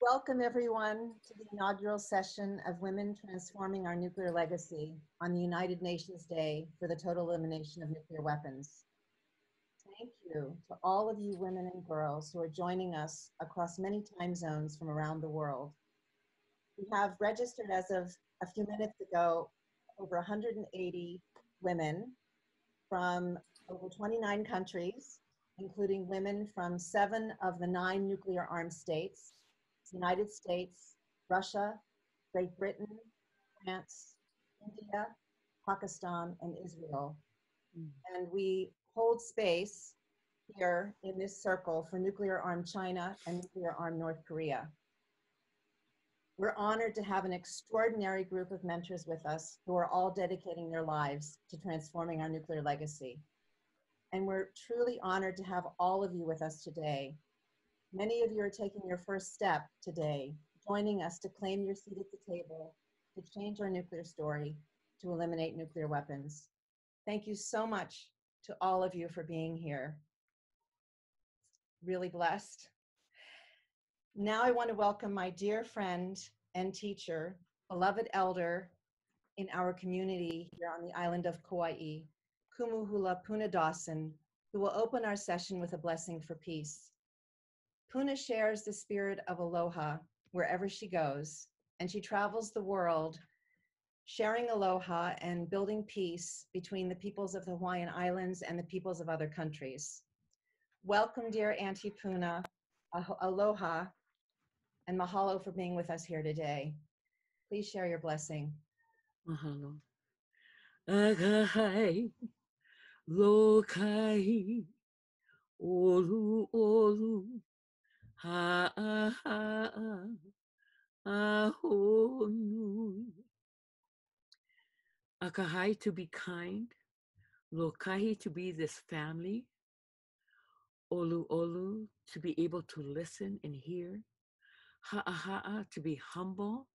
Welcome everyone to the inaugural session of Women Transforming Our Nuclear Legacy on the United Nations Day for the Total Elimination of Nuclear Weapons. Thank you to all of you women and girls who are joining us across many time zones from around the world. We have registered as of a few minutes ago over 180 women from over 29 countries, including women from seven of the nine nuclear armed states, United States, Russia, Great Britain, France, India, Pakistan, and Israel. Mm. And we hold space here in this circle for nuclear armed China and nuclear armed North Korea. We're honored to have an extraordinary group of mentors with us who are all dedicating their lives to transforming our nuclear legacy. And we're truly honored to have all of you with us today. Many of you are taking your first step today, joining us to claim your seat at the table, to change our nuclear story, to eliminate nuclear weapons. Thank you so much to all of you for being here. Really blessed. Now I want to welcome my dear friend and teacher, beloved elder in our community here on the island of Kauai, Kumuhula Puna Dawson, who will open our session with a blessing for peace. Puna shares the spirit of aloha wherever she goes, and she travels the world sharing aloha and building peace between the peoples of the Hawaiian Islands and the peoples of other countries. Welcome, dear Auntie Puna. Aloha and mahalo for being with us here today. Please share your blessing. Mahalo. Akahai, lokahi, olu, olu, ha, ha, ha, ahonui. Akahai to be kind, lokahi to be this family, olu, olu to be able to listen and hear, ha'aha'a, to be humble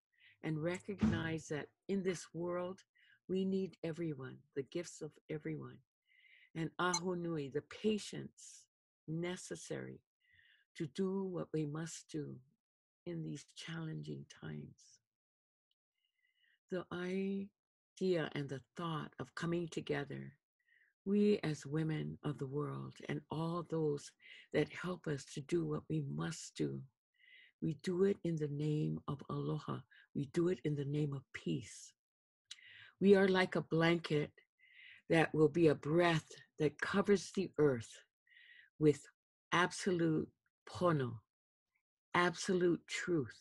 and recognize that in this world, we need everyone, the gifts of everyone. And ahonui, the patience necessary to do what we must do in these challenging times. The idea and the thought of coming together, we as women of the world and all those that help us to do what we must do we do it in the name of aloha. We do it in the name of peace. We are like a blanket that will be a breath that covers the earth with absolute pono, absolute truth.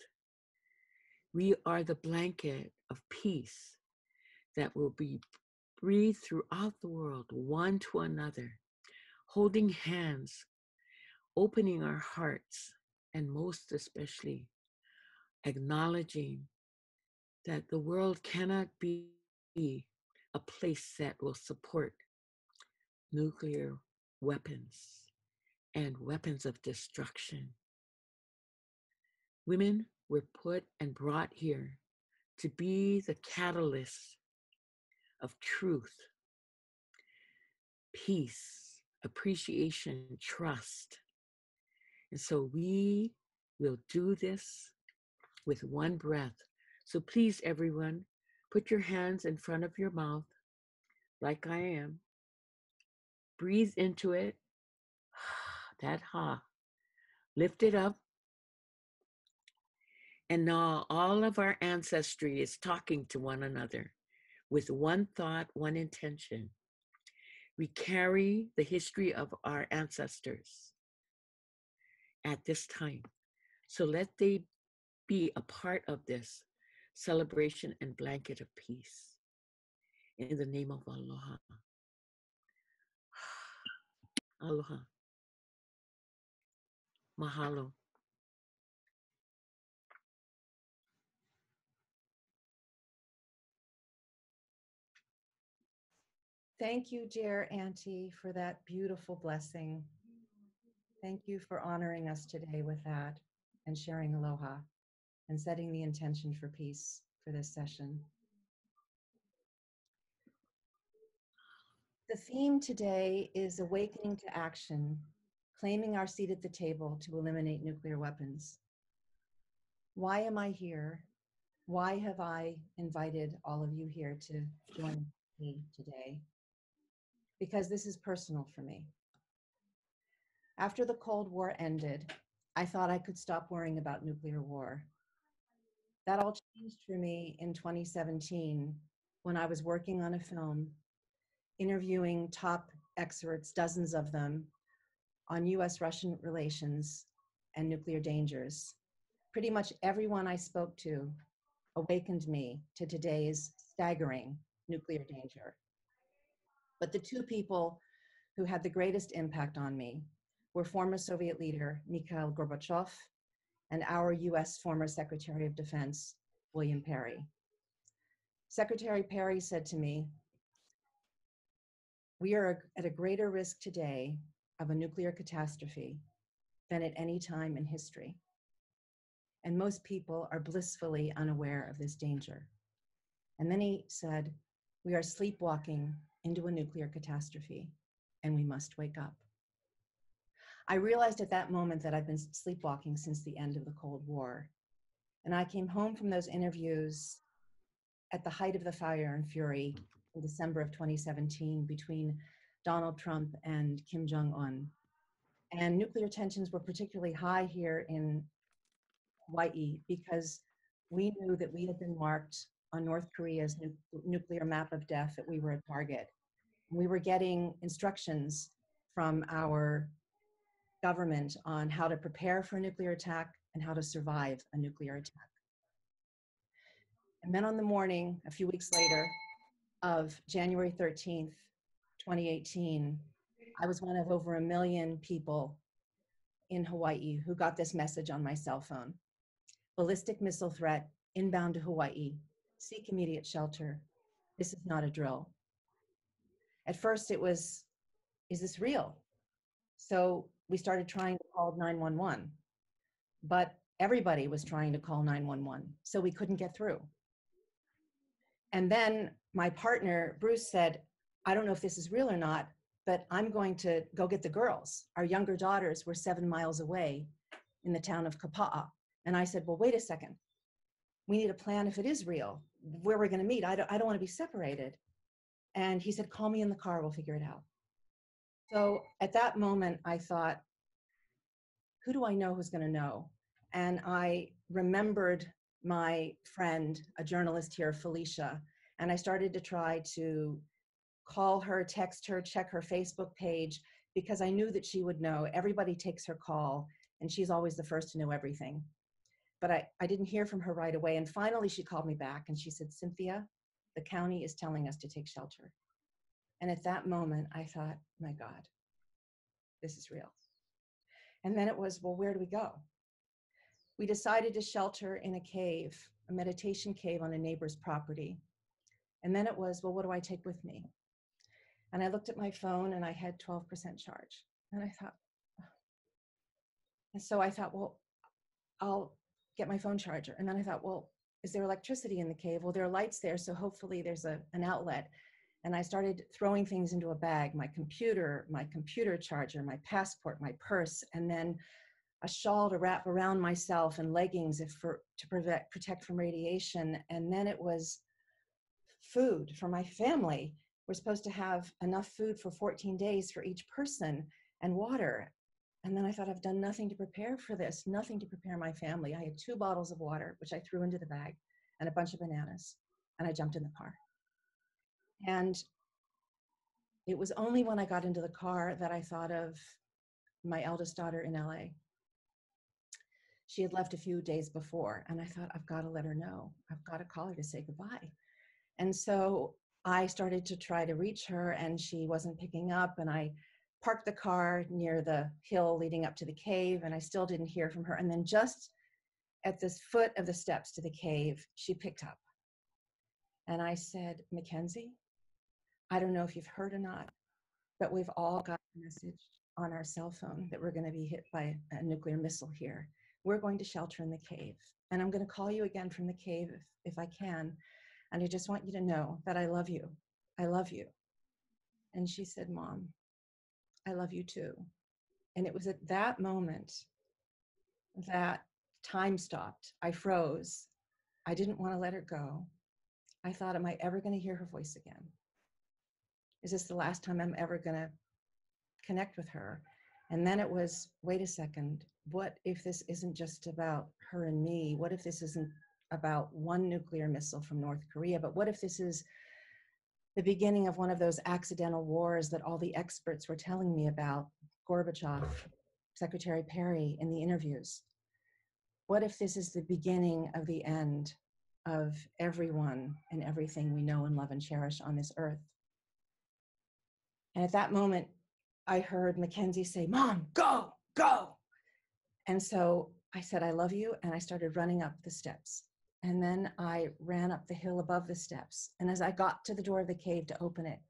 We are the blanket of peace that will be breathed throughout the world, one to another, holding hands, opening our hearts, and most especially acknowledging that the world cannot be a place that will support nuclear weapons and weapons of destruction. Women were put and brought here to be the catalyst of truth, peace, appreciation, trust, and so we will do this with one breath. So please, everyone, put your hands in front of your mouth like I am. Breathe into it. That ha. Lift it up. And now all of our ancestry is talking to one another with one thought, one intention. We carry the history of our ancestors at this time. So let they be a part of this celebration and blanket of peace. In the name of Aloha. Aloha. Mahalo. Thank you, dear Auntie, for that beautiful blessing. Thank you for honoring us today with that and sharing aloha and setting the intention for peace for this session. The theme today is awakening to action, claiming our seat at the table to eliminate nuclear weapons. Why am I here? Why have I invited all of you here to join me today? Because this is personal for me. After the Cold War ended, I thought I could stop worrying about nuclear war. That all changed for me in 2017 when I was working on a film, interviewing top experts, dozens of them, on US Russian relations and nuclear dangers. Pretty much everyone I spoke to awakened me to today's staggering nuclear danger. But the two people who had the greatest impact on me were former Soviet leader Mikhail Gorbachev and our US former Secretary of Defense, William Perry. Secretary Perry said to me, We are at a greater risk today of a nuclear catastrophe than at any time in history. And most people are blissfully unaware of this danger. And then he said, We are sleepwalking into a nuclear catastrophe, and we must wake up. I realized at that moment that I've been sleepwalking since the end of the Cold War. And I came home from those interviews at the height of the fire and fury in December of 2017 between Donald Trump and Kim Jong un. And nuclear tensions were particularly high here in Hawaii because we knew that we had been marked on North Korea's nu- nuclear map of death that we were a target. We were getting instructions from our government on how to prepare for a nuclear attack and how to survive a nuclear attack. And then on the morning, a few weeks later, of January 13th, 2018, I was one of over a million people in Hawaii who got this message on my cell phone. Ballistic missile threat inbound to Hawaii. Seek immediate shelter. This is not a drill. At first, it was, is this real? So we started trying to call 911, but everybody was trying to call 911, so we couldn't get through. And then my partner, Bruce, said, I don't know if this is real or not, but I'm going to go get the girls. Our younger daughters were seven miles away in the town of Kapa'a. And I said, Well, wait a second. We need a plan if it is real, where we're going to meet. I don't, I don't want to be separated. And he said, Call me in the car, we'll figure it out. So at that moment, I thought, Who do I know who's going to know? And I remembered my friend, a journalist here, Felicia, and I started to try to call her, text her, check her Facebook page because I knew that she would know. Everybody takes her call, and she's always the first to know everything. But I, I didn't hear from her right away. And finally, she called me back and she said, Cynthia, the county is telling us to take shelter. And at that moment, I thought, my God, this is real. And then it was, well, where do we go? We decided to shelter in a cave, a meditation cave on a neighbor's property. And then it was, well, what do I take with me? And I looked at my phone and I had 12% charge. And I thought, and so I thought, well, I'll get my phone charger. And then I thought, well, is there electricity in the cave? Well, there are lights there, so hopefully there's a, an outlet. And I started throwing things into a bag my computer, my computer charger, my passport, my purse, and then a shawl to wrap around myself and leggings if for, to prevent, protect from radiation. And then it was food for my family. We're supposed to have enough food for 14 days for each person and water. And then I thought, I've done nothing to prepare for this, nothing to prepare my family. I had two bottles of water, which I threw into the bag, and a bunch of bananas, and I jumped in the car. And it was only when I got into the car that I thought of my eldest daughter in LA. She had left a few days before, and I thought, I've got to let her know. I've got to call her to say goodbye. And so I started to try to reach her, and she wasn't picking up. And I parked the car near the hill leading up to the cave, and I still didn't hear from her. And then just at the foot of the steps to the cave, she picked up. And I said, Mackenzie, I don't know if you've heard or not, but we've all got a message on our cell phone that we're going to be hit by a nuclear missile here. We're going to shelter in the cave. And I'm going to call you again from the cave if, if I can. And I just want you to know that I love you. I love you. And she said, Mom, I love you too. And it was at that moment that time stopped. I froze. I didn't want to let her go. I thought, am I ever going to hear her voice again? Is this the last time I'm ever going to connect with her? And then it was, wait a second, what if this isn't just about her and me? What if this isn't about one nuclear missile from North Korea? But what if this is the beginning of one of those accidental wars that all the experts were telling me about Gorbachev, Secretary Perry in the interviews? What if this is the beginning of the end of everyone and everything we know and love and cherish on this earth? And at that moment, I heard Mackenzie say, Mom, go, go. And so I said, I love you. And I started running up the steps. And then I ran up the hill above the steps. And as I got to the door of the cave to open it,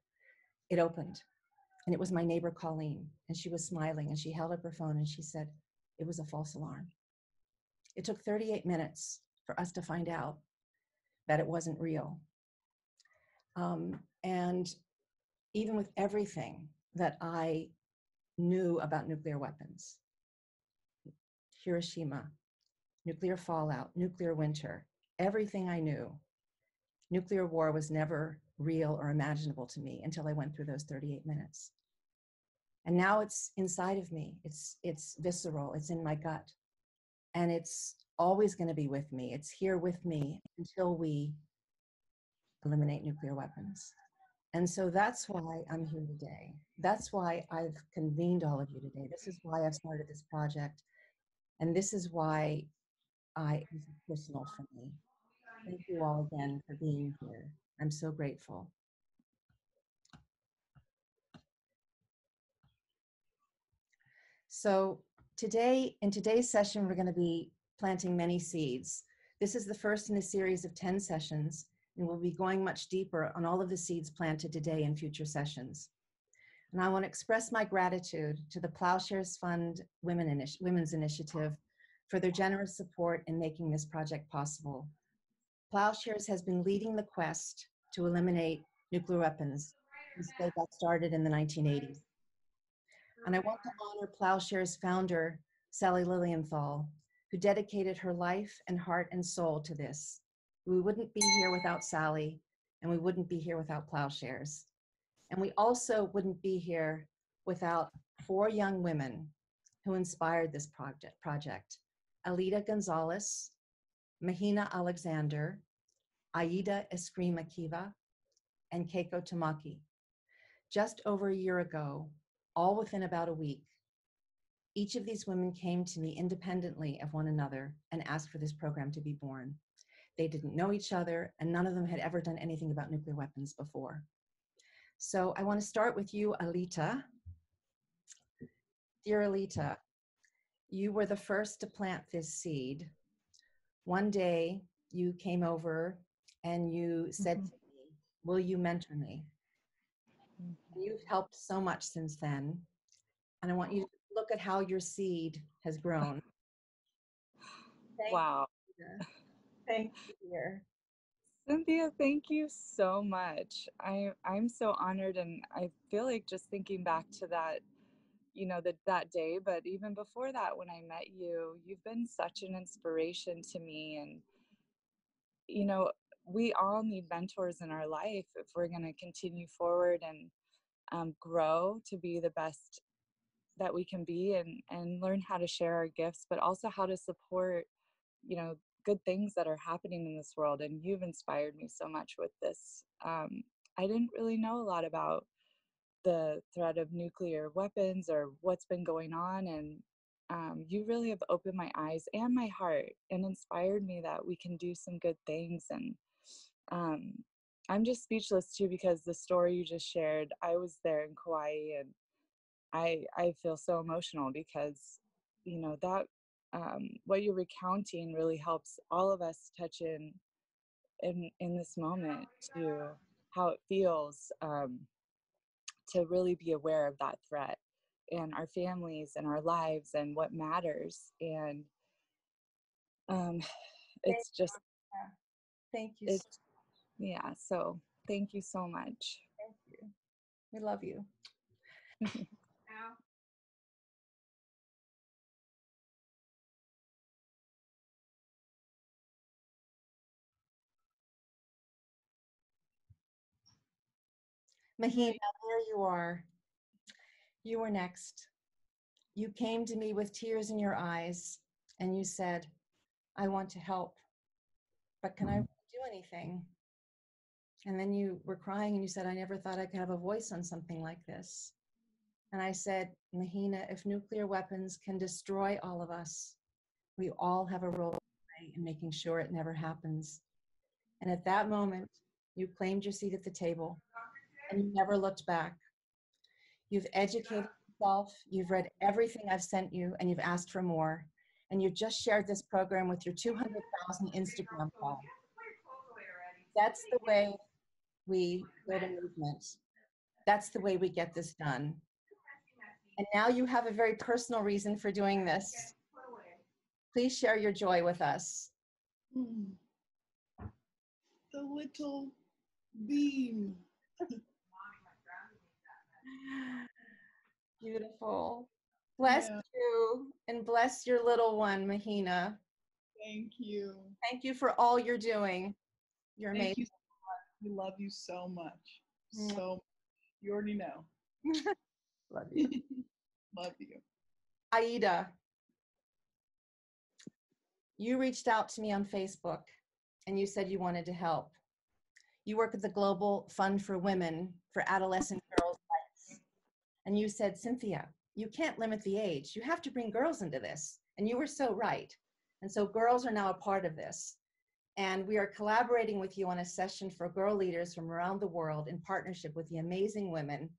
it opened. And it was my neighbor, Colleen. And she was smiling and she held up her phone and she said, It was a false alarm. It took 38 minutes for us to find out that it wasn't real. Um, and even with everything that I knew about nuclear weapons, Hiroshima, nuclear fallout, nuclear winter, everything I knew, nuclear war was never real or imaginable to me until I went through those 38 minutes. And now it's inside of me. It's it's visceral. It's in my gut. And it's always going to be with me. It's here with me until we eliminate nuclear weapons. And so that's why I'm here today. That's why I've convened all of you today. This is why I've started this project. And this is why I is personal for me. Thank you all again for being here. I'm so grateful. So today, in today's session, we're going to be planting many seeds. This is the first in a series of 10 sessions, and we'll be going much deeper on all of the seeds planted today in future sessions. And I want to express my gratitude to the Ploughshares Fund Women Women's Initiative for their generous support in making this project possible. Ploughshares has been leading the quest to eliminate nuclear weapons since they got started in the 1980s. And I want to honor Ploughshares founder, Sally Lilienthal, who dedicated her life and heart and soul to this. We wouldn't be here without Sally, and we wouldn't be here without Ploughshares. And we also wouldn't be here without four young women who inspired this project. project. Alida Gonzalez, Mahina Alexander, Aida Eskrima Kiva, and Kayko Tamaki. Just over a year ago, all within about a week, each of these women came to me independently of one another and asked for this program to be born. They didn't know each other, and none of them had ever done anything about nuclear weapons before. So I want to start with you, Alita. Dear Alita, you were the first to plant this seed. One day you came over and you said mm-hmm. to me, Will you mentor me? Mm-hmm. You've helped so much since then. And I want you to look at how your seed has grown. Thank wow. You, Thank you, dear. Cynthia, thank you so much. I I'm so honored and I feel like just thinking back to that, you know, that that day, but even before that when I met you, you've been such an inspiration to me and you know, we all need mentors in our life if we're going to continue forward and um, grow to be the best that we can be and and learn how to share our gifts but also how to support you know good things that are happening in this world and you've inspired me so much with this. Um, i didn't really know a lot about the threat of nuclear weapons or what's been going on and um, you really have opened my eyes and my heart and inspired me that we can do some good things and um, i'm just speechless too because the story you just shared i was there in kauai and i i feel so emotional because you know that um, what you're recounting really helps all of us touch in in in this moment to how it feels um, to really be aware of that threat and our families and our lives and what matters and um, it's just thank you it's, yeah so thank you so much. Thank you. We love you Mm-hmm. Mahina, there you are. You were next. You came to me with tears in your eyes and you said, I want to help, but can I mm-hmm. do anything? And then you were crying and you said, I never thought I could have a voice on something like this. And I said, Mahina, if nuclear weapons can destroy all of us, we all have a role to play in making sure it never happens. And at that moment, you claimed your seat at the table and you never looked back. You've educated yourself, you've read everything I've sent you, and you've asked for more. And you just shared this program with your 200,000 Instagram followers. That's the way we build a movement. That's the way we get this done. And now you have a very personal reason for doing this. Please share your joy with us. Hmm. The little beam. Beautiful. Bless Yeah. you and bless your little one, Mahina. Thank you. Thank you for all you're doing. You're Thank amazing. you so much. We love you so much. Mm. So you already know. Love you. love you. Aida, you reached out to me on Facebook and you said you wanted to help. You work at the Global Fund for Women for Adolescent Girls' Rights. And you said, Cynthia, you can't limit the age. You have to bring girls into this. And you were so right. And so girls are now a part of this. And we are collaborating with you on a session for girl leaders from around the world in partnership with the amazing women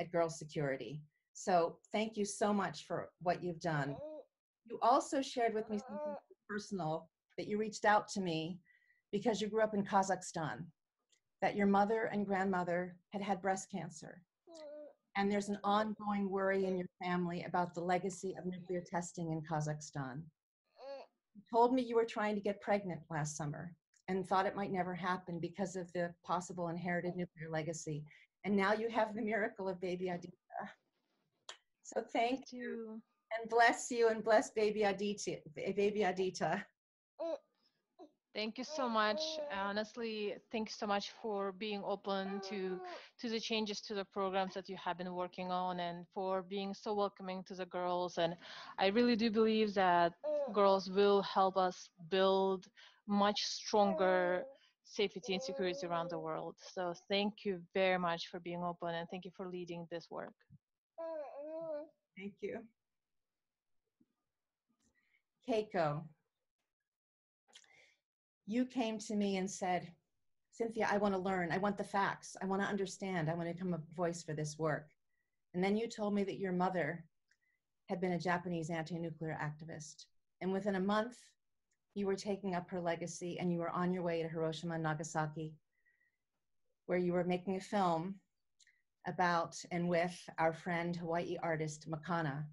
at Girl Security. So thank you so much for what you've done. Oh. You also shared with me something uh-huh. personal that you reached out to me because you grew up in Kazakhstan, that your mother and grandmother had had breast cancer. And there's an ongoing worry in your family about the legacy of nuclear testing in Kazakhstan. Mm. You told me you were trying to get pregnant last summer and thought it might never happen because of the possible inherited nuclear legacy. And now you have the miracle of baby Adita. So thank you and bless you and bless baby Adita. Baby Adita. Mm. Thank you so much. Honestly, thanks so much for being open to to the changes to the programs that you have been working on and for being so welcoming to the girls. And I really do believe that girls will help us build much stronger safety and security around the world. So thank you very much for being open and thank you for leading this work. Mm-hmm. Thank you. Keiko, you came to me and said, Cynthia, I want to learn. I want the facts. I want to understand. I want to become a voice for this work. And then you told me that your mother had been a Japanese anti nuclear activist. And within a month, you were taking up her legacy and you were on your way to Hiroshima and Nagasaki, where you were making a film about and with our friend Hawaii artist Makana.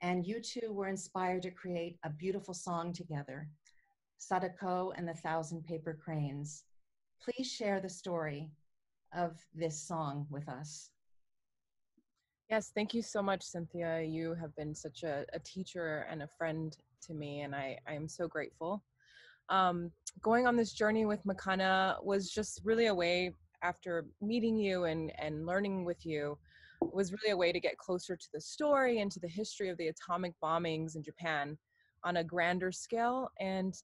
And you two were inspired to create a beautiful song together, Sadako and the Thousand Paper Cranes. Please share the story of this song with us. Yes, thank you so much, Cynthia. You have been such a, a teacher and a friend to me, and I, I am so grateful. Um, going on this journey with Makana was just really a way, after meeting you and, and learning with you, was really a way to get closer to the story and to the history of the atomic bombings in Japan on a grander scale. And,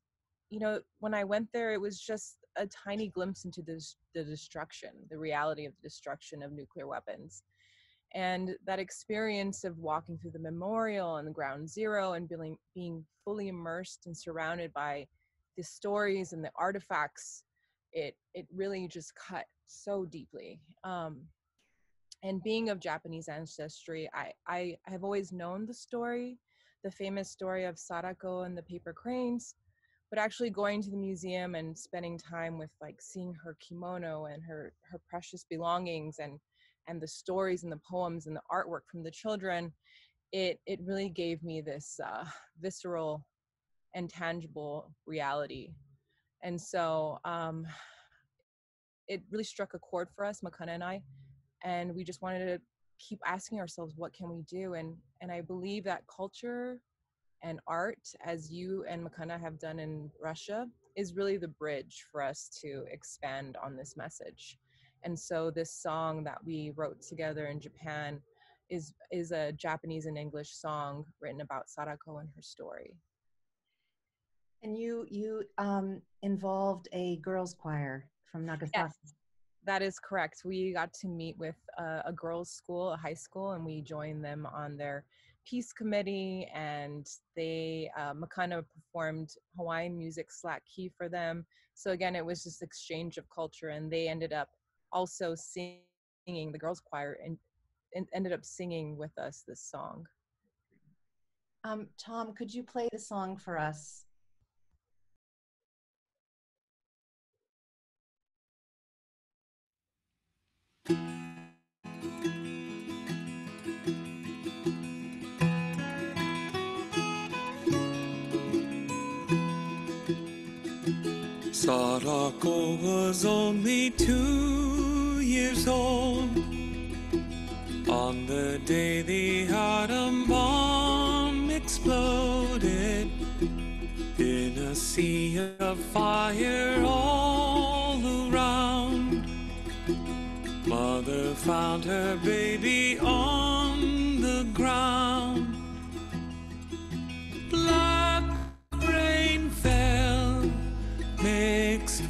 you know, when I went there, it was just a tiny glimpse into this, the destruction, the reality of the destruction of nuclear weapons. And that experience of walking through the memorial and the ground zero and being, being fully immersed and surrounded by the stories and the artifacts it it really just cut so deeply. Um, and being of japanese ancestry I, I i have always known the story the famous story of sadako and the paper cranes but actually going to the museum and spending time with like seeing her kimono and her her precious belongings and and the stories and the poems and the artwork from the children it it really gave me this uh, visceral and tangible reality. And so um, it really struck a chord for us makana and i and we just wanted to keep asking ourselves what can we do? And and i believe that culture and art as you and makana have done in russia is really the bridge for us to expand on this message And so this song that we wrote together in Japan is is a Japanese and English song written about Sadako and her story. And you you um, involved a girls' choir from Nagasaki. Yes, that is correct. We got to meet with a, a girls' school, a high school, and we joined them on their peace committee. And they uh, Makana performed Hawaiian music slack key for them. So again, it was just exchange of culture, and they ended up also singing the girls' choir and, and ended up singing with us this song. Um, Tom, could you play the song for us? Sadako was only two years old on the day the atom bomb exploded in a sea of fire all around. Mother found her baby on the ground.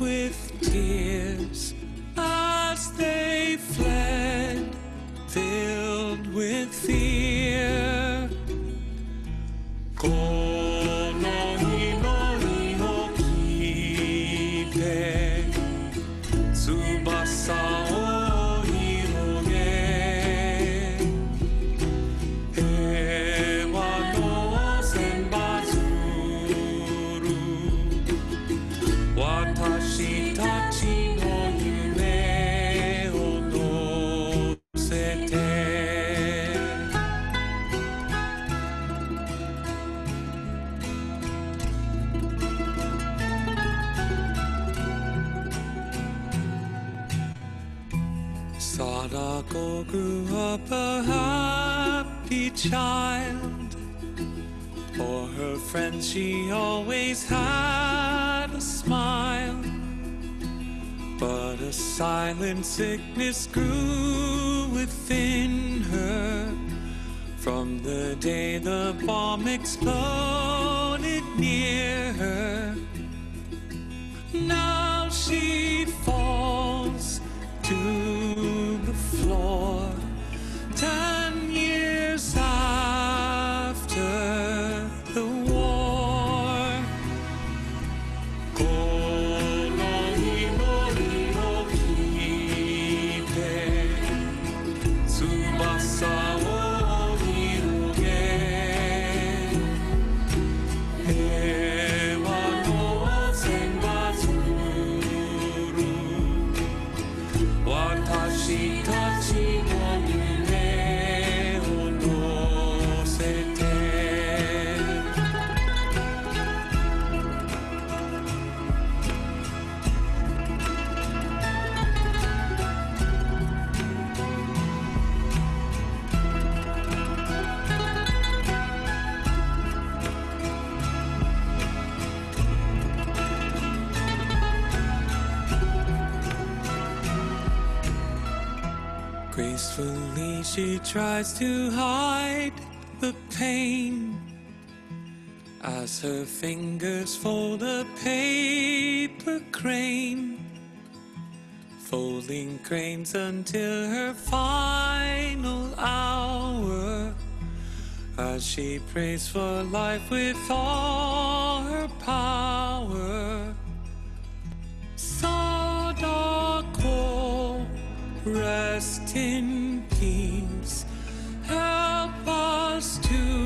With tears child for her friends, she always had a smile. But a silent sickness grew within her from the day the bomb exploded near her. Now tries to hide the pain as her fingers fold a paper crane, folding cranes until her final hour. As she prays for life with all her power. Sadako, rest in us to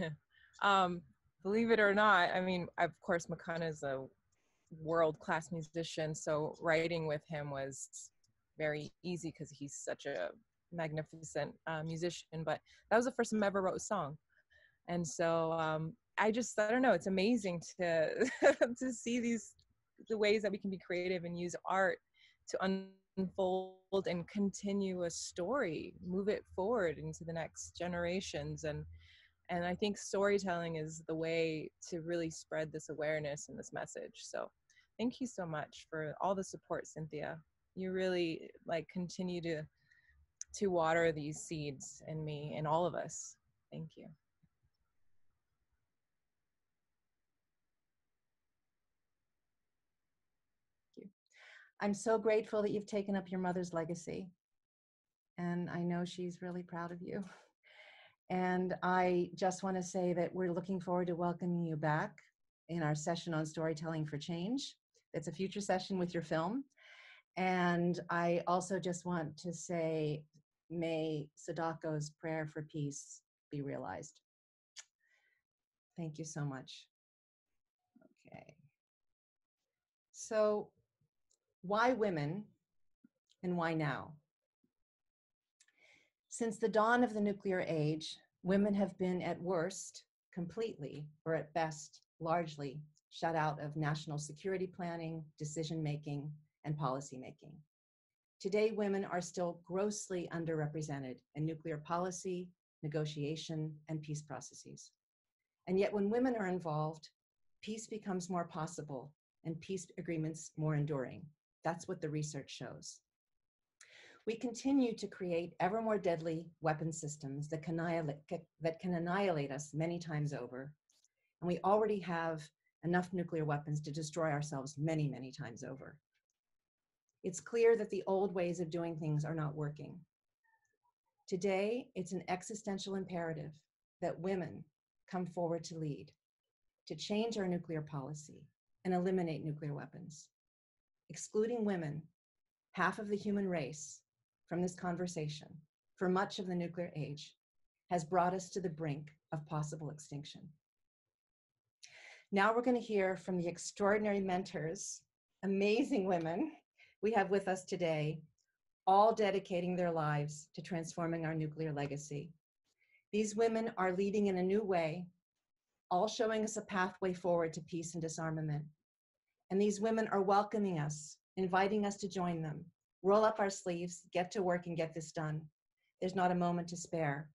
um, believe it or not, I mean, of course, Makana is a world class musician, so writing with him was very easy because he's such a magnificent uh, musician. But that was the first time I ever wrote a song, and so um, I just I don't know. It's amazing to to see these the ways that we can be creative and use art to unfold and continue a story, move it forward into the next generations and and I think storytelling is the way to really spread this awareness and this message. So thank you so much for all the support, Cynthia. You really like continue to to water these seeds in me and all of us. Thank you. I'm so grateful that you've taken up your mother's legacy. And I know she's really proud of you. And I just want to say that we're looking forward to welcoming you back in our session on storytelling for change. It's a future session with your film. And I also just want to say, may Sadako's prayer for peace be realized. Thank you so much. Okay. So, why women and why now? Since the dawn of the nuclear age, women have been at worst completely, or at best largely, shut out of national security planning, decision making, and policy making. Today, women are still grossly underrepresented in nuclear policy, negotiation, and peace processes. And yet, when women are involved, peace becomes more possible and peace agreements more enduring. That's what the research shows. We continue to create ever more deadly weapon systems that can, annihilate, that can annihilate us many times over. And we already have enough nuclear weapons to destroy ourselves many, many times over. It's clear that the old ways of doing things are not working. Today, it's an existential imperative that women come forward to lead, to change our nuclear policy and eliminate nuclear weapons. Excluding women, half of the human race, from this conversation for much of the nuclear age has brought us to the brink of possible extinction. Now we're going to hear from the extraordinary mentors, amazing women we have with us today, all dedicating their lives to transforming our nuclear legacy. These women are leading in a new way, all showing us a pathway forward to peace and disarmament. And these women are welcoming us, inviting us to join them, roll up our sleeves, get to work, and get this done. There's not a moment to spare.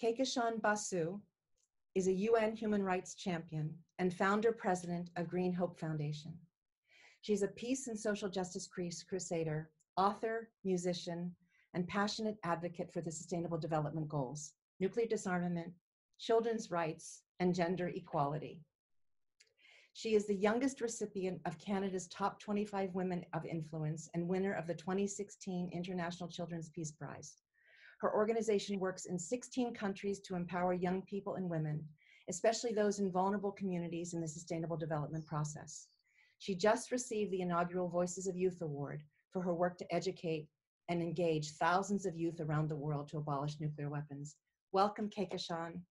Kehkashan Basu is a UN human rights champion and founder president of Green Hope Foundation. She's a peace and social justice crusader, author, musician, and passionate advocate for the Sustainable Development Goals, nuclear disarmament, children's rights, and gender equality. She is the youngest recipient of Canada's Top 25 Women of Influence and winner of the 2016 International Children's Peace Prize. Her organization works in 16 countries to empower young people and women, especially those in vulnerable communities in the sustainable development process. She just received the inaugural Voices of Youth Award for her work to educate and engage thousands of youth around the world to abolish nuclear weapons. Welcome, Kehkashan. Thank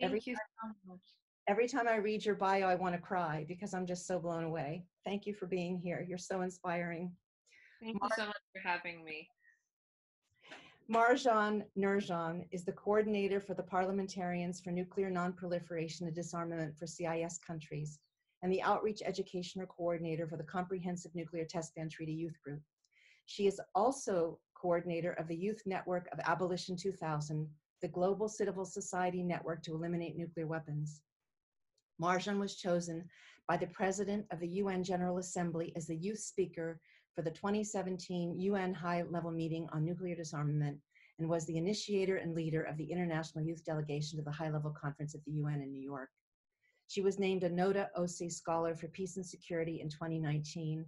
Every you so much. Every time I read your bio, I want to cry because I'm just so blown away. Thank you for being here. You're so inspiring. Thank you so much for having me. Marzhan Nurzhan is the coordinator for the Parliamentarians for Nuclear Nonproliferation and Disarmament for CIS countries and the Outreach Educational Coordinator for the Comprehensive Nuclear Test Ban Treaty Youth Group. She is also coordinator of the Youth Network of Abolition 2000, the global civil society network to eliminate nuclear weapons. Marzhan was chosen by the President of the UN General Assembly as the youth speaker for the 2017 UN High Level Meeting on Nuclear Disarmament and was the initiator and leader of the International Youth Delegation to the High Level Conference at the UN in New York. She was named a Nota OC Scholar for Peace and Security in 2019.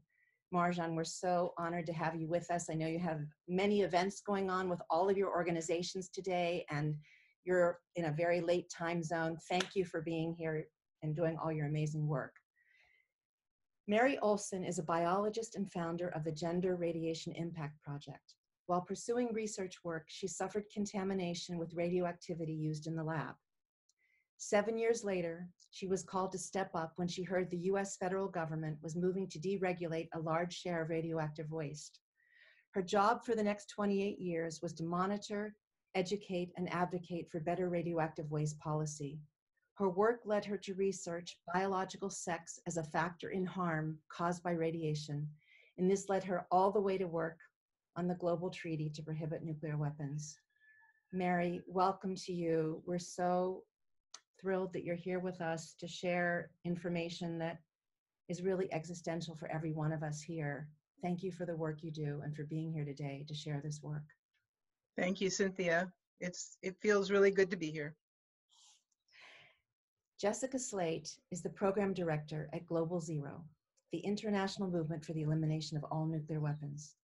Marzhan, we're so honored to have you with us. I know you have many events going on with all of your organizations today, and you're in a very late time zone. Thank you for being here and doing all your amazing work. Mary Olson is a biologist and founder of the Gender Radiation Impact Project. While pursuing research work, she suffered contamination with radioactivity used in the lab. Seven years later, she was called to step up when she heard the US federal government was moving to deregulate a large share of radioactive waste. Her job for the next 28 years was to monitor, educate, and advocate for better radioactive waste policy. Her work led her to research biological sex as a factor in harm caused by radiation, and this led her all the way to work on the global treaty to prohibit nuclear weapons. Mary, welcome to you. We're so thrilled that you're here with us to share information that is really existential for every one of us here. Thank you for the work you do and for being here today to share this work. Thank you, Cynthia. It's it feels really good to be here. Jessica Sleight is the program director at Global Zero, the international movement for the elimination of all nuclear weapons,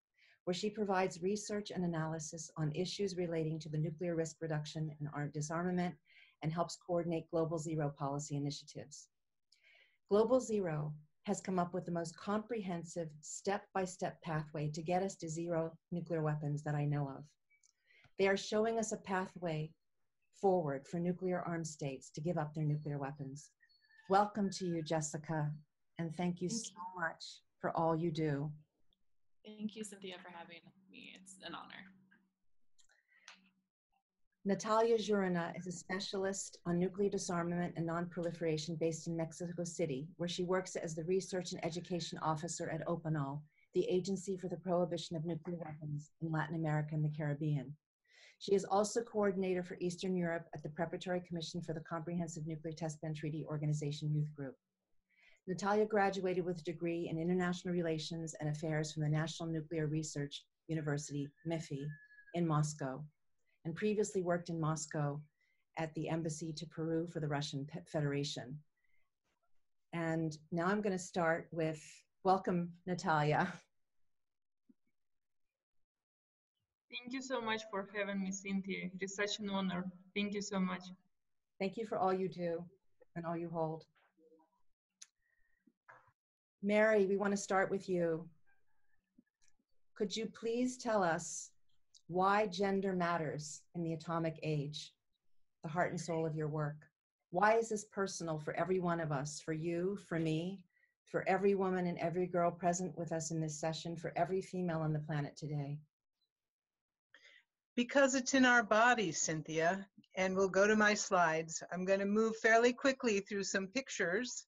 where she provides research and analysis on issues relating to the nuclear risk reduction and arm- disarmament and helps coordinate Global Zero policy initiatives. Global Zero has come up with the most comprehensive step by step pathway to get us to zero nuclear weapons that I know of. They are showing us a pathway forward for nuclear armed states to give up their nuclear weapons. Welcome to you, Jessica, and thank you Thank so much for all you do. Thank you, Cynthia, for having me. It's an honor. Natalia Zhurina is a specialist on nuclear disarmament and nonproliferation based in Mexico City, where she works as the research and education officer at OPANAL, the Agency for the Prohibition of Nuclear Weapons in Latin America and the Caribbean. She is also coordinator for Eastern Europe at the Preparatory Commission for the Comprehensive Nuclear Test Ban Treaty Organization Youth Group. Natalia graduated with a degree in International Relations and Affairs from the National Nuclear Research University, MIFI, in Moscow, and previously worked in Moscow at the Embassy to Peru for the Russian Federation. And now I'm going to start with welcome, Natalia. Thank you so much for having me, Cynthia. It is such an honor. Thank you so much. Thank you for all you do and all you hold. Mary, we want to start with you. Could you please tell us why gender matters in the atomic age, the heart and soul of your work? Why is this personal for every one of us, for you, for me, for every woman and every girl present with us in this session, for every female on the planet today? Because it's in our bodies, Cynthia, and we'll go to my slides. I'm going to move fairly quickly through some pictures,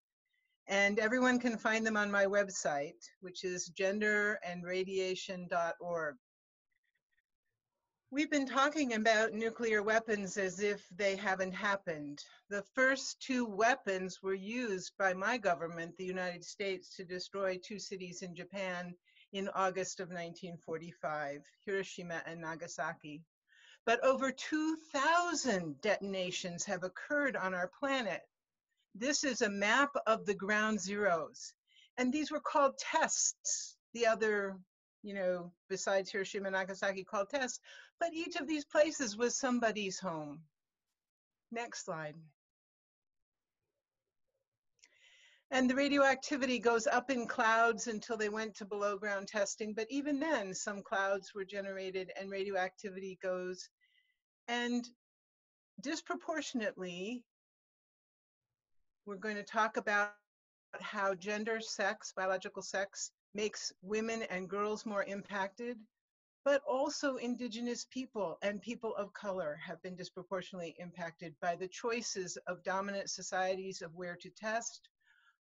and everyone can find them on my website, which is genderandradiation.org. We've been talking about nuclear weapons as if they haven't happened. The first two weapons were used by my government, the United States, to destroy two cities in Japan in August of 1945, Hiroshima and Nagasaki. But over 2,000 detonations have occurred on our planet. This is a map of the ground zeros. And these were called tests. The other, you know, besides Hiroshima and Nagasaki, called tests. But each of these places was somebody's home. Next slide. And the radioactivity goes up in clouds until they went to below ground testing. But even then, some clouds were generated and radioactivity goes. And disproportionately, we're going to talk about how gender, sex, biological sex makes women and girls more impacted, but also indigenous people and people of color have been disproportionately impacted by the choices of dominant societies of where to test,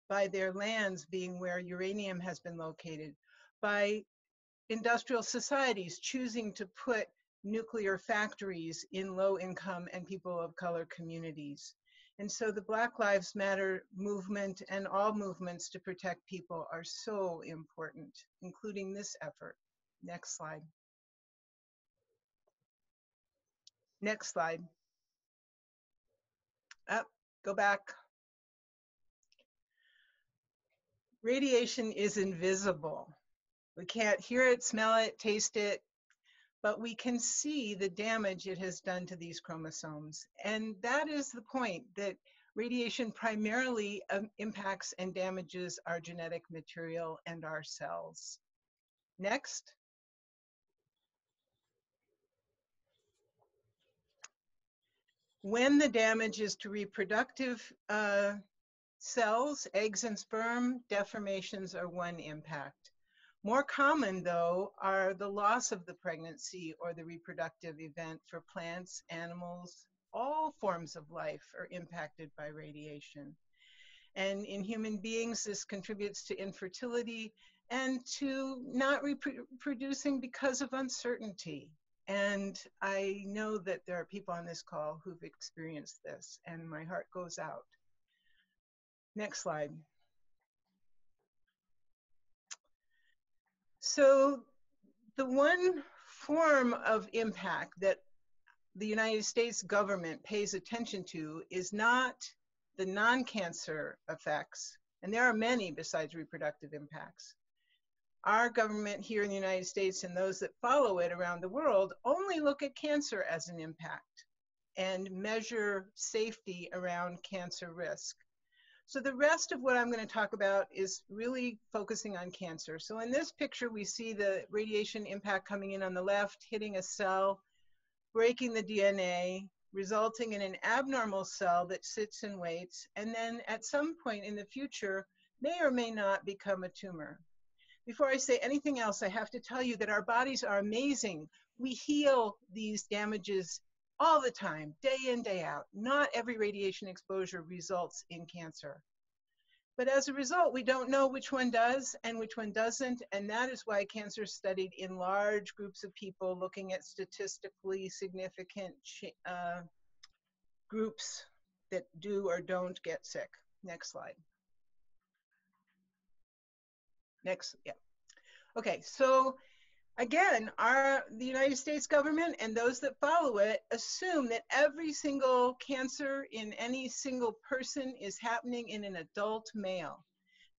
by their lands being where uranium has been located, by industrial societies choosing to put nuclear factories in low income and people of color communities. And so the Black Lives Matter movement and all movements to protect people are so important, including this effort. Next slide. Next slide. Up, go back. Radiation is invisible. We can't hear it, smell it, taste it, but we can see the damage it has done to these chromosomes. And that is the point that radiation primarily um, impacts and damages our genetic material and our cells. Next. When the damage is to reproductive uh, cells, eggs and sperm, deformations are one impact. More common, though, are the loss of the pregnancy or the reproductive event for plants, animals, all forms of life are impacted by radiation. And in human beings, this contributes to infertility and to not reproducing because of uncertainty. And I know that there are people on this call who've experienced this, and my heart goes out. Next slide. So the one form of impact that the United States government pays attention to is not the non-cancer effects, and there are many besides reproductive impacts. Our government here in the United States and those that follow it around the world only look at cancer as an impact and measure safety around cancer risk. So the rest of what I'm going to talk about is really focusing on cancer. So in this picture, we see the radiation impact coming in on the left, hitting a cell, breaking the DNA, resulting in an abnormal cell that sits and waits, and then at some point in the future may or may not become a tumor. Before I say anything else, I have to tell you that our bodies are amazing. We heal these damages all the time, day in, day out. Not every radiation exposure results in cancer. But as a result, we don't know which one does and which one doesn't, and that is why cancer is studied in large groups of people looking at statistically significant uh, groups that do or don't get sick. Next slide. Next, yeah. Okay, so again, our the United States government and those that follow it assume that every single cancer in any single person is happening in an adult male.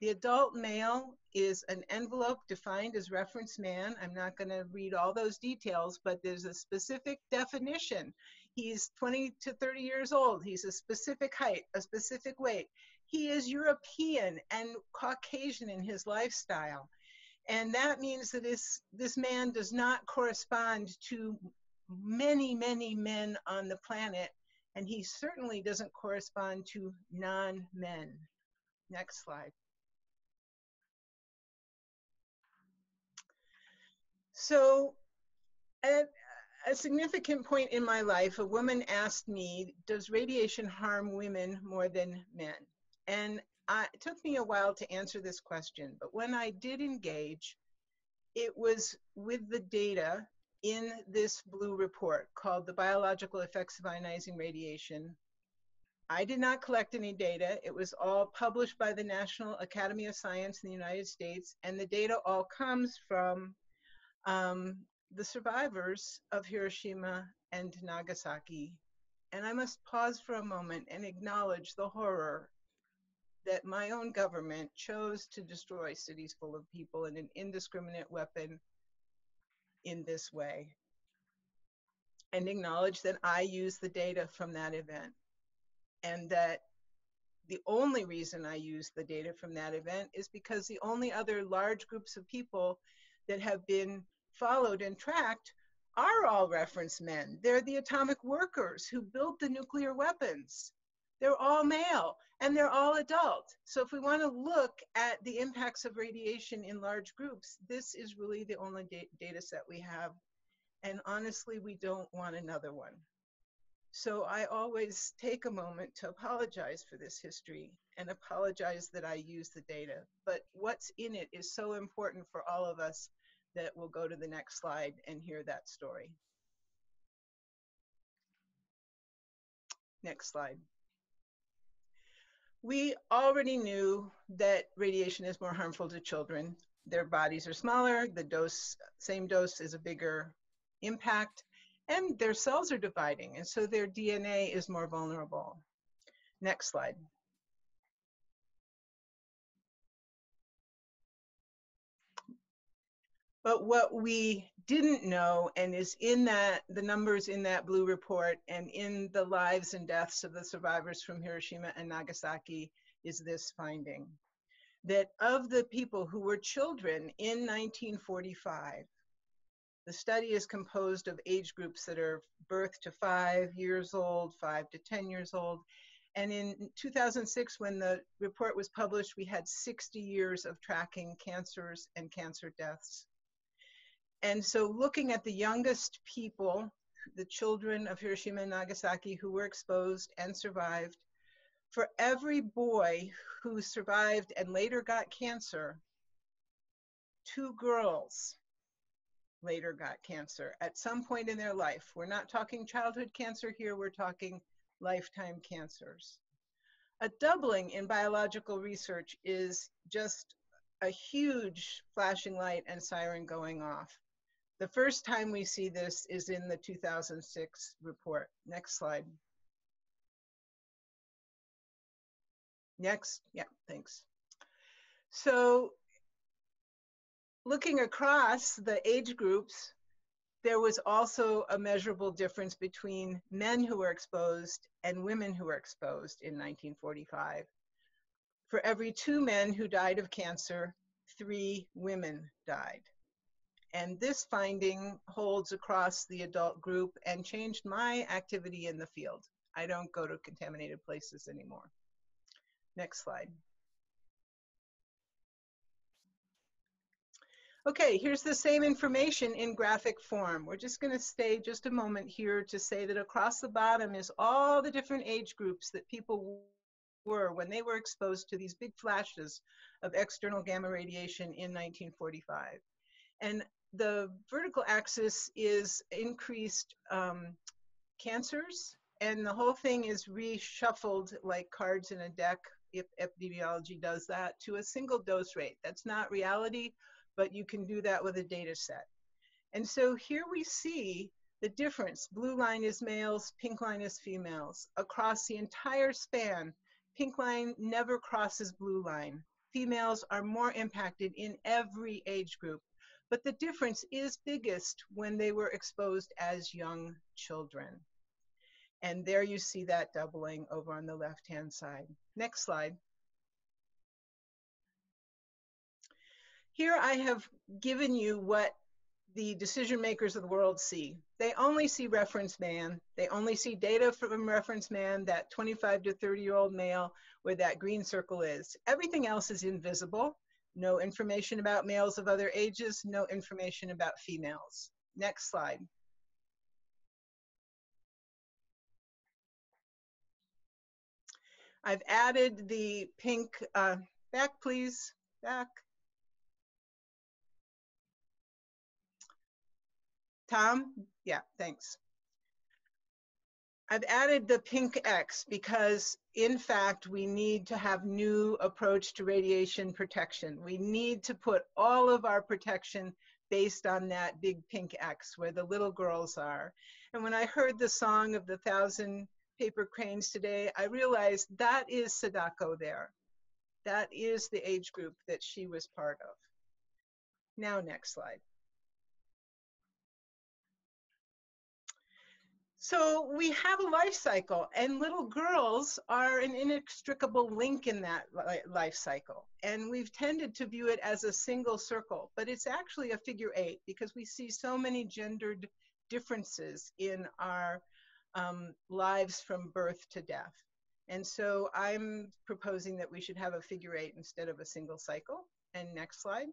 The adult male is an envelope defined as reference man. I'm not going to read all those details, but there's a specific definition. He's 20 to 30 years old. He's a specific height, a specific weight. He is European and Caucasian in his lifestyle. And that means that this, this man does not correspond to many, many men on the planet, and he certainly doesn't correspond to non men. Next slide. So, at a significant point in my life, a woman asked me, Does radiation harm women more than men? And I, it took me a while to answer this question, but when I did engage, it was with the data in this blue report called the Biological Effects of Ionizing Radiation. I did not collect any data. It was all published by the National Academy of Science in the United States, and the data all comes from um, the survivors of Hiroshima and Nagasaki. And I must pause for a moment and acknowledge the horror that my own government chose to destroy cities full of people in an indiscriminate weapon in this way and acknowledge that I use the data from that event and that the only reason I use the data from that event is because the only other large groups of people that have been followed and tracked are all reference men. They're the atomic workers who built the nuclear weapons. They're all male and they're all adult. So if we want to look at the impacts of radiation in large groups, this is really the only da data set we have. And honestly, we don't want another one. So I always take a moment to apologize for this history and apologize that I use the data. But what's in it is so important for all of us that we'll go to the next slide and hear that story. Next slide we already knew that radiation is more harmful to children. Their bodies are smaller, the dose, same dose is a bigger impact, and their cells are dividing, and so their DNA is more vulnerable. Next slide. But what we didn't know and is in that the numbers in that blue report and in the lives and deaths of the survivors from Hiroshima and Nagasaki is this finding that of the people who were children in 1945 The study is composed of age groups that are birth to five years old, five to 10 years old. And in 2006, when the report was published, we had 60 years of tracking cancers and cancer deaths. And so looking at the youngest people, the children of Hiroshima and Nagasaki who were exposed and survived, for every boy who survived and later got cancer, two girls later got cancer at some point in their life. We're not talking childhood cancer here, we're talking lifetime cancers. A doubling in biological research is just a huge flashing light and siren going off. The first time we see this is in the 2006 report. Next slide. Next, yeah, thanks. So looking across the age groups, there was also a measurable difference between men who were exposed and women who were exposed in 1945. For every two men who died of cancer, three women died. And this finding holds across the adult group and changed my activity in the field. I don't go to contaminated places anymore. Next slide. Okay, here's the same information in graphic form. We're just gonna stay just a moment here to say that across the bottom is all the different age groups that people were when they were exposed to these big flashes of external gamma radiation in 1945. And the vertical axis is increased um, cancers, and the whole thing is reshuffled like cards in a deck, if epidemiology does that, to a single dose rate. That's not reality, but you can do that with a data set. And so here we see the difference. Blue line is males, pink line is females. Across the entire span, pink line never crosses blue line. Females are more impacted in every age group, but the difference is biggest when they were exposed as young children. And there you see that doubling over on the left-hand side. Next slide. Here I have given you what the decision makers of the world see. They only see reference man. They only see data from reference man, that 25 to 30 year old male where that green circle is. Everything else is invisible. No information about males of other ages, no information about females. Next slide. I've added the pink, uh, back please, back. Tom? Yeah, thanks. I've added the pink X because in fact, we need to have new approach to radiation protection. We need to put all of our protection based on that big pink X where the little girls are. And when I heard the song of the thousand paper cranes today, I realized that is Sadako there. That is the age group that she was part of. Now, next slide. So we have a life cycle, and little girls are an inextricable link in that life cycle. And we've tended to view it as a single circle, but it's actually a figure eight because we see so many gendered differences in our um, lives from birth to death. And so I'm proposing that we should have a figure eight instead of a single cycle. And next slide.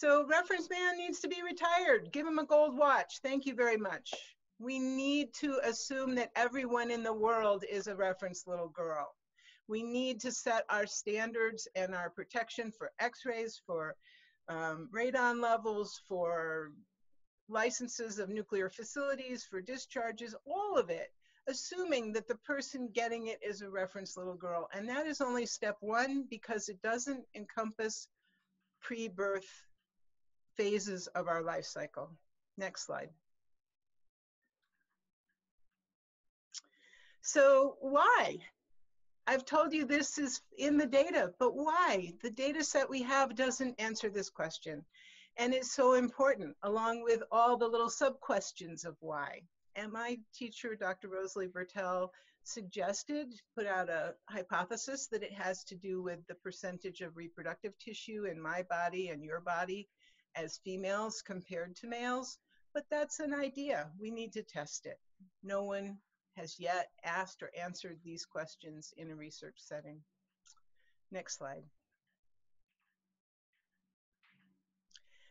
So reference man needs to be retired. Give him a gold watch. Thank you very much. We need to assume that everyone in the world is a reference little girl. We need to set our standards and our protection for x-rays, for um, radon levels, for licenses of nuclear facilities, for discharges, all of it, assuming that the person getting it is a reference little girl. And that is only step one because it doesn't encompass pre-birth phases of our life cycle. Next slide. So why? I've told you this is in the data, but why? The data set we have doesn't answer this question. And it's so important, along with all the little sub questions of why. And my teacher, Dr. Rosalie Bertell, suggested, put out a hypothesis that it has to do with the percentage of reproductive tissue in my body and your body as females compared to males. But that's an idea. We need to test it. No one has yet asked or answered these questions in a research setting. Next slide.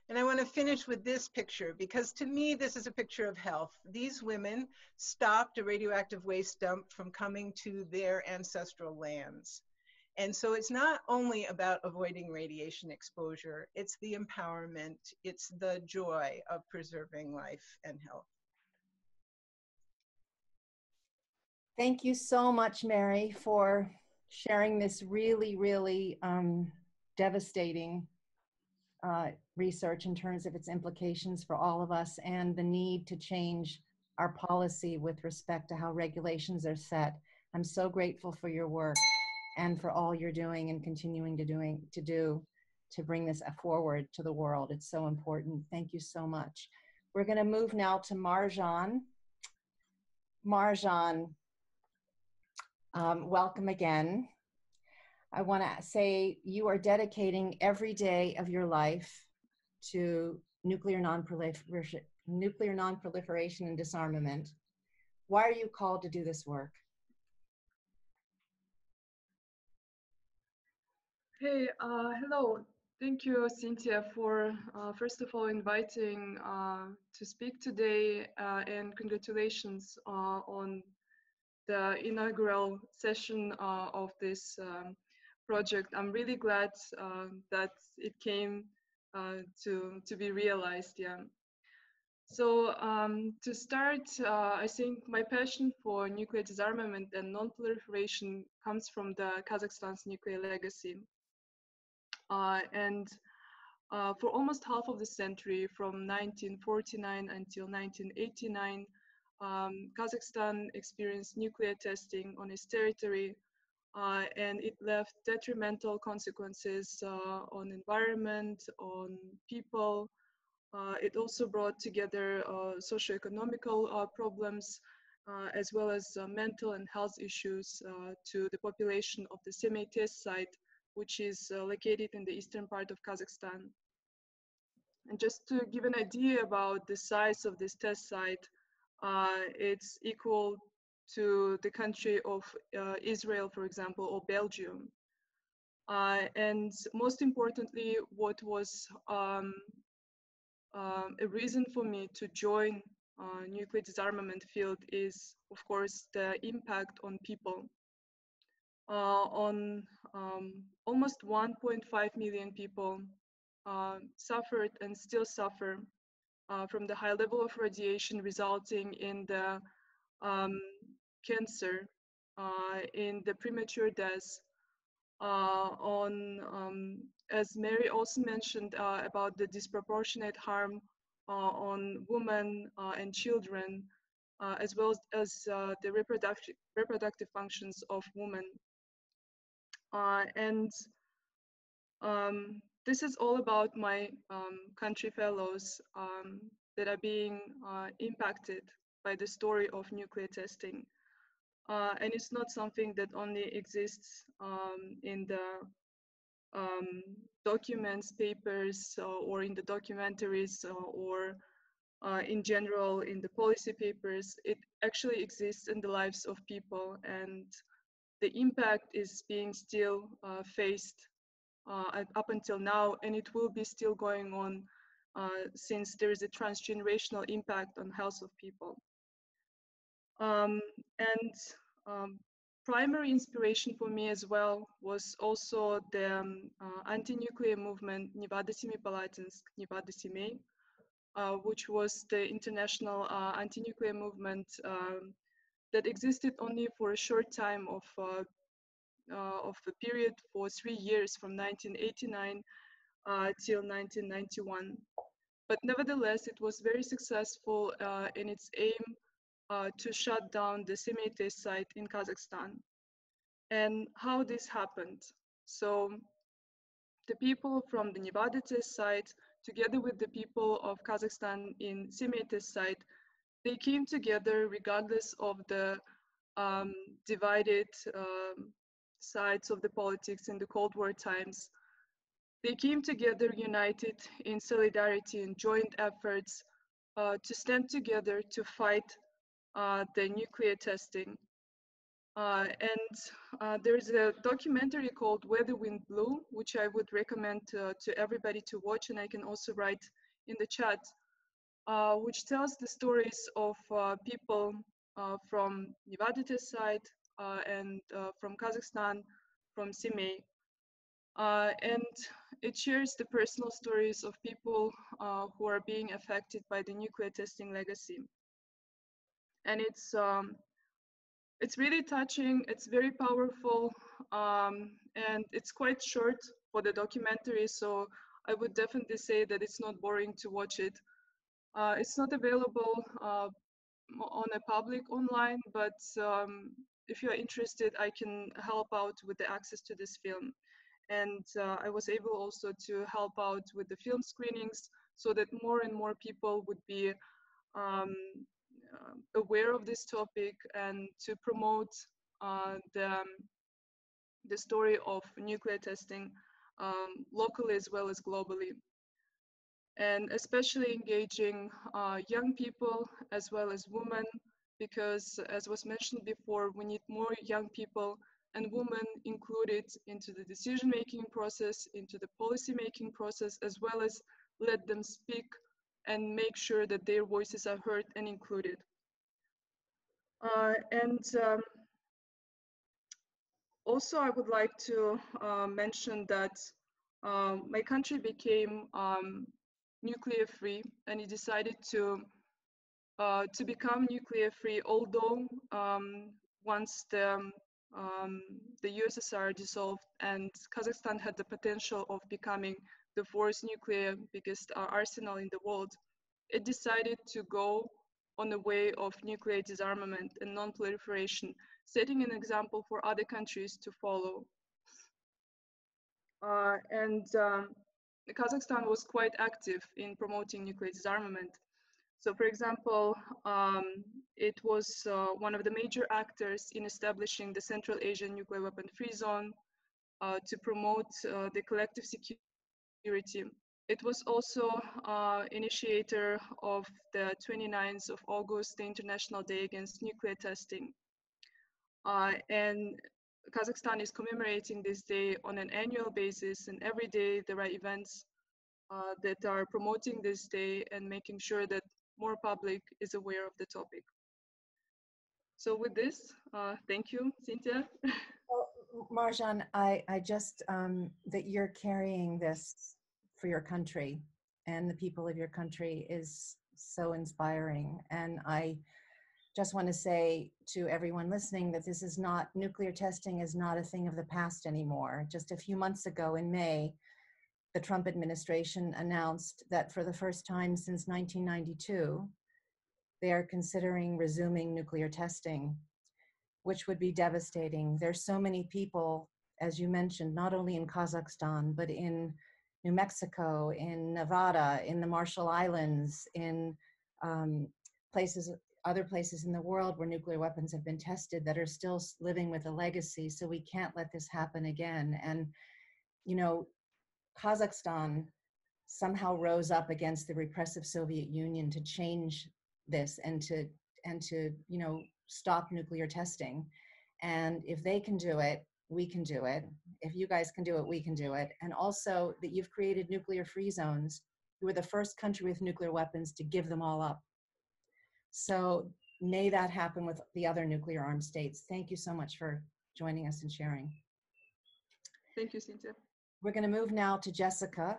And I want to finish with this picture because to me, this is a picture of health. These women stopped a radioactive waste dump from coming to their ancestral lands. And so it's not only about avoiding radiation exposure, it's the empowerment, it's the joy of preserving life and health. Thank you so much, Mary, for sharing this really, really um, devastating uh, research in terms of its implications for all of us and the need to change our policy with respect to how regulations are set. I'm so grateful for your work and for all you're doing and continuing to doing to do to bring this forward to the world. It's so important. Thank you so much. We're going to move now to Marzhan. Marzhan, um, welcome again. I want to say you are dedicating every day of your life to nuclear non-proliferation, nuclear non-proliferation and disarmament. Why are you called to do this work? Hey, uh, hello. Thank you, Cynthia, for uh, first of all inviting uh, to speak today, uh, and congratulations uh, on the inaugural session uh, of this um, project. I'm really glad that it came to to be realized. Yeah. So um, to start, I think my passion for nuclear disarmament and non-proliferation comes from the Kazakhstan's nuclear legacy. Uh, and uh, for almost half of the century, from 1949 until 1989, um, Kazakhstan experienced nuclear testing on its territory, uh, and it left detrimental consequences uh, on environment, on people. Uh, it also brought together uh, socioeconomical problems, as well as mental and health issues to the population of the Semey test site, which is uh, located in the eastern part of Kazakhstan. And just to give an idea about the size of this test site, uh, it's equal to the country of uh, Israel, for example, or Belgium. Uh, and most importantly, what was um, um, a reason for me to join uh, nuclear disarmament field is, of course, the impact on people. Uh, on um, almost 1.5 million people uh, suffered and still suffer uh, from the high level of radiation resulting in the um, cancer, uh, in the premature deaths, uh, on, um, as Mary also mentioned uh, about the disproportionate harm on women and children, as well as, as the reproductive, reproductive functions of women uh, and um, this is all about my um, country fellows um, that are being uh, impacted by the story of nuclear testing. Uh, and it's not something that only exists um, in the um, documents, papers, uh, or in the documentaries, uh, or uh, in general in the policy papers. It actually exists in the lives of people and the impact is being still uh, faced uh, up until now, and it will be still going on uh, since there is a transgenerational impact on health of people. Um, and um, primary inspiration for me as well was also the um, uh, anti-nuclear movement Nevada Semipalatinsk, Nevada uh, which was the international uh, anti-nuclear movement um, that existed only for a short time of uh, uh, of a period for three years from 1989 uh, till 1991. But nevertheless, it was very successful uh, in its aim to shut down the Semey test site in Kazakhstan. And how this happened. So the people from the Nevada test site, together with the people of Kazakhstan in Semey test site, they came together regardless of the um, divided um, sides of the politics in the Cold War times. They came together united in solidarity and joint efforts uh, to stand together to fight uh, the nuclear testing. Uh, and uh, there's a documentary called Where the Wind Blew, which I would recommend to, to everybody to watch, and I can also write in the chat, uh, which tells the stories of uh, people uh, from site uh, and from Kazakhstan, from Semey. and it shares the personal stories of people who are being affected by the nuclear testing legacy. And it's um, it's really touching. It's very powerful, um, and it's quite short for the documentary. So I would definitely say that it's not boring to watch it. Uh, it's not available uh, on a public online, but um, if you are interested, I can help out with the access to this film. And uh, I was able also to help out with the film screenings so that more and more people would be um, uh, aware of this topic and to promote uh, the, um, the story of nuclear testing um, locally as well as globally. And especially engaging uh, young people as well as women, because as was mentioned before, we need more young people and women included into the decision-making process, into the policy-making process, as well as let them speak and make sure that their voices are heard and included. Uh, and um, also I would like to uh, mention that um, my country became um, nuclear free and he decided to uh, to become nuclear free although um, once the um, the USSR dissolved and Kazakhstan had the potential of becoming the fourth nuclear biggest uh, arsenal in the world, it decided to go on the way of nuclear disarmament and non-proliferation, setting an example for other countries to follow. Uh, and um, Kazakhstan was quite active in promoting nuclear disarmament. So for example, um, it was uh, one of the major actors in establishing the Central Asian Nuclear Weapon Free Zone uh, to promote uh, the collective security it was also uh, initiator of the 29th of August, the International Day Against Nuclear Testing. Uh, and Kazakhstan is commemorating this day on an annual basis and every day there are events uh, that are promoting this day and making sure that more public is aware of the topic. So with this, uh, thank you, Cynthia. well, Marzhan, I, I just, um, that you're carrying this for your country and the people of your country is so inspiring. And I just want to say to everyone listening that this is not, nuclear testing is not a thing of the past anymore. Just a few months ago in May, the Trump administration announced that for the first time since 1992, they are considering resuming nuclear testing, which would be devastating. There's so many people, as you mentioned, not only in Kazakhstan, but in New Mexico, in Nevada, in the Marshall Islands, in um, places, other places in the world where nuclear weapons have been tested that are still living with a legacy. So we can't let this happen again. And, you know, Kazakhstan somehow rose up against the repressive Soviet Union to change this and to and to you know stop nuclear testing. And if they can do it, we can do it. If you guys can do it, we can do it. And also that you've created nuclear free zones. You were the first country with nuclear weapons to give them all up. So may that happen with the other nuclear armed states. Thank you so much for joining us and sharing. Thank you, Cynthia. We're going to move now to Jessica.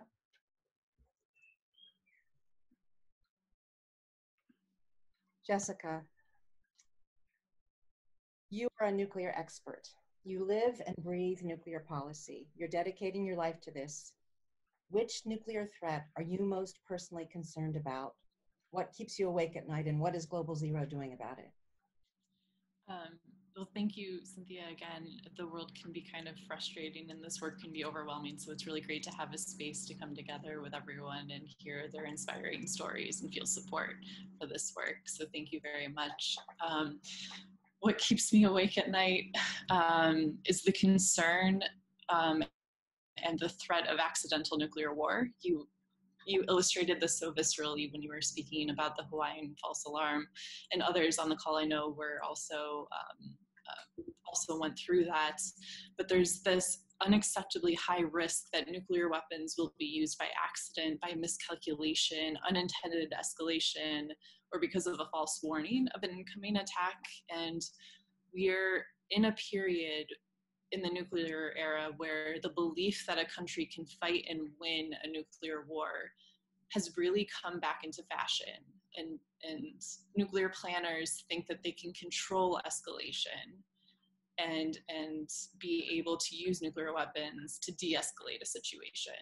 Jessica, you are a nuclear expert. You live and breathe nuclear policy. You're dedicating your life to this. Which nuclear threat are you most personally concerned about? What keeps you awake at night, and what is Global Zero doing about it? Um, well, thank you, Cynthia. Again, the world can be kind of frustrating and this work can be overwhelming. So it's really great to have a space to come together with everyone and hear their inspiring stories and feel support for this work. So thank you very much. Um, what keeps me awake at night um, is the concern um, and the threat of accidental nuclear war. You you illustrated this so viscerally when you were speaking about the Hawaiian false alarm, and others on the call I know were also um, uh, also went through that. But there's this unacceptably high risk that nuclear weapons will be used by accident, by miscalculation, unintended escalation, or because of a false warning of an incoming attack. And we're in a period in the nuclear era where the belief that a country can fight and win a nuclear war has really come back into fashion. And, and nuclear planners think that they can control escalation and, and be able to use nuclear weapons to de escalate a situation.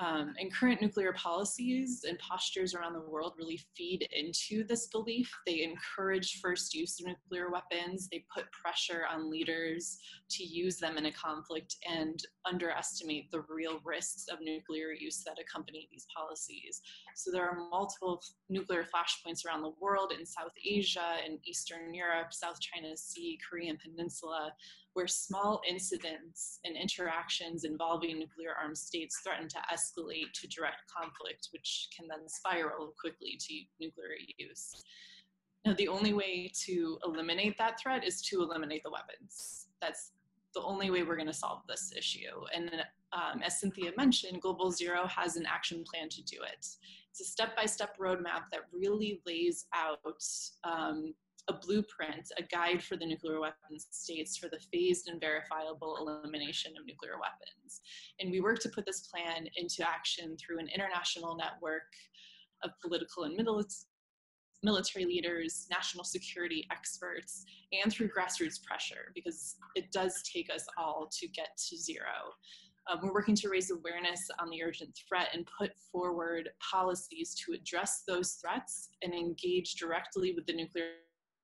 Um, and current nuclear policies and postures around the world really feed into this belief. They encourage first use of nuclear weapons, they put pressure on leaders to use them in a conflict and underestimate the real risks of nuclear use that accompany these policies. So there are multiple nuclear flashpoints around the world in South Asia, in Eastern Europe, South China Sea, Korean Peninsula, where small incidents and interactions involving nuclear armed states threaten to escalate to direct conflict, which can then spiral quickly to nuclear use. Now, the only way to eliminate that threat is to eliminate the weapons. That's the only way we're going to solve this issue. And um, as Cynthia mentioned, Global Zero has an action plan to do it. It's a step by step roadmap that really lays out um, a blueprint, a guide for the nuclear weapons states for the phased and verifiable elimination of nuclear weapons. And we work to put this plan into action through an international network of political and military leaders, national security experts, and through grassroots pressure, because it does take us all to get to zero. Um, we're working to raise awareness on the urgent threat and put forward policies to address those threats and engage directly with the nuclear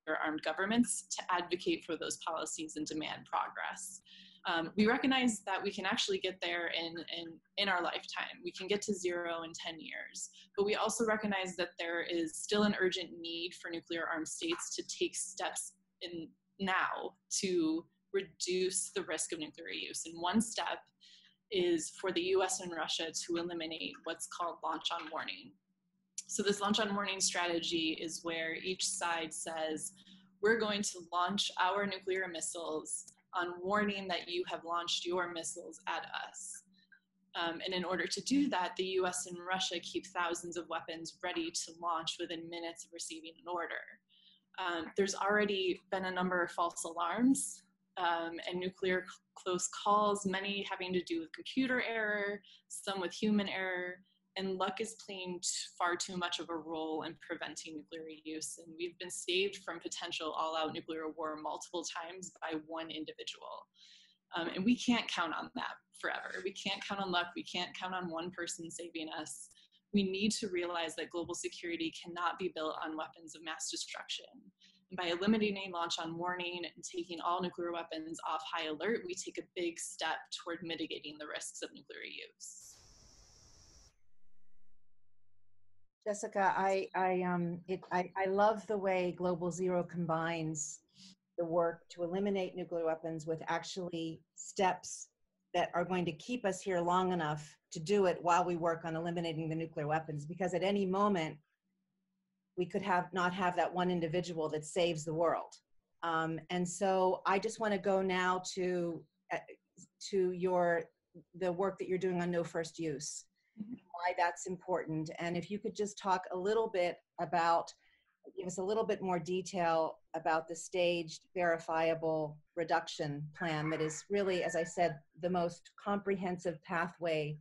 armed governments to advocate for those policies and demand progress. Um, we recognize that we can actually get there in, in, in our lifetime. We can get to zero in 10 years. But we also recognize that there is still an urgent need for nuclear armed states to take steps in now to reduce the risk of nuclear use. And one step is for the US and Russia to eliminate what's called launch on warning. So this launch on warning strategy is where each side says, we're going to launch our nuclear missiles on warning that you have launched your missiles at us. Um, and in order to do that, the US and Russia keep thousands of weapons ready to launch within minutes of receiving an order. Um, there's already been a number of false alarms um, and nuclear close calls, many having to do with computer error, some with human error, and luck is playing far too much of a role in preventing nuclear use. And we've been saved from potential all out nuclear war multiple times by one individual. Um, and we can't count on that forever. We can't count on luck. We can't count on one person saving us. We need to realize that global security cannot be built on weapons of mass destruction. And by eliminating launch on warning and taking all nuclear weapons off high alert, we take a big step toward mitigating the risks of nuclear use. Jessica, I I um it I, I love the way Global Zero combines the work to eliminate nuclear weapons with actually steps that are going to keep us here long enough to do it while we work on eliminating the nuclear weapons because at any moment we could have not have that one individual that saves the world. Um, and so i just want to go now to uh, to your the work that you're doing on no first use why that's important. And if you could just talk a little bit about, give us a little bit more detail about the staged verifiable reduction plan that is really, as I said, the most comprehensive pathway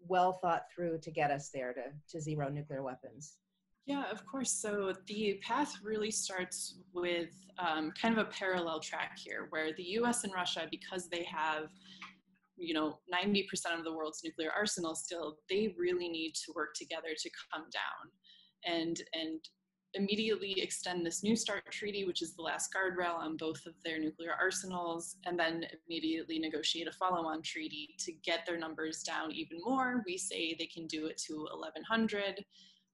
well thought through to get us there to, to zero nuclear weapons. Yeah, of course. So the path really starts with um, kind of a parallel track here, where the US and Russia, because they have you know 90% of the world's nuclear arsenal still they really need to work together to come down and and immediately extend this New START treaty which is the last guardrail on both of their nuclear arsenals and then immediately negotiate a follow-on treaty to get their numbers down even more we say they can do it to 1100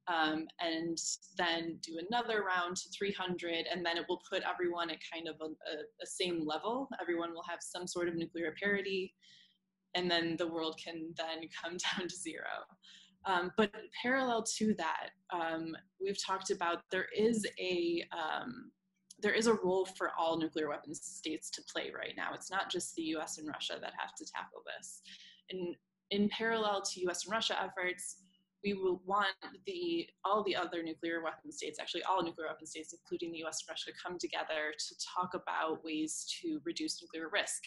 um, and then do another round to 300, and then it will put everyone at kind of a, a, a same level. Everyone will have some sort of nuclear parity, and then the world can then come down to zero. Um, but parallel to that, um, we've talked about there is a um, there is a role for all nuclear weapons states to play right now. It's not just the U.S. and Russia that have to tackle this. And in parallel to U.S. and Russia efforts, we will want the all the other nuclear weapon states, actually all nuclear weapon states, including the U.S. and Russia, to come together to talk about ways to reduce nuclear risk.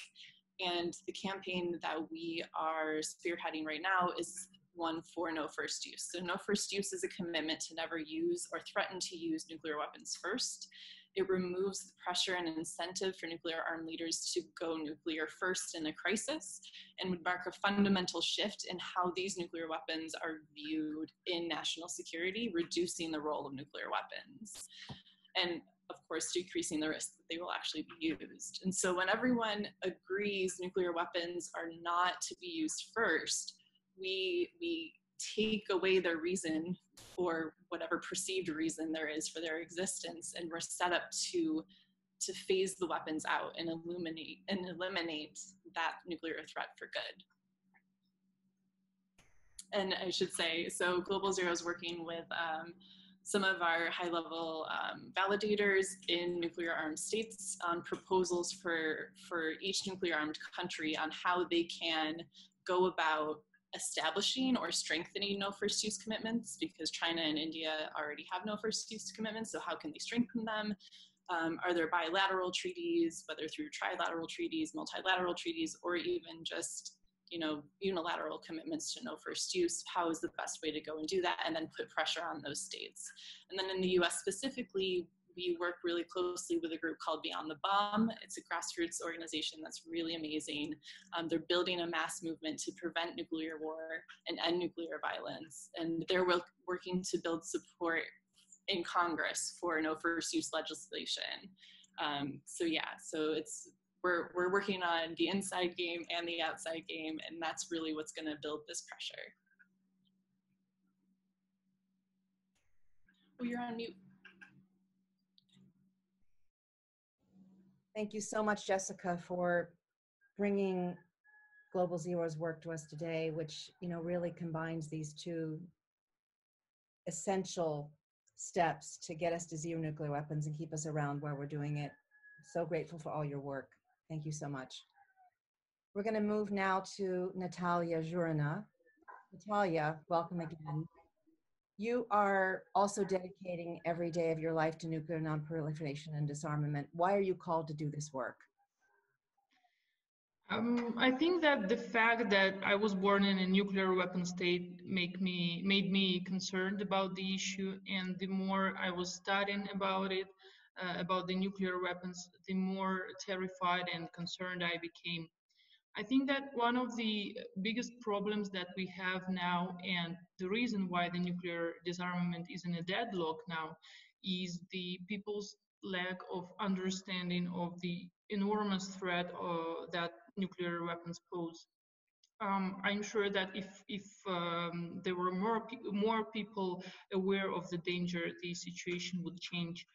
And the campaign that we are spearheading right now is one for no first use. So, no first use is a commitment to never use or threaten to use nuclear weapons first. It removes the pressure and incentive for nuclear armed leaders to go nuclear first in a crisis and would mark a fundamental shift in how these nuclear weapons are viewed in national security, reducing the role of nuclear weapons. And of course, decreasing the risk that they will actually be used. And so, when everyone agrees nuclear weapons are not to be used first, we we take away their reason or whatever perceived reason there is for their existence and we're set up to to phase the weapons out and illuminate and eliminate that nuclear threat for good and i should say so Global Zero is working with um, some of our high level um, validators in nuclear armed states on proposals for for each nuclear armed country on how they can go about establishing or strengthening no first use commitments because China and India already have no first use commitments. So, how can they strengthen them? Um, are there bilateral treaties, whether through trilateral treaties, multilateral treaties, or even just you know unilateral commitments to no first use? How is the best way to go and do that, and then put pressure on those states? And then in the U.S. specifically, we work really closely with a group called Beyond the Bomb. It's a grassroots organization that's really amazing. Um, they're building a mass movement to prevent nuclear war and end nuclear violence. And they're working to build support in Congress for no first use legislation. Um, so yeah, so it's we're we're working on the inside game and the outside game, and that's really what's going to build this pressure. Oh, you're on mute. Thank you so much, Jessica, for bringing Global Zero's work to us today, which you know really combines these two essential steps to get us to zero nuclear weapons and keep us around where we're doing it. So grateful for all your work. Thank you so much. We're going to move now to Natalia Zhurina. Natalia, welcome again. You are also dedicating every day of your life to nuclear nonproliferation and disarmament. Why are you called to do this work? Um, I think that the fact that I was born in a nuclear weapon state make me made me concerned about the issue, and the more I was studying about it, uh, about the nuclear weapons, the more terrified and concerned I became. I think that one of the biggest problems that we have now, and the reason why the nuclear disarmament is in a deadlock now, is the people's lack of understanding of the enormous threat uh, that nuclear weapons pose. Um, I'm sure that if if um, there were more pe more people aware of the danger, the situation would change.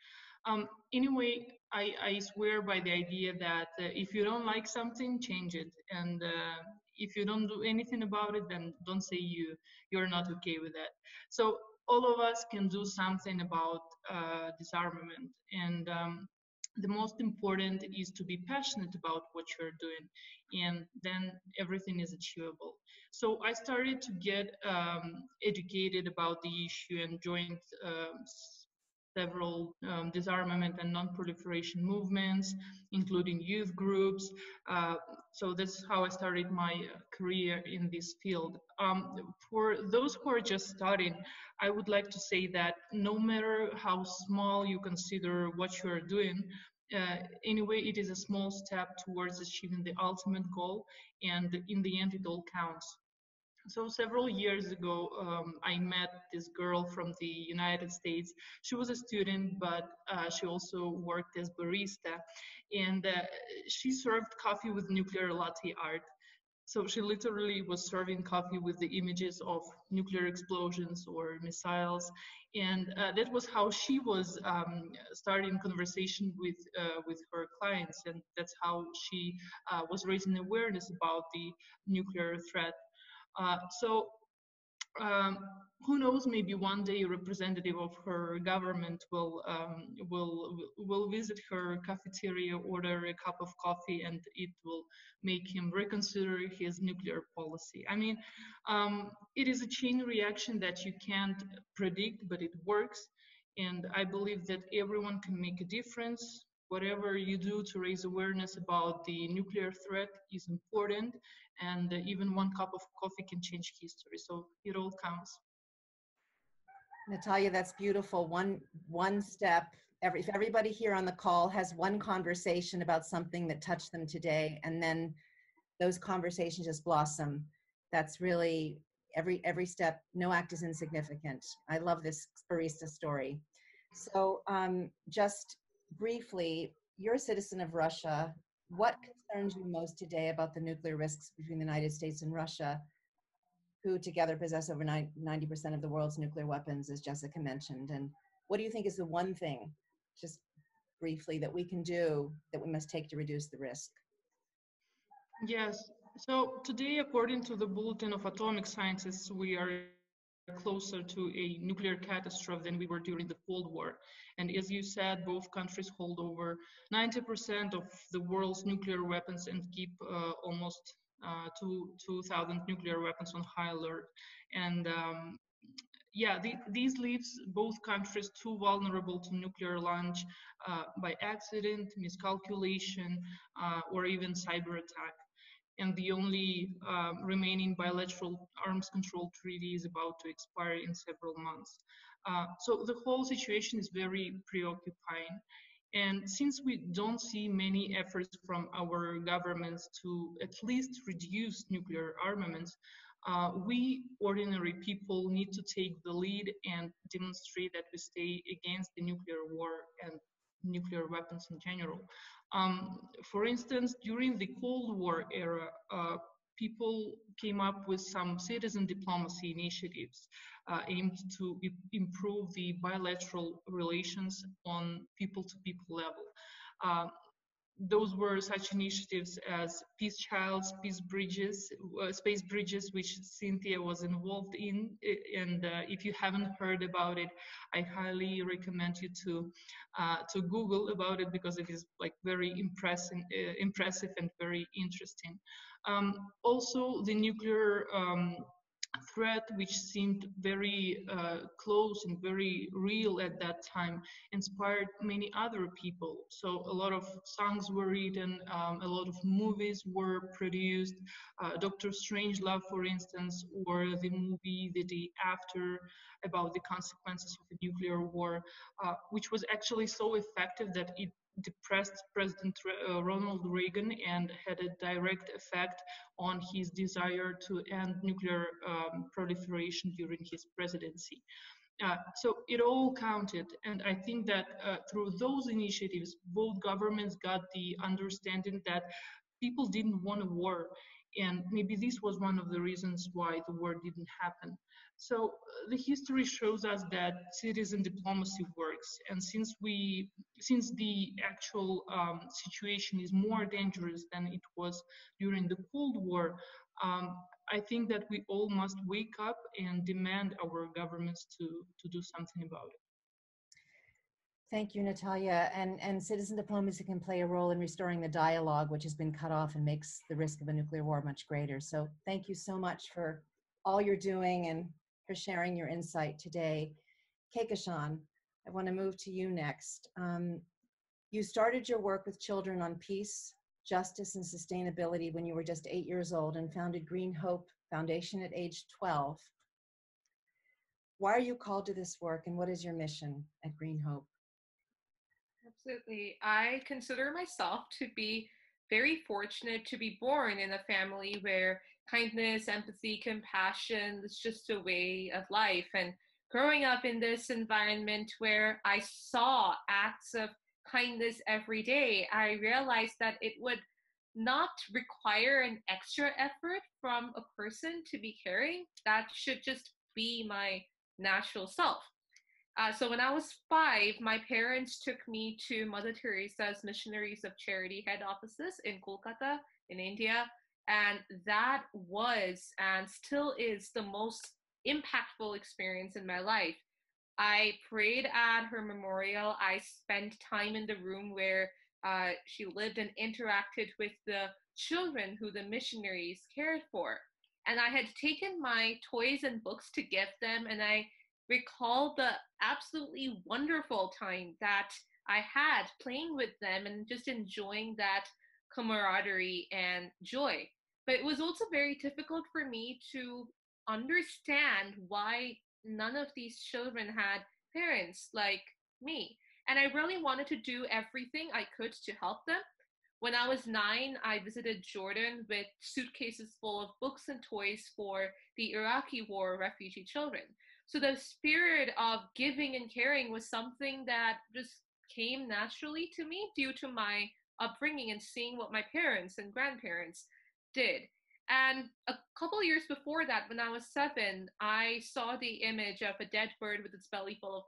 Um, anyway, I, I, swear by the idea that uh, if you don't like something, change it. And uh, if you don't do anything about it, then don't say you you're not okay with that. So all of us can do something about uh, disarmament. And um, the most important is to be passionate about what you're doing, and then everything is achievable. So I started to get um, educated about the issue and joined um, several um, disarmament and non-proliferation movements, including youth groups. Uh, so that's how I started my uh, career in this field. Um, for those who are just starting, I would like to say that no matter how small you consider what you are doing, uh, anyway, it is a small step towards achieving the ultimate goal, and in the end, it all counts. So several years ago, um, I met this girl from the United States. She was a student, but uh, she also worked as barista, and uh, she served coffee with nuclear latte art. so she literally was serving coffee with the images of nuclear explosions or missiles and uh, that was how she was um, starting conversation with uh, with her clients and that's how she uh, was raising awareness about the nuclear threat so um, who knows maybe one day a representative of her government will um, will will visit her cafeteria order a cup of coffee and it will make him reconsider his nuclear policy. I mean um, it is a chain reaction that you can't predict but it works and i believe that everyone can make a difference whatever you do to raise awareness about the nuclear threat is important and even one cup of coffee can change history so it all counts Natalia, that's beautiful. One one step. Every, if everybody here on the call has one conversation about something that touched them today, and then those conversations just blossom, that's really every every step. No act is insignificant. I love this barista story. So, um, just briefly, you're a citizen of Russia. What concerns you most today about the nuclear risks between the United States and Russia? who together possess over 90% of the world's nuclear weapons, as Jessica mentioned. And what do you think is the one thing, just briefly, that we can do that we must take to reduce the risk? Yes. So today, according to the Bulletin of Atomic Scientists, we are closer to a nuclear catastrophe than we were during the Cold War. And as you said, both countries hold over 90% of the world's nuclear weapons and keep uh, almost uh, two 2,000 nuclear weapons on high alert. And um, yeah, the, these leaves both countries too vulnerable to nuclear launch uh, by accident, miscalculation, uh, or even cyber attack. And the only um, remaining bilateral arms control treaty is about to expire in several months. Uh, so the whole situation is very preoccupying. And since we don't see many efforts from our governments to at least reduce nuclear armaments, uh, we ordinary people need to take the lead and demonstrate that we stay against the nuclear war and nuclear weapons in general. Um, for instance, during the Cold War era, uh, people came up with some citizen diplomacy initiatives uh, aimed to improve the bilateral relations on people-to-people level. Uh, those were such initiatives as Peace Childs, Peace Bridges, uh, Space Bridges, which Cynthia was involved in. And uh, if you haven't heard about it, I highly recommend you to uh, to Google about it because it is like very impressive, uh, impressive and very interesting. Um, also, the nuclear um, threat, which seemed very uh, close and very real at that time, inspired many other people. So a lot of songs were written, um, a lot of movies were produced. Uh, Doctor Strangelove, for instance, or the movie The Day After about the consequences of a nuclear war, uh, which was actually so effective that it depressed President uh, Ronald Reagan and had a direct effect on his desire to end nuclear um, proliferation during his presidency. Uh, so it all counted, and I think that uh, through those initiatives, both governments got the understanding that people didn't want a war, and maybe this was one of the reasons why the war didn't happen. So uh, the history shows us that citizen diplomacy works, and since we, since the actual um, situation is more dangerous than it was during the Cold War, um, I think that we all must wake up and demand our governments to to do something about it. Thank you, Natalia. And, and citizen diplomacy can play a role in restoring the dialogue, which has been cut off and makes the risk of a nuclear war much greater. So thank you so much for all you're doing and for sharing your insight today. Kehkashan, I want to move to you next. Um, you started your work with children on peace, justice, and sustainability when you were just eight years old and founded Green Hope Foundation at age 12. Why are you called to this work and what is your mission at Green Hope? Absolutely. I consider myself to be very fortunate to be born in a family where kindness, empathy, compassion. It's just a way of life. And growing up in this environment where I saw acts of kindness every day, I realized that it would not require an extra effort from a person to be caring. That should just be my natural self. Uh, so when I was five, my parents took me to Mother Teresa's Missionaries of Charity head offices in Kolkata, in India. And that was and still is the most impactful experience in my life. I prayed at her memorial. I spent time in the room where uh, she lived and interacted with the children who the missionaries cared for. And I had taken my toys and books to give them, and I recall the absolutely wonderful time that I had playing with them and just enjoying that camaraderie and joy. But it was also very difficult for me to understand why none of these children had parents like me. And I really wanted to do everything I could to help them. When I was nine, I visited Jordan with suitcases full of books and toys for the Iraqi war refugee children. So the spirit of giving and caring was something that just came naturally to me due to my upbringing and seeing what my parents and grandparents did. And a couple years before that, when I was seven, I saw the image of a dead bird with its belly full of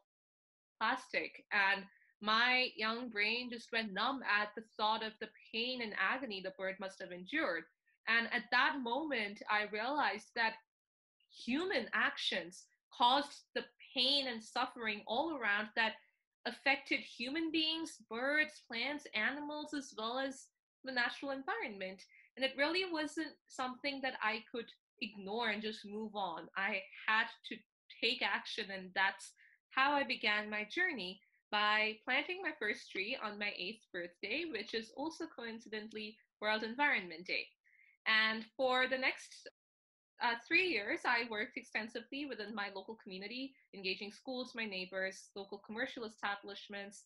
plastic. And my young brain just went numb at the thought of the pain and agony the bird must have endured. And at that moment, I realized that human actions caused the pain and suffering all around that affected human beings, birds, plants, animals, as well as the natural environment. And it really wasn't something that I could ignore and just move on. I had to take action, and that's how I began my journey by planting my first tree on my eighth birthday, which is also coincidentally World Environment Day. And for the next uh, three years, I worked extensively within my local community, engaging schools, my neighbors, local commercial establishments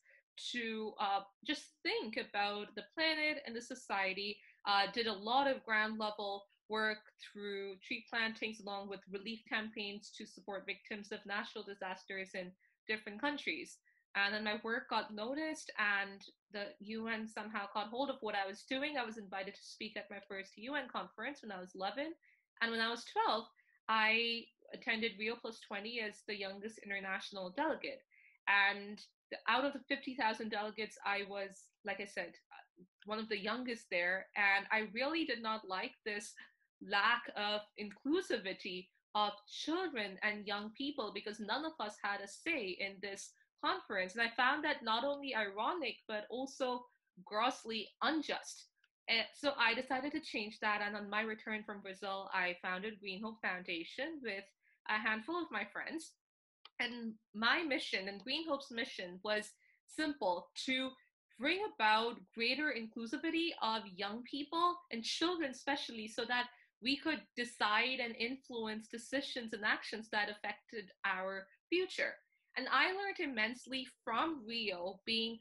to uh, just think about the planet and the society. Uh, did a lot of ground level work through tree plantings along with relief campaigns to support victims of natural disasters in different countries. And then my work got noticed, and the UN somehow caught hold of what I was doing. I was invited to speak at my first UN conference when I was 11 and when I was 12, I attended Rio Plus 20 as the youngest international delegate. And out of the 50,000 delegates, I was, like I said, uh, one of the youngest there. And I really did not like this lack of inclusivity of children and young people because none of us had a say in this conference. And I found that not only ironic, but also grossly unjust and so I decided to change that. And on my return from Brazil, I founded Green Hope Foundation with a handful of my friends. And my mission and Green Hope's mission was simple to bring about greater inclusivity of young people and children, especially, so that we could decide and influence decisions and actions that affected our future. And I learned immensely from Rio being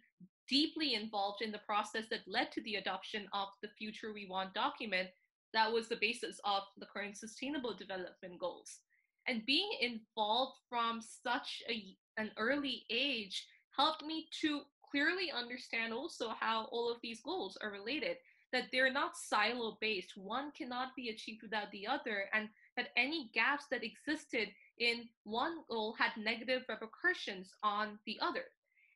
deeply involved in the process that led to the adoption of the Future We Want document that was the basis of the current Sustainable Development Goals. And being involved from such a, an early age helped me to clearly understand also how all of these goals are related, that they're not silo based. One cannot be achieved without the other, and that any gaps that existed in one goal had negative repercussions on the other.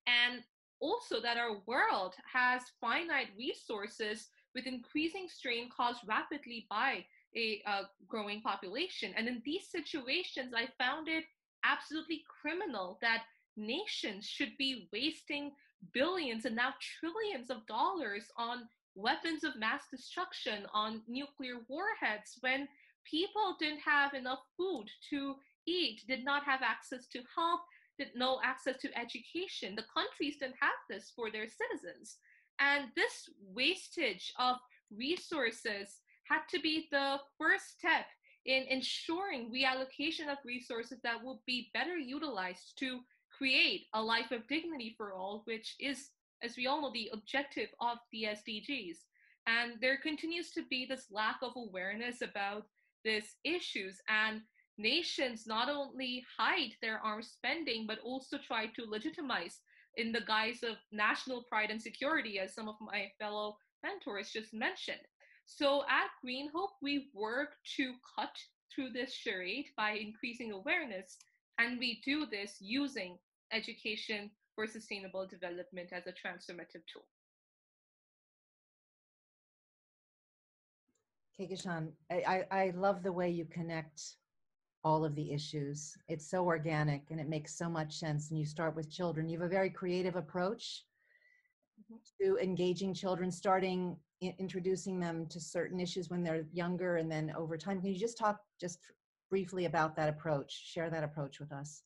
And also that our world has finite resources with increasing strain caused rapidly by a uh, growing population. And in these situations, I found it absolutely criminal that nations should be wasting billions and now trillions of dollars on weapons of mass destruction, on nuclear warheads, when people didn't have enough food to eat, did not have access to health, no access to education. The countries didn't have this for their citizens. And this wastage of resources had to be the first step in ensuring reallocation of resources that will be better utilized to create a life of dignity for all, which is, as we all know, the objective of the SDGs. And there continues to be this lack of awareness about these issues. And nations not only hide their arms spending, but also try to legitimize in the guise of national pride and security, as some of my fellow mentors just mentioned. So at Green Hope, we work to cut through this charade by increasing awareness, and we do this using education for sustainable development as a transformative tool. I, I, I love the way you connect all of the issues. It's so organic and it makes so much sense. And you start with children. You have a very creative approach mm-hmm. to engaging children, starting introducing them to certain issues when they're younger and then over time. Can you just talk just briefly about that approach? Share that approach with us.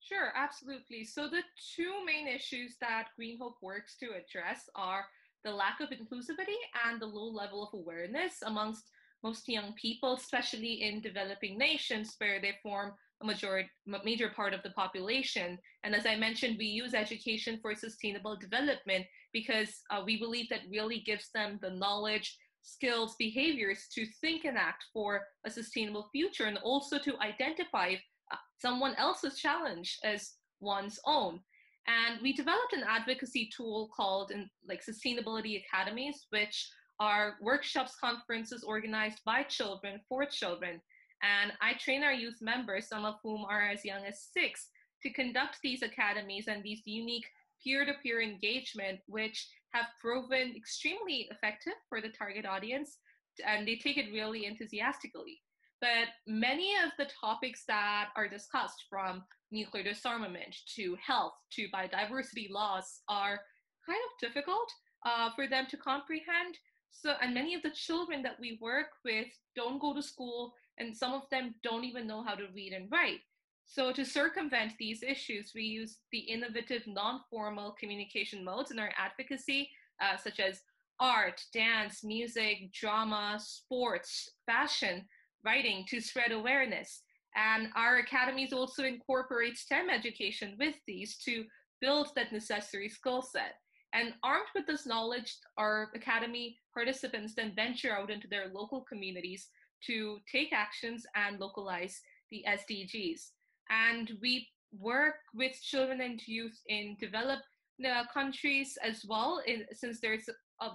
Sure, absolutely. So the two main issues that Green Hope works to address are the lack of inclusivity and the low level of awareness amongst most young people, especially in developing nations where they form a major, major part of the population. And as I mentioned, we use education for sustainable development because uh, we believe that really gives them the knowledge, skills, behaviors to think and act for a sustainable future and also to identify uh, someone else's challenge as one's own. And we developed an advocacy tool called in, like Sustainability Academies, which are workshops, conferences organized by children for children. And I train our youth members, some of whom are as young as six, to conduct these academies and these unique peer to peer engagement, which have proven extremely effective for the target audience. And they take it really enthusiastically. But many of the topics that are discussed, from nuclear disarmament to health to biodiversity loss, are kind of difficult uh, for them to comprehend. So, and many of the children that we work with don't go to school, and some of them don't even know how to read and write. So, to circumvent these issues, we use the innovative non formal communication modes in our advocacy, uh, such as art, dance, music, drama, sports, fashion, writing to spread awareness. And our academies also incorporate STEM education with these to build that necessary skill set. And armed with this knowledge, our academy participants then venture out into their local communities to take actions and localize the SDGs. And we work with children and youth in developed uh, countries as well, in, since there's a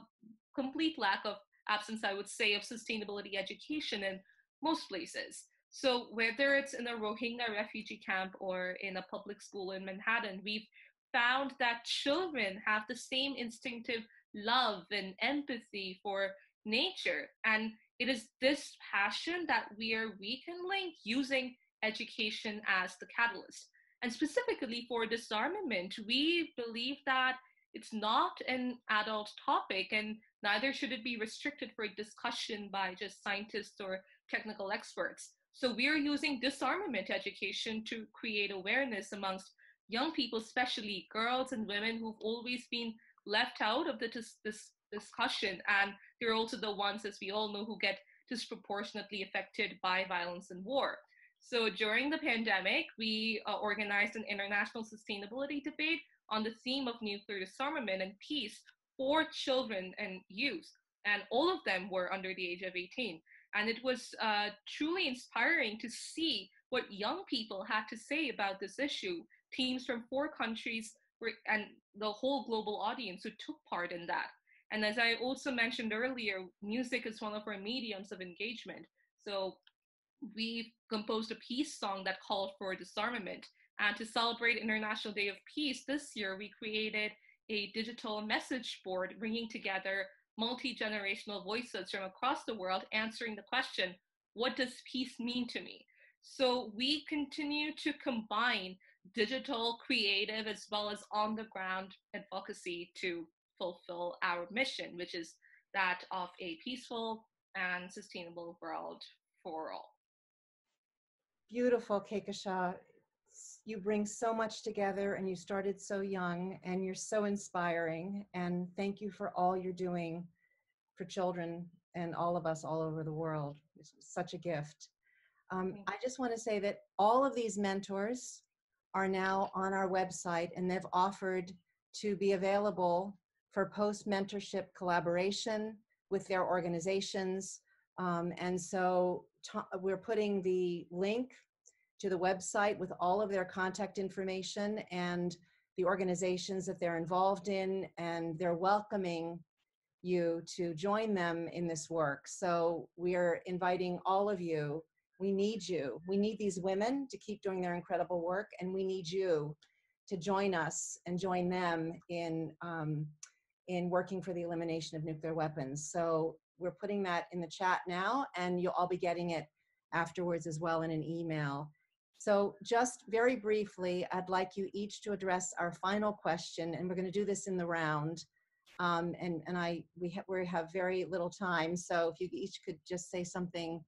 complete lack of absence, I would say, of sustainability education in most places. So whether it's in a Rohingya refugee camp or in a public school in Manhattan, we've found that children have the same instinctive love and empathy for nature. And it is this passion that we are rekindling using education as the catalyst. And specifically for disarmament, we believe that it's not an adult topic and neither should it be restricted for discussion by just scientists or technical experts. So we are using disarmament education to create awareness amongst young people, especially girls and women who've always been left out of the dis- this discussion. And they're also the ones, as we all know, who get disproportionately affected by violence and war. So during the pandemic, we uh, organized an international sustainability debate on the theme of nuclear disarmament and peace for children and youth. And all of them were under the age of 18. And it was uh, truly inspiring to see what young people had to say about this issue. Teams from four countries were, and the whole global audience who took part in that. And as I also mentioned earlier, music is one of our mediums of engagement. So we composed a peace song that called for disarmament. And to celebrate International Day of Peace this year, we created a digital message board bringing together multi generational voices from across the world answering the question what does peace mean to me? So we continue to combine digital, creative, as well as on the ground advocacy to fulfill our mission, which is that of a peaceful and sustainable world for all. Beautiful, Kehkashan. You bring so much together and you started so young and you're so inspiring. And thank you for all you're doing for children and all of us all over the world. It's such a gift. Um, I just want to say that all of these mentors are now on our website and they've offered to be available for post mentorship collaboration with their organizations. Um, and so we're putting the link to the website with all of their contact information and the organizations that they're involved in, and they're welcoming you to join them in this work. So we are inviting all of you. We need you. We need these women to keep doing their incredible work, and we need you to join us and join them in um, in working for the elimination of nuclear weapons. So we're putting that in the chat now, and you'll all be getting it afterwards as well in an email. So just very briefly, I'd like you each to address our final question, and we're going to do this in the round. Um, and and I we have we have very little time, so if you each could just say something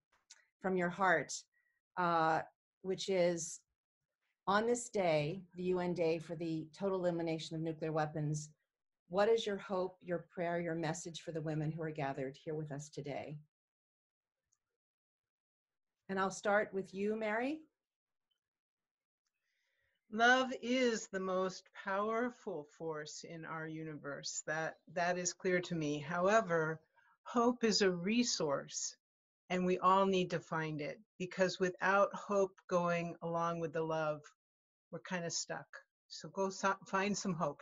from your heart, uh, which is on this day, the UN Day for the total elimination of nuclear weapons. What is your hope, your prayer, your message for the women who are gathered here with us today? And I'll start with you, Mary. Love is the most powerful force in our universe. That that is clear to me. However, hope is a resource and we all need to find it because without hope going along with the love, we're kind of stuck. So go so- find some hope.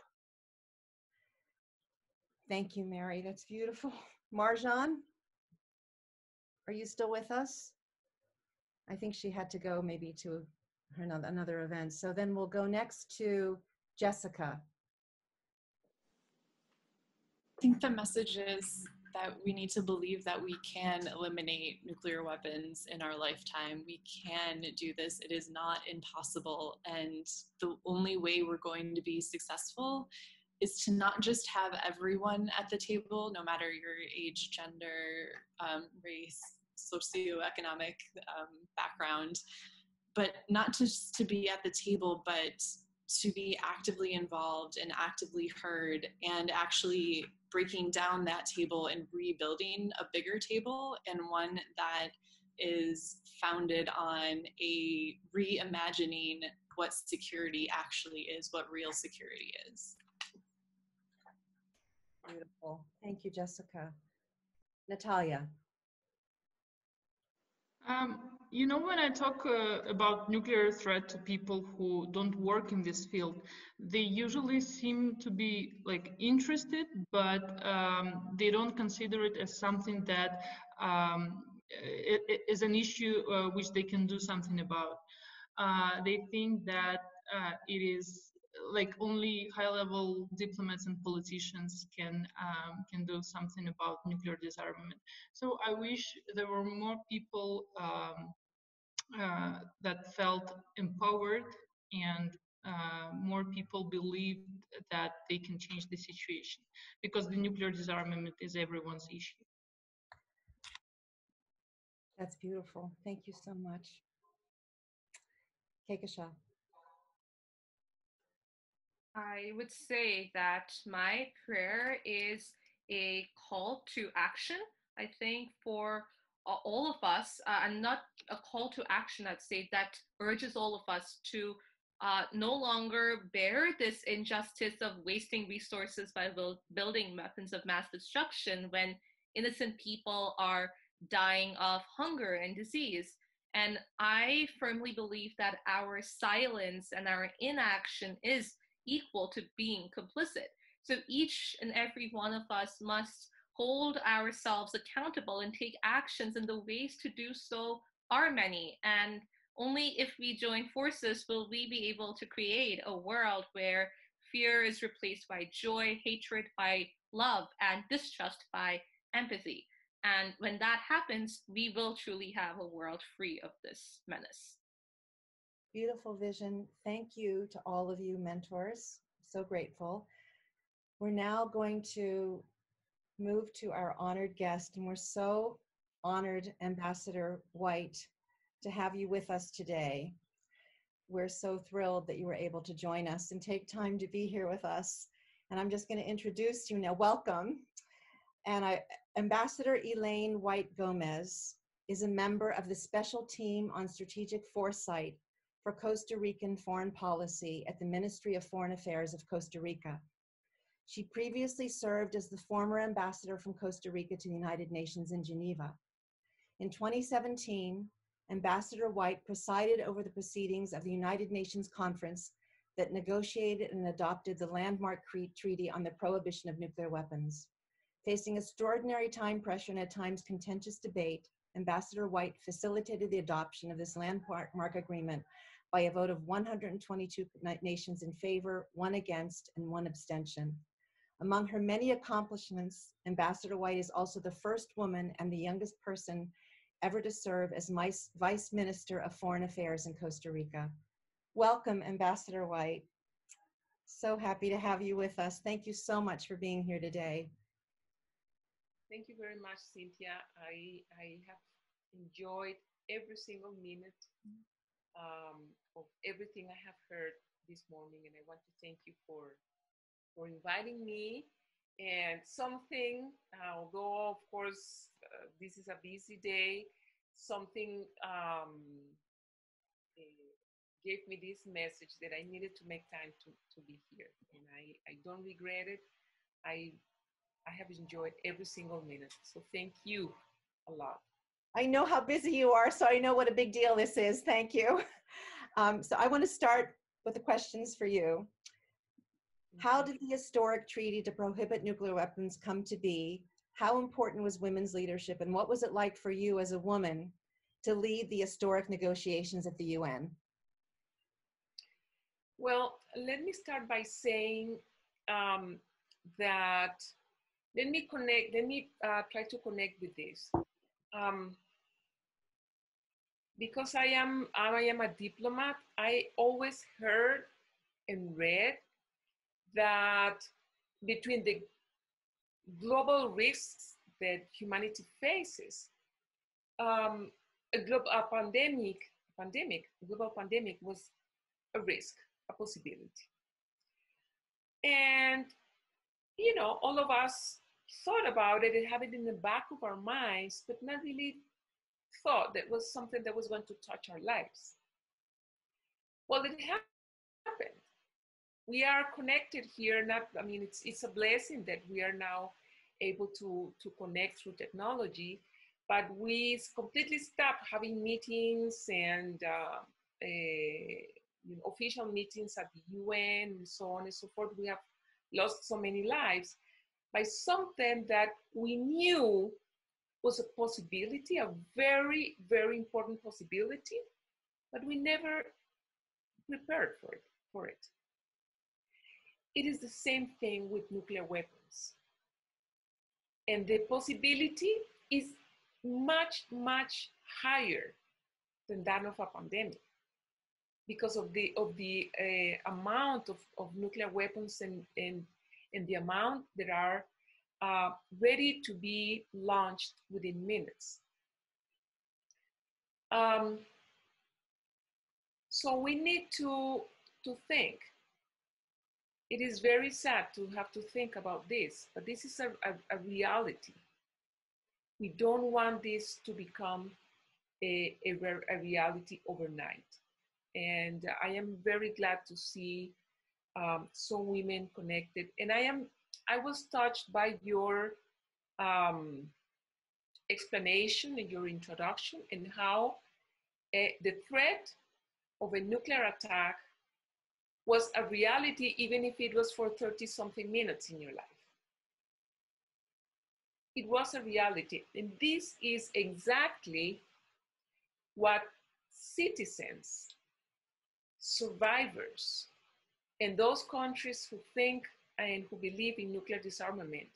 Thank you, Mary. That's beautiful. Marzhan, are you still with us? I think she had to go maybe to another, another event. So then we'll go next to Jessica. I think the message is that we need to believe that we can eliminate nuclear weapons in our lifetime. We can do this. It is not impossible. And the only way we're going to be successful is to not just have everyone at the table, no matter your age, gender, um, race, socioeconomic um, background, but not just to be at the table, but to be actively involved and actively heard and actually breaking down that table and rebuilding a bigger table and one that is founded on a reimagining what security actually is, what real security is. Beautiful. Thank you, Jessica. Natalia. Um, you know, when I talk uh, about nuclear threat to people who don't work in this field, they usually seem to be like interested, but um, they don't consider it as something that um, it, it is an issue uh, which they can do something about. Uh, they think that uh, it is like only high-level diplomats and politicians can um, can do something about nuclear disarmament. So I wish there were more people um, uh, that felt empowered and uh, more people believed that they can change the situation because the nuclear disarmament is everyone's issue. That's beautiful. Thank you so much. Kehkashan. I would say that my prayer is a call to action. I think for all of us, uh, and not a call to action, I'd say that urges all of us to uh, no longer bear this injustice of wasting resources by build, building weapons of mass destruction when innocent people are dying of hunger and disease. And I firmly believe that our silence and our inaction is equal to being complicit. So each and every one of us must hold ourselves accountable and take actions, and the ways to do so are many. And only if we join forces will we be able to create a world where fear is replaced by joy, hatred by love, and distrust by empathy. And when that happens, we will truly have a world free of this menace. Beautiful vision. Thank you to all of you mentors. So grateful. We're now going to move to our honored guest, and we're so honored, Ambassador Whyte, to have you with us today. We're so thrilled that you were able to join us and take time to be here with us. And I'm just going to introduce you now. Welcome. And I, Ambassador Elayne Whyte Gomez is a member of the Special Team on Strategic Foresight for Costa Rican Foreign Policy at the Ministry of Foreign Affairs of Costa Rica. She previously served as the former ambassador from Costa Rica to the United Nations in Geneva. In 2017, Ambassador Whyte presided over the proceedings of the United Nations Conference that negotiated and adopted the landmark Treaty on the Prohibition of Nuclear Weapons. Facing extraordinary time pressure and at times contentious debate, Ambassador Whyte facilitated the adoption of this landmark agreement by a vote of 122 nations in favor, one against, and one abstention. Among her many accomplishments, Ambassador Whyte is also the first woman and the youngest person ever to serve as Vice Minister of Foreign Affairs in Costa Rica. Welcome, Ambassador Whyte. So happy to have you with us. Thank you so much for being here today. Thank you very much, Cynthia. I, I have enjoyed every single minute um, of everything I have heard this morning, and I want to thank you for for inviting me. And something, although of course uh, this is a busy day, something um, eh, gave me this message that I needed to make time to, to be here, and I, I don't regret it. I I have enjoyed every single minute. So thank you a lot. I know how busy you are, so I know what a big deal this is. Thank you. Um, so I want to start with the questions for you. How did the historic treaty to prohibit nuclear weapons come to be? How important was women's leadership, and what was it like for you as a woman to lead the historic negotiations at the UN? Well, let me start by saying um, that let me connect, let me uh, try to connect with this. Um, because I am, I am a diplomat, I always heard and read that between the global risks that humanity faces, um, a global a pandemic, pandemic, global pandemic was a risk, a possibility. And you know, all of us thought about it and have it in the back of our minds, but not really thought that was something that was going to touch our lives. Well, it happened. We are connected here. Not, I mean, it's it's a blessing that we are now able to to connect through technology, but we completely stopped having meetings and uh, uh, you know, official meetings at the UN and so on and so forth. We have lost so many lives by something that we knew was a possibility, a very, very important possibility, but we never prepared for it. For it. It is the same thing with nuclear weapons. And the possibility is much, much higher than that of a pandemic because of the of the uh, amount of, of nuclear weapons and, and and the amount that are ready to be launched within minutes. Um, so we need to to think. It is very sad to have to think about this, but this is a, a, a reality. We don't want this to become a, a, a reality overnight and I am very glad to see um, some women connected. And I am, I was touched by your um, explanation and your introduction and how uh, the threat of a nuclear attack was a reality, even if it was for 30 something minutes in your life. It was a reality. And this is exactly what citizens survivors and those countries who think and who believe in nuclear disarmament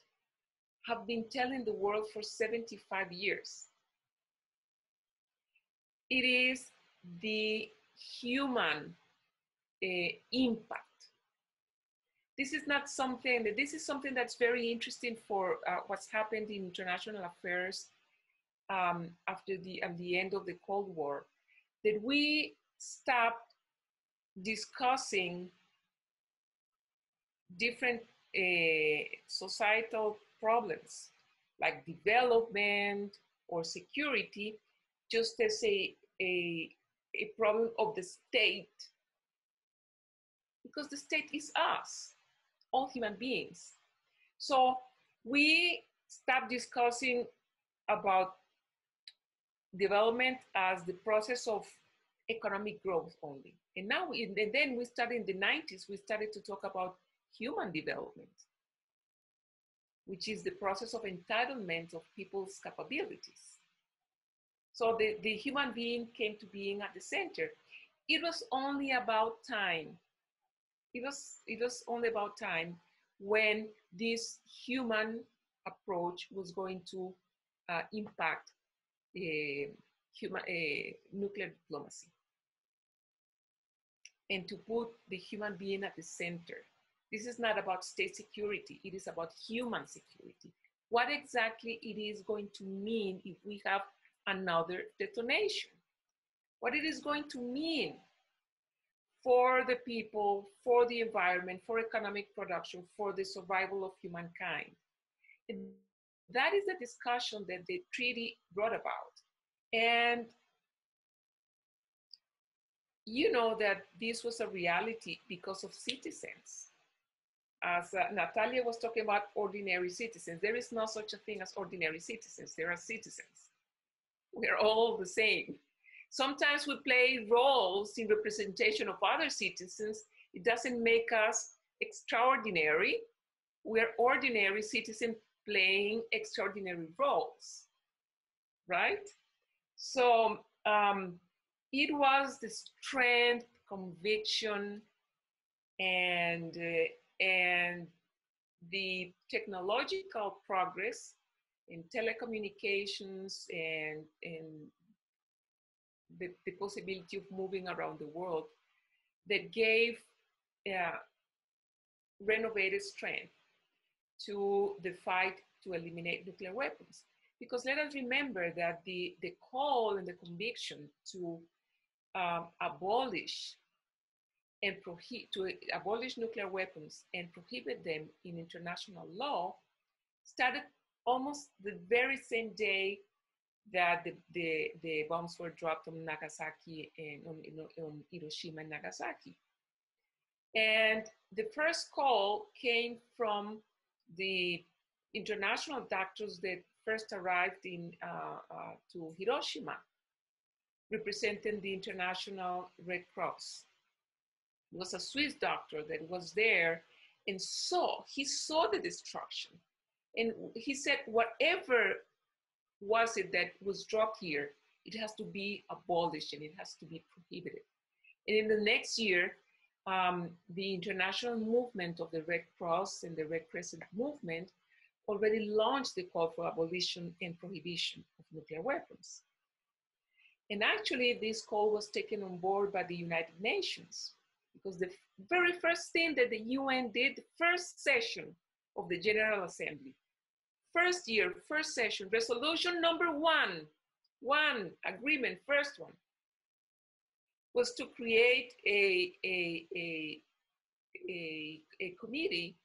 have been telling the world for 75 years. It is the human uh, impact. This is not something, that this is something that's very interesting for uh, what's happened in international affairs um, after the, at the end of the Cold War, that we stopped discussing different uh, societal problems like development or security just as a, a, a problem of the state because the state is us all human beings so we stop discussing about development as the process of economic growth only. And now, and then we started in the 90s, we started to talk about human development. which is the process of entitlement of people's capabilities. So the, the human being came to being at the center. It was only about time. It was, it was only about time when this human approach was going to uh, impact uh, human, uh, nuclear diplomacy and to put the human being at the center. This is not about state security, it is about human security. What exactly it is going to mean if we have another detonation? What it is going to mean for the people, for the environment, for economic production, for the survival of humankind. And that is the discussion that the treaty brought about. And you know that this was a reality because of citizens. As uh, Natalia was talking about ordinary citizens, there is no such a thing as ordinary citizens. There are citizens. We're all the same. Sometimes we play roles in representation of other citizens. It doesn't make us extraordinary. We're ordinary citizens playing extraordinary roles, right? So um, it was the strength, conviction, and uh, and the technological progress in telecommunications and and the, the possibility of moving around the world that gave uh, renovated strength to the fight to eliminate nuclear weapons. Because let us remember that the, the call and the conviction to um, abolish and prohibit to abolish nuclear weapons and prohibit them in international law started almost the very same day that the, the, the bombs were dropped on Nagasaki and on, on Hiroshima and Nagasaki. And the first call came from the international doctors that first arrived in, uh, uh, to Hiroshima representing the International Red Cross. Was a Swiss doctor that was there and saw, he saw the destruction. And he said, whatever was it that was dropped here, it has to be abolished and it has to be prohibited. And in the next year, um, the international movement of the Red Cross and the Red Crescent movement already launched the call for abolition and prohibition of nuclear weapons. And actually, this call was taken on board by the United Nations because the very first thing that the UN did, the first session of the General Assembly, first year, first session, resolution number one, one agreement, first one, was to create a, a, a, a, a committee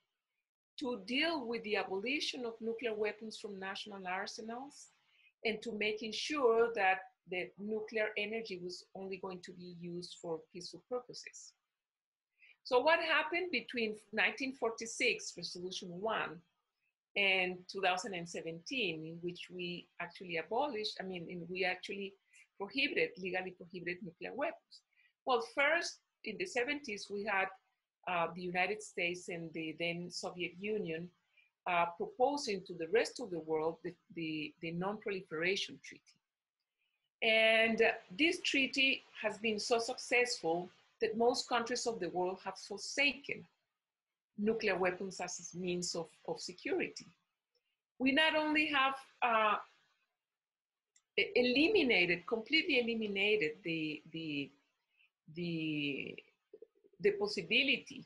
to deal with the abolition of nuclear weapons from national arsenals and to making sure that the nuclear energy was only going to be used for peaceful purposes. So what happened between 1946, Resolution 1, and 2017, in which we actually abolished, I mean, we actually prohibited, legally prohibited nuclear weapons. Well, first, in the 70s, we had uh, the United States and the then Soviet Union uh, proposing to the rest of the world the, the, the Non-Proliferation Treaty. And this treaty has been so successful that most countries of the world have forsaken nuclear weapons as a means of, of security. We not only have uh, eliminated, completely eliminated the, the, the, the possibility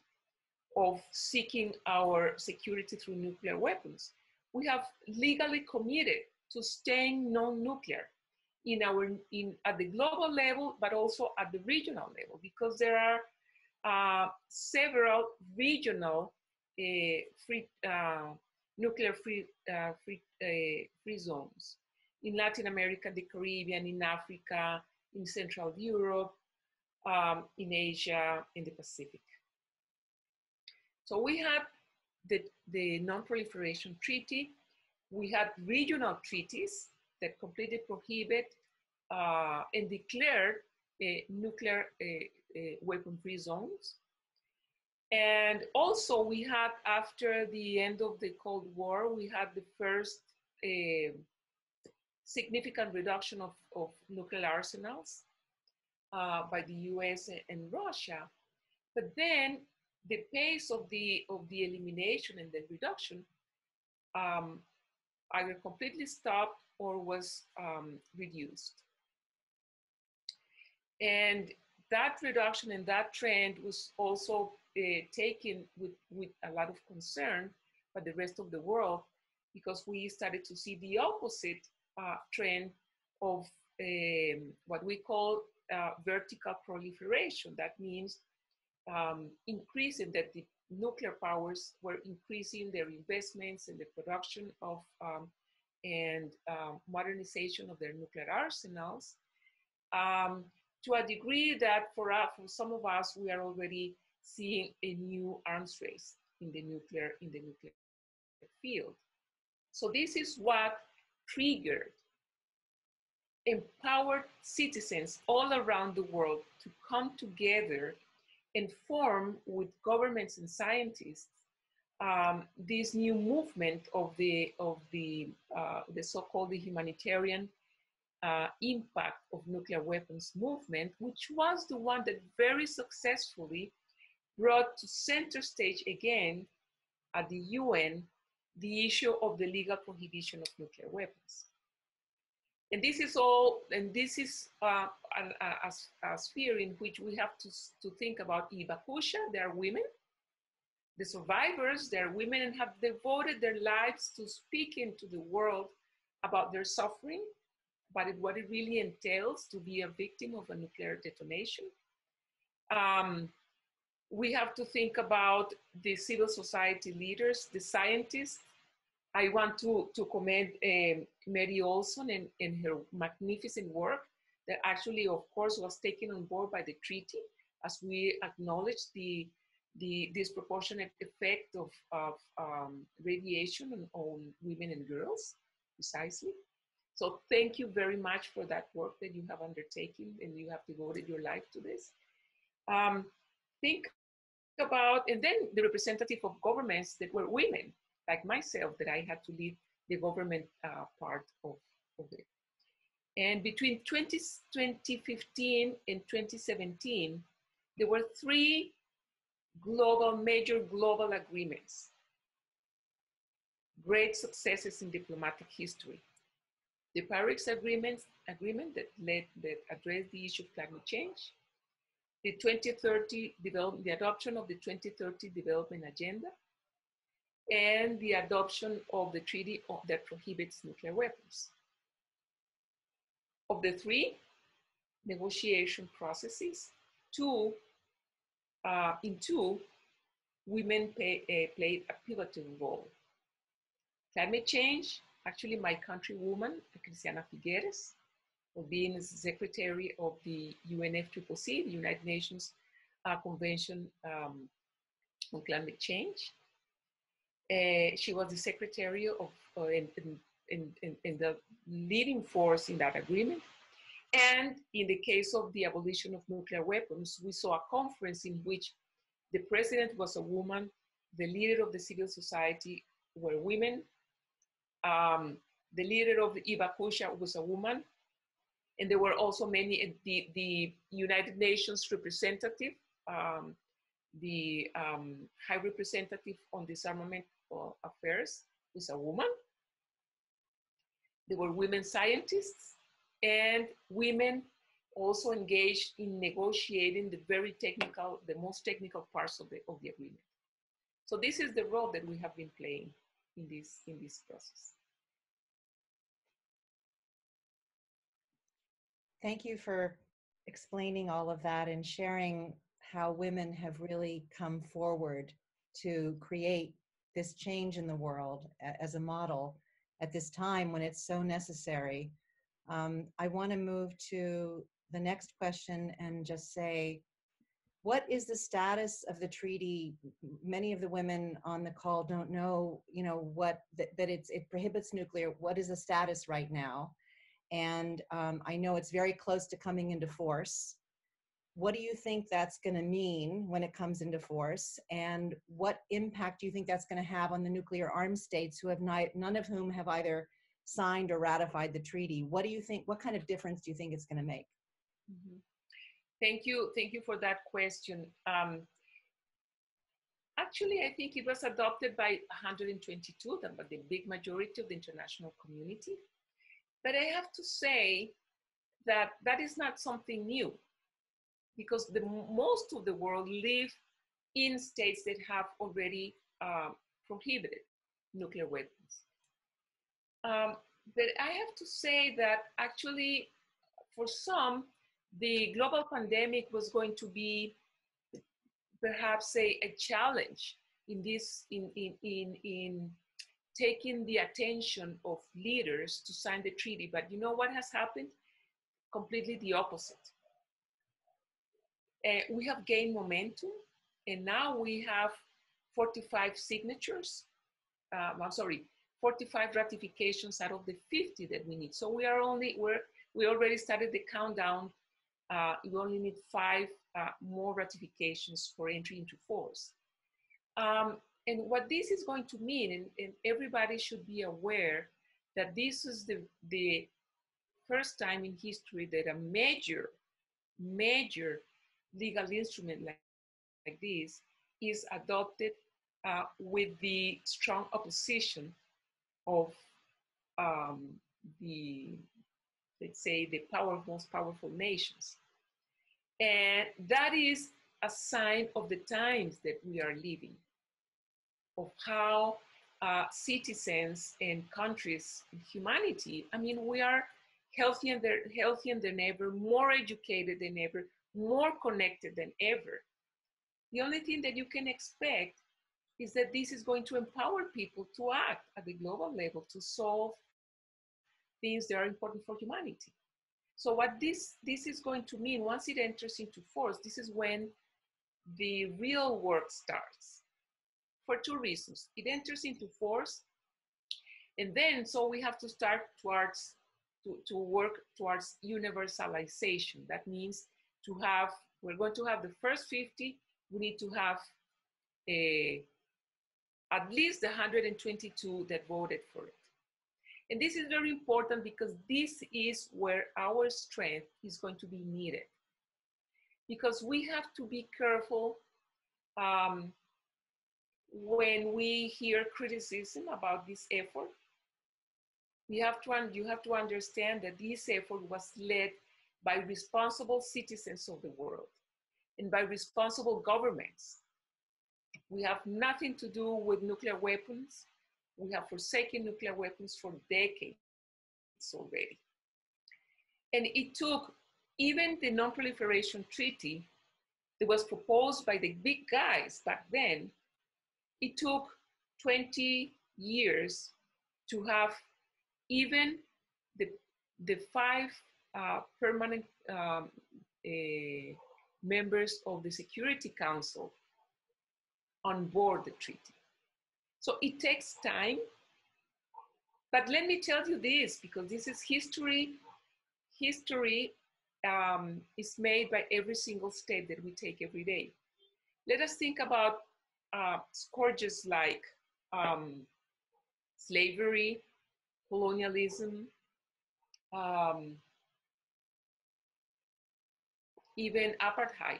of seeking our security through nuclear weapons, we have legally committed to staying non-nuclear in our in at the global level, but also at the regional level, because there are uh, several regional uh, free uh, nuclear free uh, free uh, free zones in Latin America, the Caribbean, in Africa, in Central Europe, um, in Asia, in the Pacific. So we had the, the Non-Proliferation Treaty. We had regional treaties that completely prohibit uh, and declared uh, nuclear uh, weapon-free zones. And also, we had after the end of the Cold War, we had the first uh, significant reduction of, of nuclear arsenals uh, by the US and Russia. But then the pace of the, of the elimination and the reduction um, either completely stopped or was um, reduced. And that reduction and that trend was also uh, taken with, with a lot of concern by the rest of the world because we started to see the opposite uh, trend of um, what we call uh, vertical proliferation. That means um, increasing that the nuclear powers were increasing their investments in the production of um, and um, modernization of their nuclear arsenals um, to a degree that for, for some of us, we are already seeing a new arms race in the nuclear, in the nuclear field. So this is what triggered empowered citizens all around the world to come together and form with governments and scientists um, this new movement of the of the uh, the so-called the humanitarian uh, impact of nuclear weapons movement, which was the one that very successfully brought to center stage again at the UN the issue of the legal prohibition of nuclear weapons. And this is all, and this is uh, a, a, a, sphere in which we have to, to think about Hibakusha, there are women. The survivors, they're women and have devoted their lives to speaking to the world about their suffering, about what it really entails to be a victim of a nuclear detonation. Um, we have to think about the civil society leaders, the scientists, I want to, to commend um, Mary Olson and, and her magnificent work that actually, of course, was taken on board by the treaty as we acknowledge the, the disproportionate effect of, of um, radiation on, on women and girls, precisely. So thank you very much for that work that you have undertaken and you have devoted your life to this. Um, think about, and then the representative of governments that were women, like myself, that I had to lead the government uh, part of, of it. And between 20, 2015 and 2017, there were three global, major global agreements. Great successes in diplomatic history. The Paris Agreement, agreement that led, that addressed the issue of climate change. The 2030 develop, the adoption of the 2030 development agenda and the adoption of the treaty that prohibits nuclear weapons. Of the three negotiation processes, two, uh, in two, women pay, uh, played a pivotal role. Climate change, actually my countrywoman, Cristiana Figueres, being secretary of the UNFCCC, the United Nations uh, Convention um, on Climate Change, uh, she was the secretary of uh, in, in, the leading force in that agreement. And in the case of the abolition of nuclear weapons, we saw a conference in which the president was a woman, the leader of the civil society were women, um, the leader of the Hibakusha was a woman, and there were also many, the, the United Nations representative, um, the um, High Representative on Disarmament Affairs is a woman. There were women scientists and women also engaged in negotiating the very technical, the most technical parts of the, of the agreement. So this is the role that we have been playing in this, in this process. Thank you for explaining all of that and sharing how women have really come forward to create this change in the world as a model at this time when it's so necessary. Um, I want to move to the next question and just say, what is the status of the treaty? Many of the women on the call don't know, you know, what that, that it prohibits nuclear. What is the status right now? And um, I know it's very close to coming into force. what do you think that's going to mean when it comes into force? And what impact do you think that's going to have on the nuclear armed states who have not, none of whom have either signed or ratified the treaty? What do you think, what kind of difference do you think it's going to make? Mhm. Thank you. Thank you for that question. Um, actually, I think it was adopted by 122, the, the big majority of the international community. But I have to say that that is not something new because the most of the world live in states that have already um, prohibited nuclear weapons. Um, but I have to say that actually, for some, the global pandemic was going to be perhaps a, a challenge in this in, in, in, in taking the attention of leaders to sign the treaty. But you know what has happened? Completely the opposite. Uh, we have gained momentum, and now we have 45 signatures. Um, I'm sorry, 45 ratifications out of the 50 that we need. So we are only we're we already started the countdown. Uh, we only need five uh, more ratifications for entry into force. Um, and what this is going to mean, and, and, everybody should be aware that this is the, the first time in history that a major, major legal instrument like, like this is adopted uh, with the strong opposition of um, the, let's say, the power, of most powerful nations. And that is a sign of the times that we are living, of how uh, citizens and countries, humanity, I mean, we are healthier than, healthier than ever, more educated than ever, more connected than ever. The only thing that you can expect is that this is going to empower people to act at the global level to solve things that are important for humanity. So what this, this is going to mean, once it enters into force, this is when the real work starts for two reasons. It enters into force, and then so we have to start towards to, to work towards universalization. That means to have, we're going to have the first 50, we need to have a, at least the 122 that voted for it. And this is very important because this is where our strength is going to be needed. Because we have to be careful um, when we hear criticism about this effort. We have to, you have to understand that this effort was led by responsible citizens of the world and by responsible governments. We have nothing to do with nuclear weapons. We have forsaken nuclear weapons for decades already. And it took even the non-proliferation treaty that was proposed by the big guys back then, it took 20 years to have even the, the five uh, permanent um, uh, members of the Security Council on board the treaty. So it takes time. But let me tell you this, because this is history. History um, is made by every single step that we take every day. Let us think about uh, scourges like um, slavery, colonialism, um, even apartheid.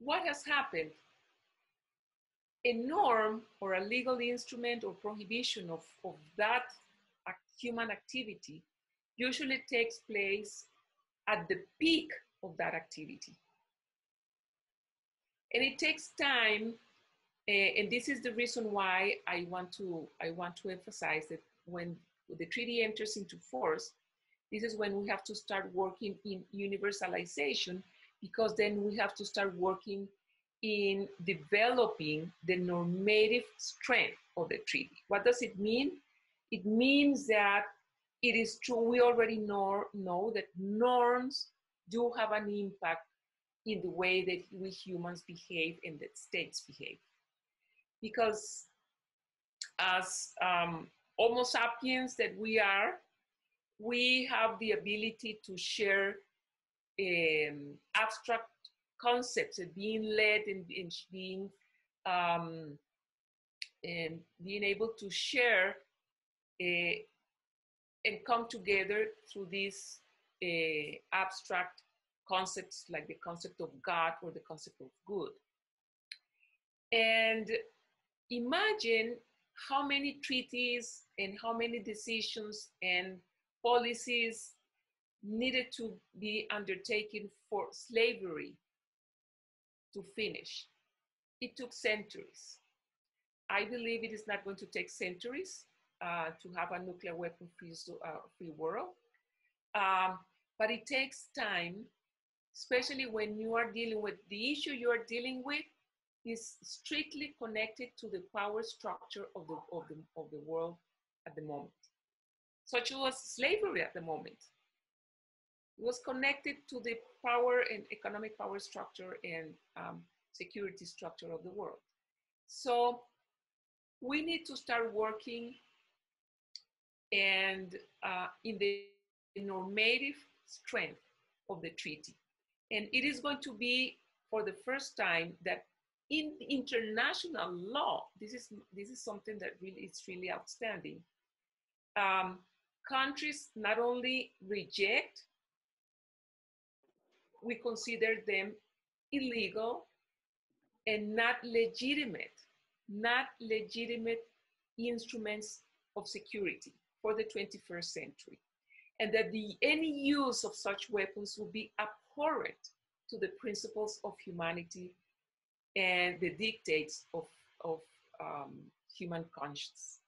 What has happened? A norm or a legal instrument or prohibition of, of that human activity usually takes place at the peak of that activity. And it takes time, uh, and this is the reason why I want to I want to emphasize that when the treaty enters into force, this is when we have to start working in universalization because then we have to start working in developing the normative strength of the treaty. What does it mean? It means that it is true, we already know, know that norms do have an impact in the way that we humans behave and that states behave. Because as um, Homo sapiens that we are, we have the ability to share um, abstract concepts and being led and, and being um, and being able to share uh, and come together through these uh, abstract concepts like the concept of God or the concept of good. And imagine how many treaties and how many decisions and policies needed to be undertaken for slavery to finish. It took centuries. I believe it is not going to take centuries uh, to have a nuclear weapon free, uh, free world. Um, but it takes time, especially when you are dealing with the issue you are dealing with is strictly connected to the power structure of the, of the, of the world at the moment, such was slavery at the moment. Was connected to the power and economic power structure and um, security structure of the world. So we need to start working and uh, in the normative strength of the treaty. And it is going to be for the first time that in international law, this is, this is something that really is really outstanding. Um, countries not only reject, we consider them illegal and not legitimate, not legitimate instruments of security for the 21st century. And that the, any use of such weapons would be abhorrent to the principles of humanity and the dictates of, of um, human conscience.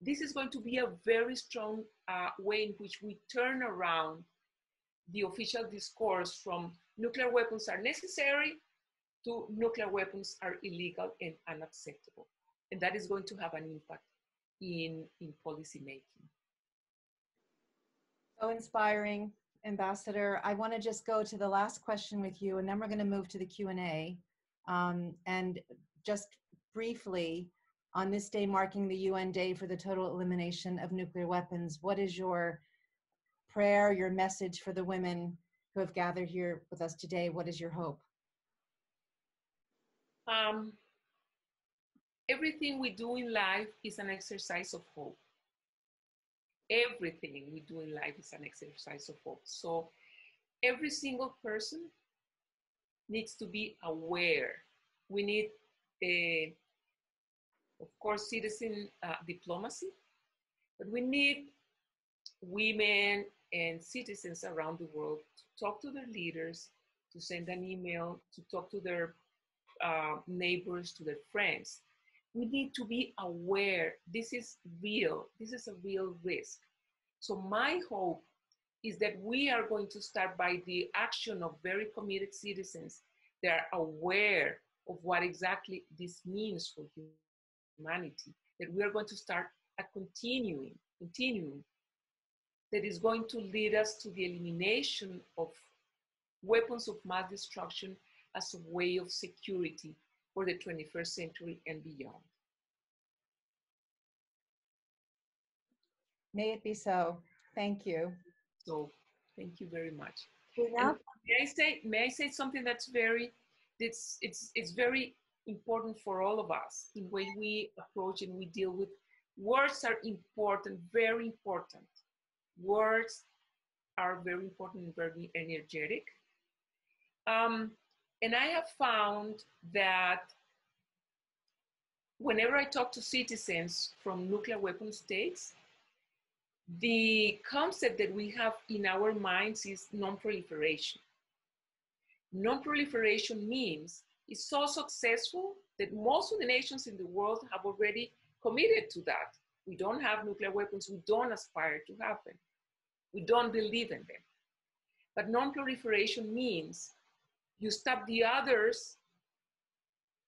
This is going to be a very strong uh, way in which we turn around the official discourse from nuclear weapons are necessary to nuclear weapons are illegal and unacceptable. And that is going to have an impact in, in policy making. So inspiring, Ambassador. I want to just go to the last question with you, and then we're going to move to the Q&A. Um, and just briefly, on this day marking the UN Day for the Total Elimination of Nuclear Weapons, what is your prayer, your message for the women who have gathered here with us today? What is your hope? Um, everything we do in life is an exercise of hope. Everything we do in life is an exercise of hope. So every single person needs to be aware. We need, a, of course, citizen uh, diplomacy, but we need women and citizens around the world to talk to their leaders, to send an email, to talk to their uh, neighbors, to their friends. We need to be aware this is real, this is a real risk. So, my hope is that we are going to start by the action of very committed citizens that are aware of what exactly this means for humanity, that we are going to start a continuing, continuing that is going to lead us to the elimination of weapons of mass destruction as a way of security for the 21st century and beyond. May it be so. Thank you. So, thank you very much. May I say, may I say something that's very, it's, it's, it's very important for all of us in way we approach and we deal with. Words are important, very important. Words are very important and very energetic. Um, and I have found that whenever I talk to citizens from nuclear weapon states, the concept that we have in our minds is non-proliferation. Non-proliferation means it's so successful that most of the nations in the world have already committed to that. We don't have nuclear weapons, we don't aspire to have them. We don't believe in them. But non-proliferation means you stop the others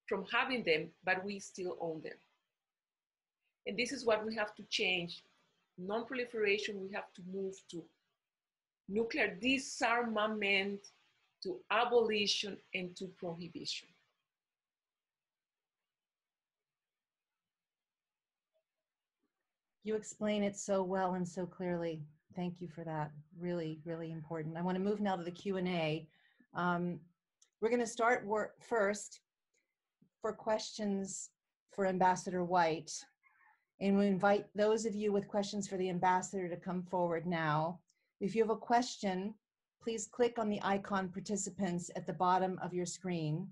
from having them, but we still own them. And this is what we have to change. Non-proliferation, we have to move to nuclear disarmament, to abolition, and to prohibition. You explain it so well and so clearly. Thank you for that. Really, really important. I want to move now to the Q&A. Um, we're going to start first for questions for Ambassador Whyte. And we invite those of you with questions for the ambassador to come forward now. If you have a question, please click on the icon participants at the bottom of your screen.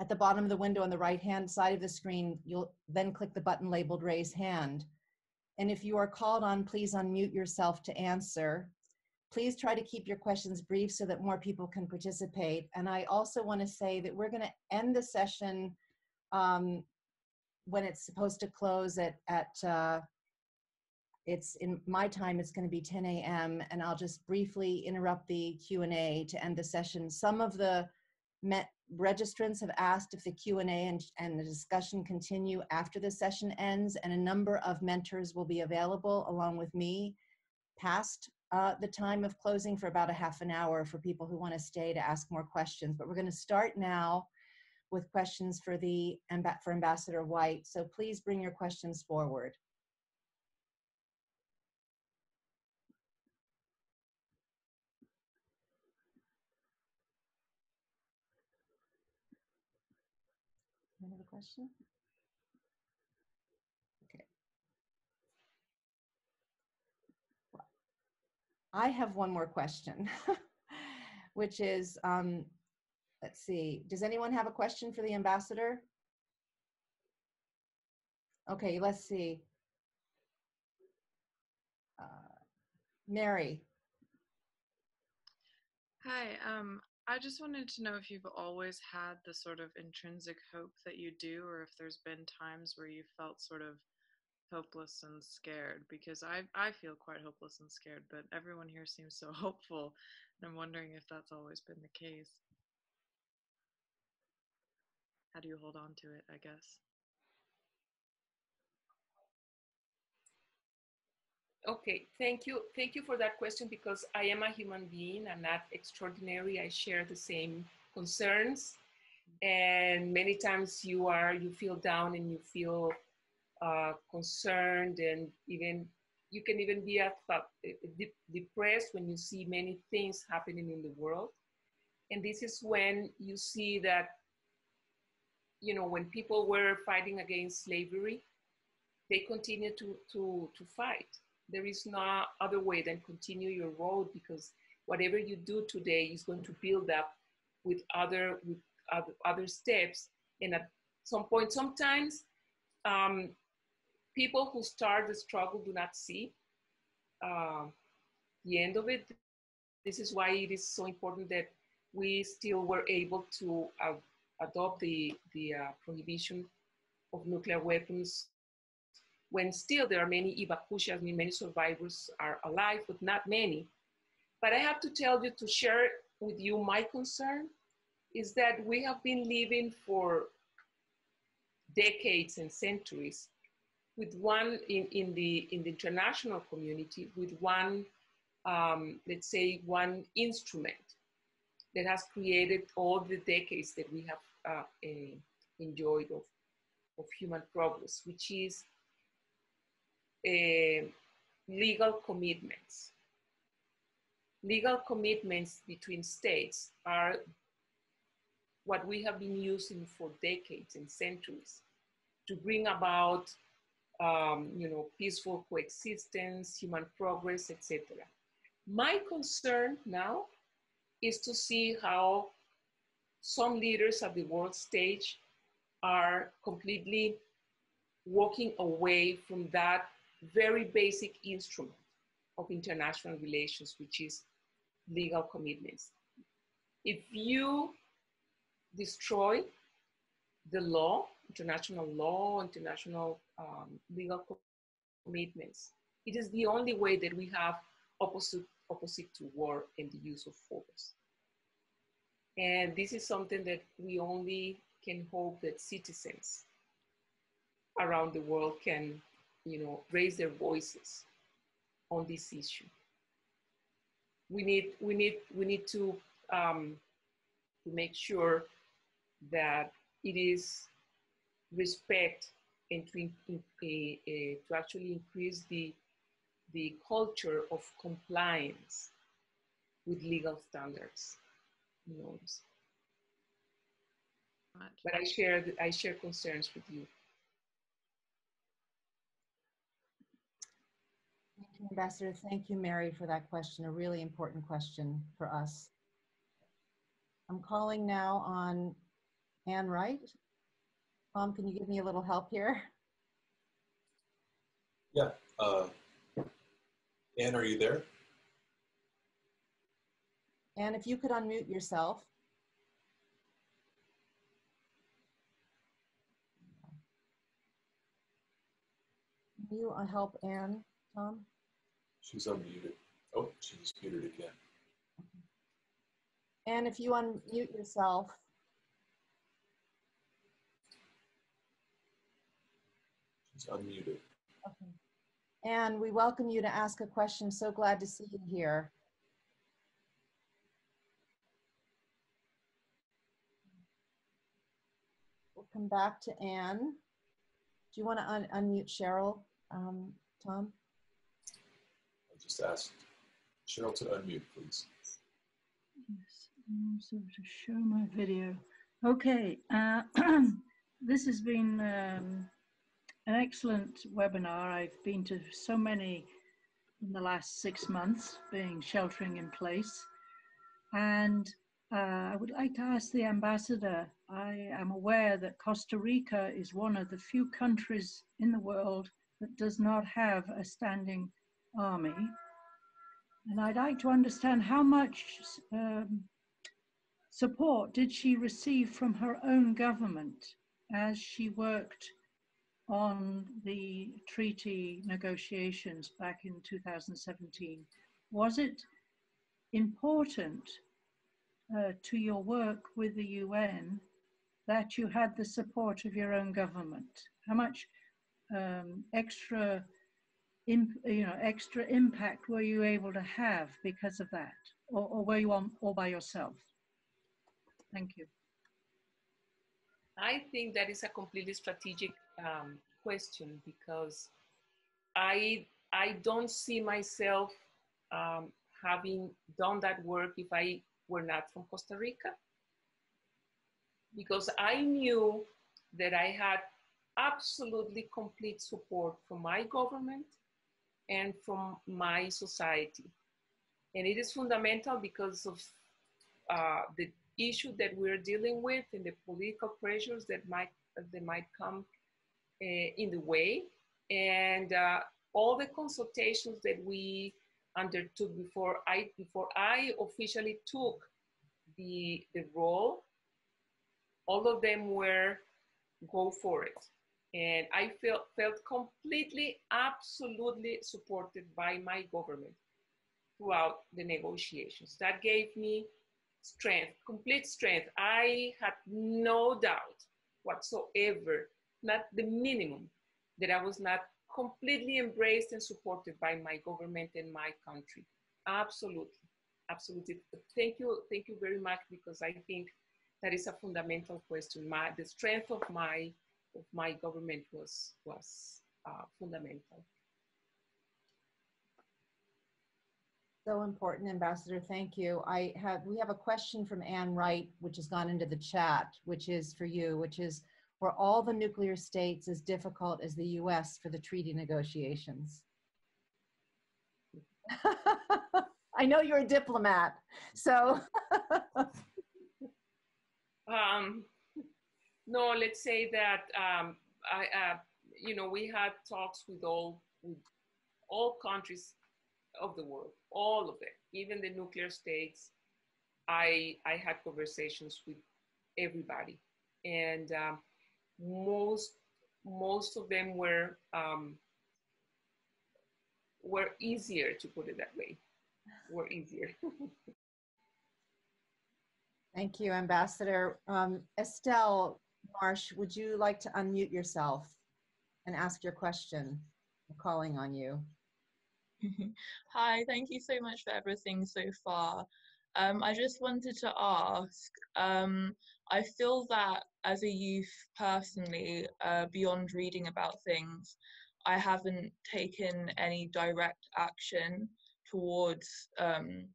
At the bottom of the window on the right-hand side of the screen, you'll then click the button labeled raise hand. And if you are called on, please unmute yourself to answer. Please try to keep your questions brief so that more people can participate. And I also want to say that we're going to end the session um, when it's supposed to close at, at uh, it's in my time, it's going to be 10 a.m. and I'll just briefly interrupt the Q&A to end the session. Some of the met registrants have asked if the Q&A and, and the discussion continue after the session ends and a number of mentors will be available along with me past uh, the time of closing for about a half an hour for people who want to stay to ask more questions. But we're going to start now with questions for the for Ambassador Whyte. So please bring your questions forward. Another question? Okay. I have one more question, which is, um, let's see, does anyone have a question for the ambassador? Okay, let's see. Uh, Mary. Hi, um, I just wanted to know if you've always had the sort of intrinsic hope that you do, or if there's been times where you felt sort of hopeless and scared. Because I I feel quite hopeless and scared, but everyone here seems so hopeful, and I'm wondering if that's always been the case. How do you hold on to it? I guess. Okay, thank you. Thank you for that question because I am a human being and not extraordinary. I share the same concerns. And many times you are, you feel down and you feel uh, concerned and even, you can even be uh, de depressed when you see many things happening in the world. And this is when you see that, you know, when people were fighting against slavery, they continue to, to, to fight there is no other way than continue your road because whatever you do today is going to build up with other with other, steps. And at some point sometimes um, people who start the struggle do not see uh, the end of it. This is why it is so important that we still were able to uh, adopt the, the uh, prohibition of nuclear weapons when still there are many Hibakushas, I mean, many survivors are alive, but not many. But I have to tell you, to share with you my concern is that we have been living for decades and centuries with one in, in, the, in the international community, with one, um, let's say, one instrument that has created all the decades that we have uh, enjoyed of, of human progress, which is uh, legal commitments. Legal commitments between states are what we have been using for decades and centuries to bring about um, you know, peaceful coexistence, human progress, etc. My concern now is to see how some leaders at the world stage are completely walking away from that very basic instrument of international relations, which is legal commitments. If you destroy the law, international law, international um, legal commitments, it is the only way that we have opposite, opposite to war and the use of force. And this is something that we only can hope that citizens around the world can you know, raise their voices on this issue. We need, we need, we need to, um, to make sure that it is respect and to, uh, uh, to actually increase the, the culture of compliance with legal standards norms. But I share I share concerns with you. Thank you, Ambassador. Thank you, Mary, for that question, a really important question for us. I'm calling now on Anne Wright. Tom, can you give me a little help here? Yeah. Uh, Anne, are you there? And if you could unmute yourself. Can you uh, help Anne, Tom? She's unmuted. Oh, she's muted again. And if you unmute yourself. She's unmuted. Okay. And we welcome you to ask a question. So glad to see you here. We'll come back to Anne. Do you want to un unmute Cheryl, um, Tom? Just asked Cheryl to unmute, please. Yes, I'm to show my video. Okay, uh, this has been um, an excellent webinar. I've been to so many in the last six months, being sheltering in place. And uh, I would like to ask the ambassador, I am aware that Costa Rica is one of the few countries in the world that does not have a standing army. And I'd like to understand how much um, support did she receive from her own government as she worked on the treaty negotiations back in 2017. Was it important uh, to your work with the UN that you had the support of your own government? How much um, extra, imp, you know, extra impact were you able to have because of that, or, or were you on all by yourself? Thank you. I think that is a completely strategic um, question because I I don't see myself um, having done that work if I were not from Costa Rica because I knew that I had absolutely complete support from my government and from my society. And it is fundamental because of uh, the issue that we're dealing with and the political pressures that might that might come uh, in the way and uh, all the consultations that we undertook before I before I officially took the the role all of them were go for it and I felt felt completely absolutely supported by my government throughout the negotiations that gave me strength, complete strength. I had no doubt whatsoever, not the minimum, that I was not completely embraced and supported by my government and my country. Absolutely, absolutely. Thank you, thank you very much because I think that is a fundamental question. My, the strength of my of my government was was uh, fundamental. So important, Ambassador. Thank you. I have we have a question from Anne Wright, which has gone into the chat, which is for you, which is were all the nuclear states as difficult as the U.S. for the treaty negotiations? I know you're a diplomat, so. um, no, let's say that um, I, uh, you know, we had talks with all with all countries of the world, all of them, even the nuclear states. I I had conversations with everybody, and um, most most of them were um, were easier to put it that way. Were easier. Thank you, Ambassador. Um, Estelle Marsh, would you like to unmute yourself and ask your question? I'm calling on you. Hi, thank you so much for everything so far. Um, I just wanted to ask, um, I feel that as a youth personally, uh, beyond reading about things, I haven't taken any direct action towards um,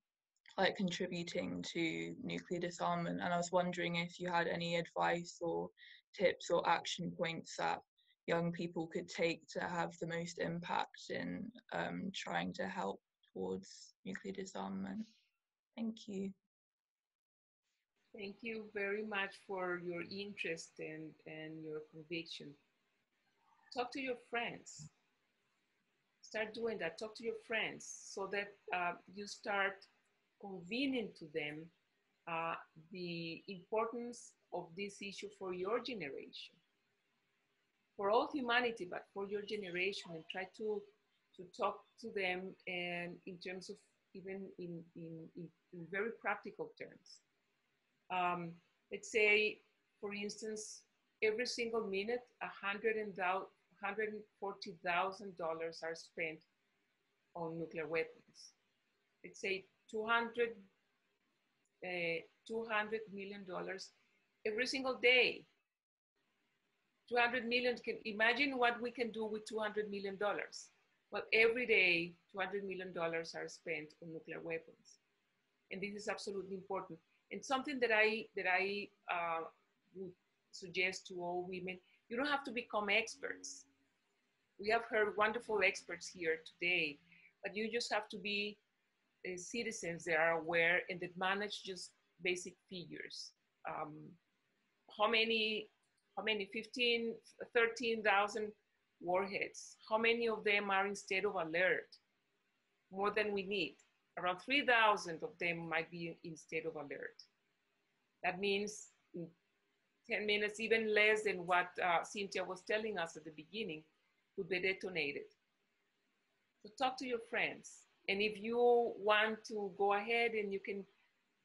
like contributing to nuclear disarmament. And I was wondering if you had any advice or tips or action points that young people could take to have the most impact in um, trying to help towards nuclear disarmament. Thank you. Thank you very much for your interest and, and your conviction. Talk to your friends. Start doing that. Talk to your friends so that uh, you start convening to them uh, the importance of this issue for your generation, for all humanity, but for your generation, and try to to talk to them and in terms of even in, in, in, in very practical terms. Um, let's say, for instance, every single minute, $140,000 are spent on nuclear weapons. Let's say 200, uh, $200 million every single day. 200 million, can imagine what we can do with 200 million dollars. Well, every day, $200 million are spent on nuclear weapons. And this is absolutely important. And something that I, that I uh, would suggest to all women, you don't have to become experts. We have heard wonderful experts here today, but you just have to be uh, citizens that are aware and that manage just basic figures. Um, how many, how many, 15, 13,000 warheads. How many of them are in state of alert? More than we need. Around 3,000 of them might be in state of alert. That means in 10 minutes, even less than what uh, Cynthia was telling us at the beginning, would be detonated. So talk to your friends. And if you want to go ahead and you can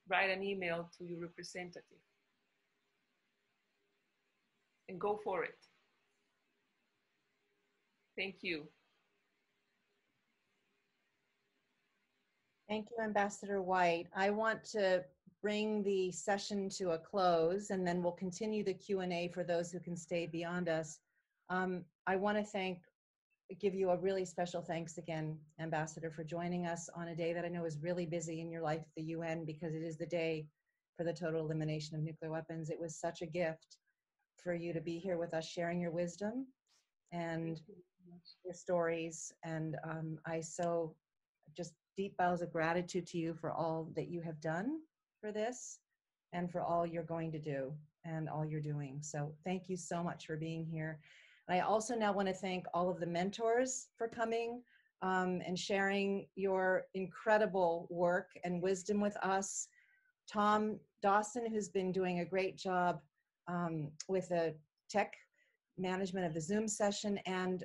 write an email to your representative and go for it. Thank you. Thank you, Ambassador Whyte. I want to bring the session to a close and then we'll continue the Q&A for those who can stay beyond us. Um, I want to thank, give you a really special thanks again, Ambassador, for joining us on a day that I know is really busy in your life at the UN because it is the day for the total elimination of nuclear weapons. It was such a gift for you to be here with us sharing your wisdom and your stories. And um, I so just deep bows of gratitude to you for all that you have done for this and for all you're going to do and all you're doing. So thank you so much for being here. I also now want to thank all of the mentors for coming um, and sharing your incredible work and wisdom with us. Tom Dawson, who's been doing a great job um, with the tech management of the Zoom session, and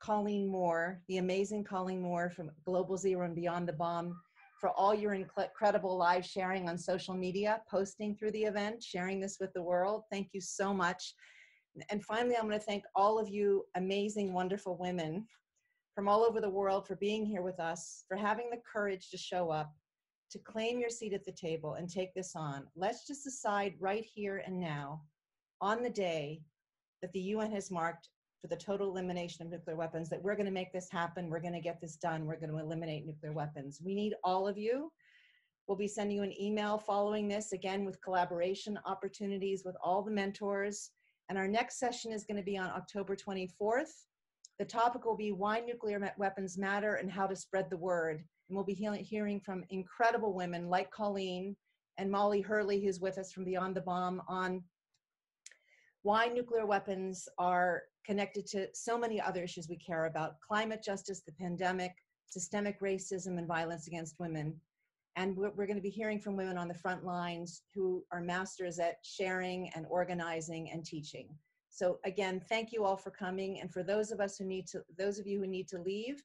Colleen Moore, the amazing Colleen Moore from Global Zero and Beyond the Bomb, for all your incredible live sharing on social media, posting through the event, sharing this with the world. Thank you so much. And finally, I'm going to thank all of you amazing, wonderful women from all over the world for being here with us, for having the courage to show up, to claim your seat at the table and take this on. Let's just decide right here and now, on the day that the UN has marked for the total elimination of nuclear weapons, that we're going to make this happen. We're going to get this done. We're going to eliminate nuclear weapons. We need all of you. We'll be sending you an email following this, again, with collaboration opportunities with all the mentors. And our next session is going to be on October 24th. The topic will be why nuclear weapons matter and how to spread the word. And we'll be hearing from incredible women like Colleen and Molly Hurley, who's with us from Beyond the Bomb, on why nuclear weapons are connected to so many other issues we care about climate justice, the pandemic, systemic racism, and violence against women. And we're, we're going to be hearing from women on the front lines who are masters at sharing and organizing and teaching. So again, thank you all for coming. And for those of us who need to, those of you who need to leave,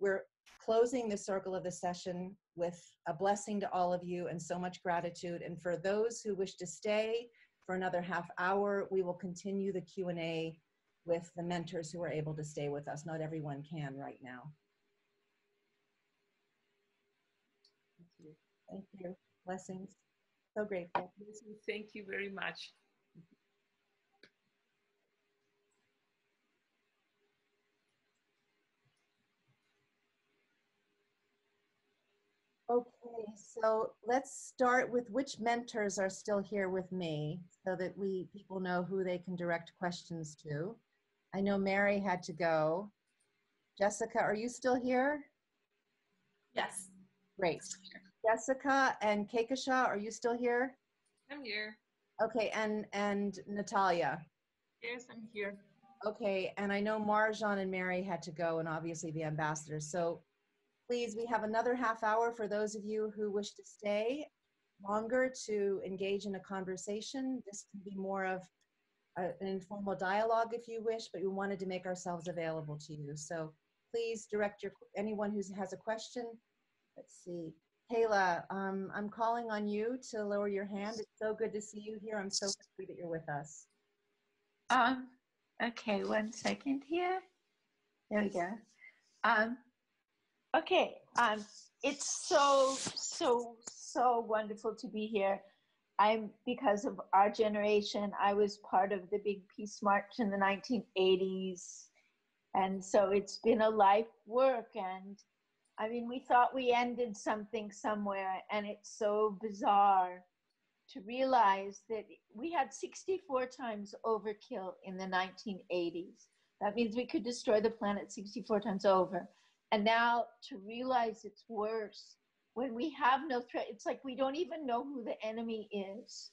we're closing the circle of the session with a blessing to all of you and so much gratitude. And for those who wish to stay for another half hour, we will continue the Q&A with the mentors who are able to stay with us. Not everyone can right now. Thank you. Blessings. So grateful. Thank you very much. Okay, so let's start with which mentors are still here with me so that we people know who they can direct questions to. I know Mary had to go. Jessica, are you still here? Yes. Great. Jessica and Kehkashan, are you still here? I'm here. Okay, and and Natalia. Yes, I'm here. Okay, and I know Marzhan and Mary had to go, and obviously the ambassadors. So please, we have another half hour for those of you who wish to stay longer to engage in a conversation. This can be more of a- an informal dialogue if you wish, but we wanted to make ourselves available to you. So please direct your, anyone who has a question. Let's see. Kayla, um, I'm calling on you to lower your hand. It's so good to see you here. I'm so happy that you're with us. Um, okay, one second here. There we go. Um, okay, um, it's so, so, so wonderful to be here. I'm, because of our generation, I was part of the big peace march in the 1980s. And so it's been a life work. And I mean, we thought we ended something somewhere, and it's so bizarre to realize that we had 64 times overkill in the 1980s. That means we could destroy the planet 64 times over. And now to realize it's worse when we have no threat, it's like we don't even know who the enemy is,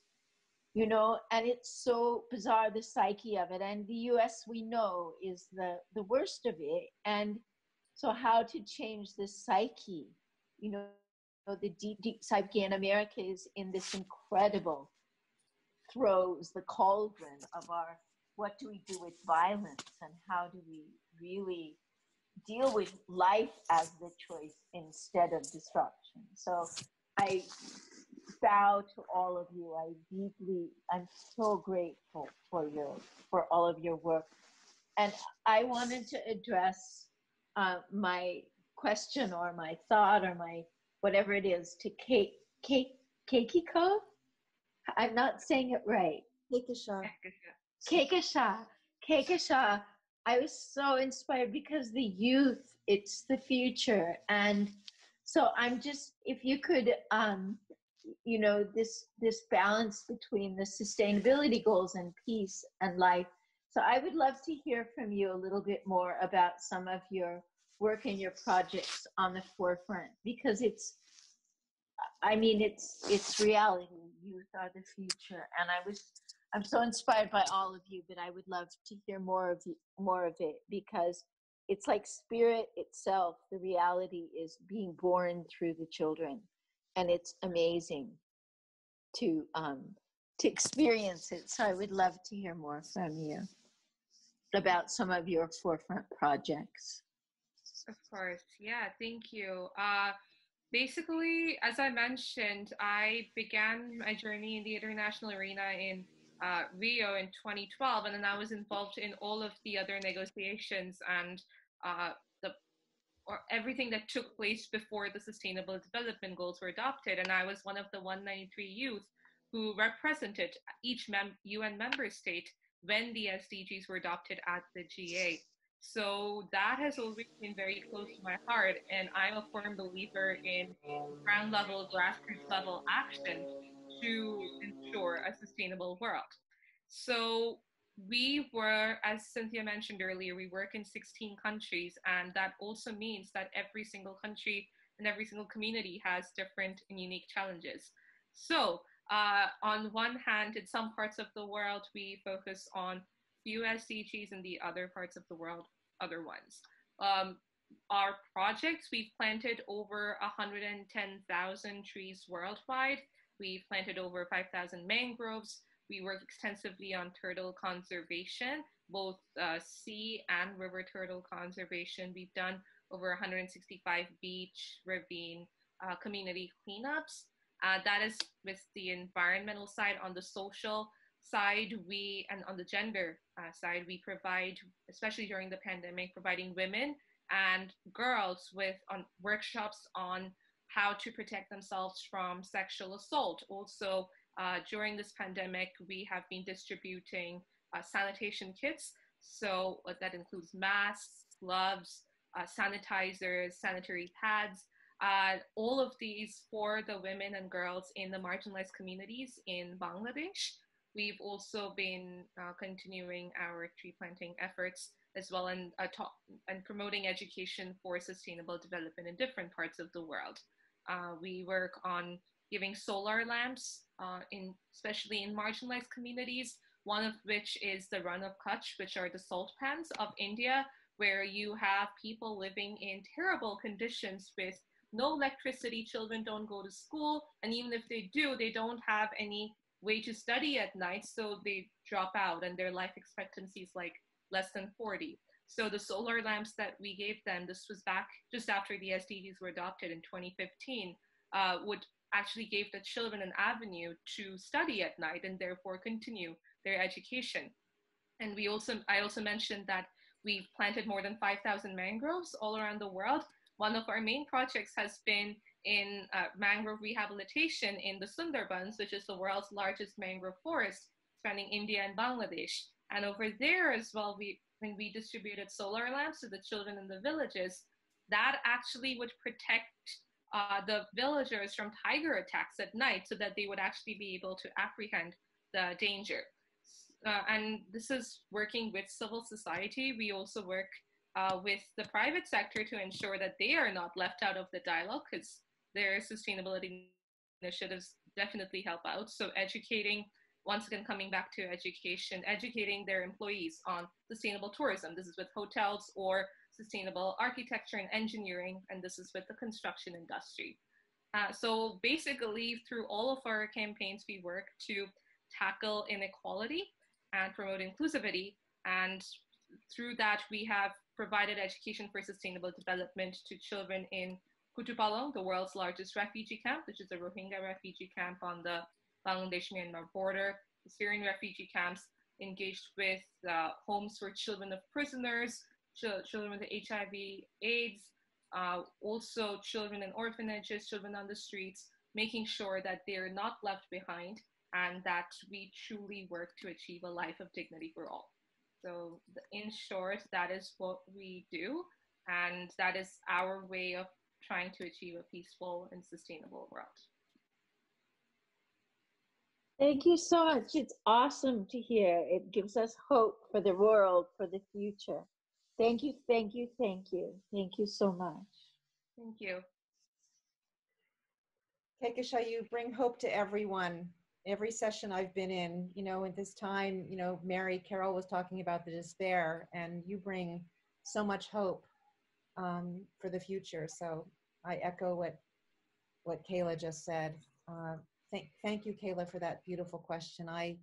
you know, and it's so bizarre the psyche of it. And the US, we know, is the, the worst of it. And so, how to change the psyche, you know, the deep, deep psyche in America is in this incredible throes, the cauldron of our what do we do with violence and how do we really deal with life as the choice instead of destruction. So I bow to all of you. I deeply, I'm so grateful for your, for all of your work. And I wanted to address uh, my question or my thought or my whatever it is to Kate, Kate, Keikiko? I'm not saying it right. Keikisha. Keikisha. Keikisha. I was so inspired because the youth, it's the future. And so I'm just, if you could, um, you know, this, this balance between the sustainability goals and peace and life. So I would love to hear from you a little bit more about some of your work and your projects on the forefront because it's i mean it's it's reality. Youth are the future. And i was i'm so inspired by all of you but i would love to hear more of you, more of it because it's like spirit itself the reality is being born through the children. And it's amazing to um to experience it. So i would love to hear more from you about some of your forefront projects Of course. Yeah, thank you. Uh, basically, as I mentioned, I began my journey in the international arena in uh, Rio in 2012, and then I was involved in all of the other negotiations and uh, the or everything that took place before the Sustainable Development Goals were adopted. And I was one of the 193 youth who represented each mem- UN member state when the SDGs were adopted at the GA. So that has always been very close to my heart, and I'm a firm believer in ground level, grassroots level action to ensure a sustainable world. So we were, as Cynthia mentioned earlier, we work in 16 countries, and that also means that every single country and every single community has different and unique challenges. So, uh, on one hand, in some parts of the world, we focus on SDGs and the other parts of the world, other ones. Um, our projects, we've planted over 110,000 trees worldwide. We've planted over 5,000 mangroves. We work extensively on turtle conservation, both uh, sea and river turtle conservation. We've done over 165 beach, ravine, uh, community cleanups. Uh, that is with the environmental side. On the social side, we, and on the gender uh, side, we provide, especially during the pandemic, providing women and girls with on workshops on how to protect themselves from sexual assault. Also, uh, during this pandemic, we have been distributing uh, sanitation kits. So uh, that includes masks, gloves, uh, sanitizers, sanitary pads. Uh, all of these for the women and girls in the marginalized communities in Bangladesh. We've also been uh, continuing our tree planting efforts as well and, uh, talk, and promoting education for sustainable development in different parts of the world. Uh, we work on giving solar lamps, uh, in, especially in marginalized communities, one of which is the Rann of Kutch, which are the salt pans of India, where you have people living in terrible conditions with no electricity, children don't go to school, and even if they do, they don't have any way to study at night, so they drop out and their life expectancy is like less than 40. So the solar lamps that we gave them, this was back just after the SDGs were adopted in 2015, uh, would actually gave the children an avenue to study at night and therefore continue their education. And we also, I also mentioned that we've planted more than 5,000 mangroves all around the world. One of our main projects has been in uh, mangrove rehabilitation in the Sundarbans, which is the world's largest mangrove forest spanning India and Bangladesh. And over there as well, we, when we distributed solar lamps to the children in the villages, that actually would protect uh, the villagers from tiger attacks at night so that they would actually be able to apprehend the danger. Uh, and this is working with civil society. We also work uh, with the private sector to ensure that they are not left out of the dialogue because their sustainability initiatives definitely help out. So educating, once again, coming back to education, educating their employees on sustainable tourism. This is with hotels or sustainable architecture and engineering, and this is with the construction industry. Uh, so basically, through all of our campaigns, we work to tackle inequality and promote inclusivity. And through that, we have provided education for sustainable development to children in Kutupalong, the world's largest refugee camp, which is a Rohingya refugee camp on the Bangladesh-Myanmar border. The Syrian refugee camps engaged with uh, homes for children of prisoners, ch- children with HIV, AIDS, uh, also children in orphanages, children on the streets, making sure that they're not left behind and that we truly work to achieve a life of dignity for all. So, in short, that is what we do, and that is our way of trying to achieve a peaceful and sustainable world. Thank you so much. It's awesome to hear. It gives us hope for the world, for the future. Thank you, thank you, thank you. Thank you so much. Thank you. Kehkashan, you bring hope to everyone. Every session I've been in, you know, at this time, you know, Mary Carol was talking about the despair, and you bring so much hope um, for the future. So I echo what what Kayla just said. Uh, thank thank you, Kayla, for that beautiful question. I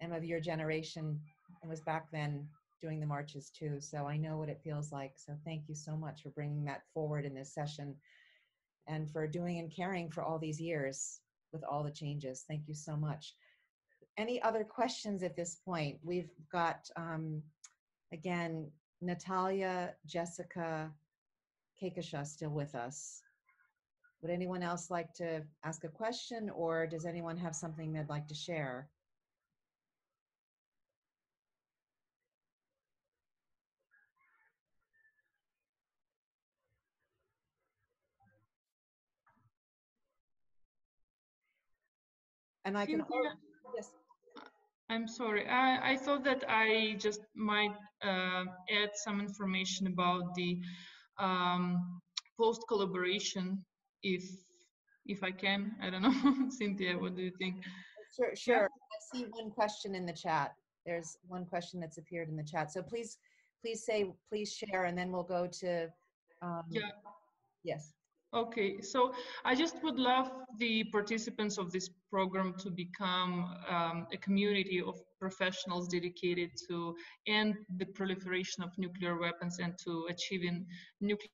am of your generation and was back then doing the marches too, so I know what it feels like. So thank you so much for bringing that forward in this session and for doing and caring for all these years with all the changes. Thank you so much. Any other questions at this point? We've got, um, again, Natalia, Jessica, Kehkashan still with us. Would anyone else like to ask a question or does anyone have something they'd like to share? And I can, Cynthia, yes. I'm sorry. I, I thought that I just might uh, add some information about the um, post collaboration, if if I can. I don't know, Cynthia. What do you think? Sure, sure. I see one question in the chat. There's one question that's appeared in the chat. So please, please say, please share, and then we'll go to. Um, Yeah. Yes. Okay, so I just would love the participants of this program to become um, a community of professionals dedicated to end the proliferation of nuclear weapons and to achieving nuclear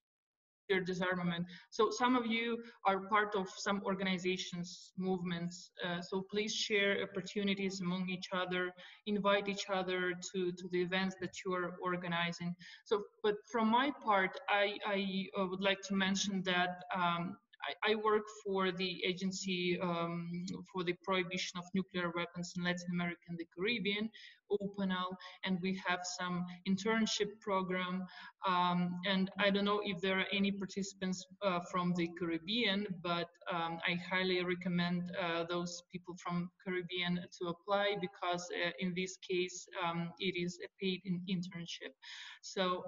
disarmament. So some of you are part of some organizations, movements. Uh, so please share opportunities among each other, invite each other to, to the events that you are organizing. So, but from my part, I, I uh, would like to mention that um, I, work for the Agency um, for the Prohibition of Nuclear Weapons in Latin America and the Caribbean, OPANAL, and we have some internship program. Um, and I don't know if there are any participants uh, from the Caribbean, but um, I highly recommend uh, those people from Caribbean to apply because uh, in this case um, it is a paid in internship. So.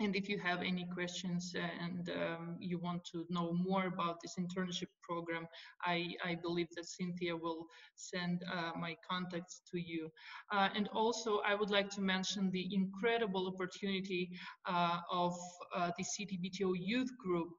And if you have any questions and um, you want to know more about this internship program, I, I believe that Cynthia will send uh, my contacts to you. Uh, and also, I would like to mention the incredible opportunity uh, of uh, the CTBTO youth group.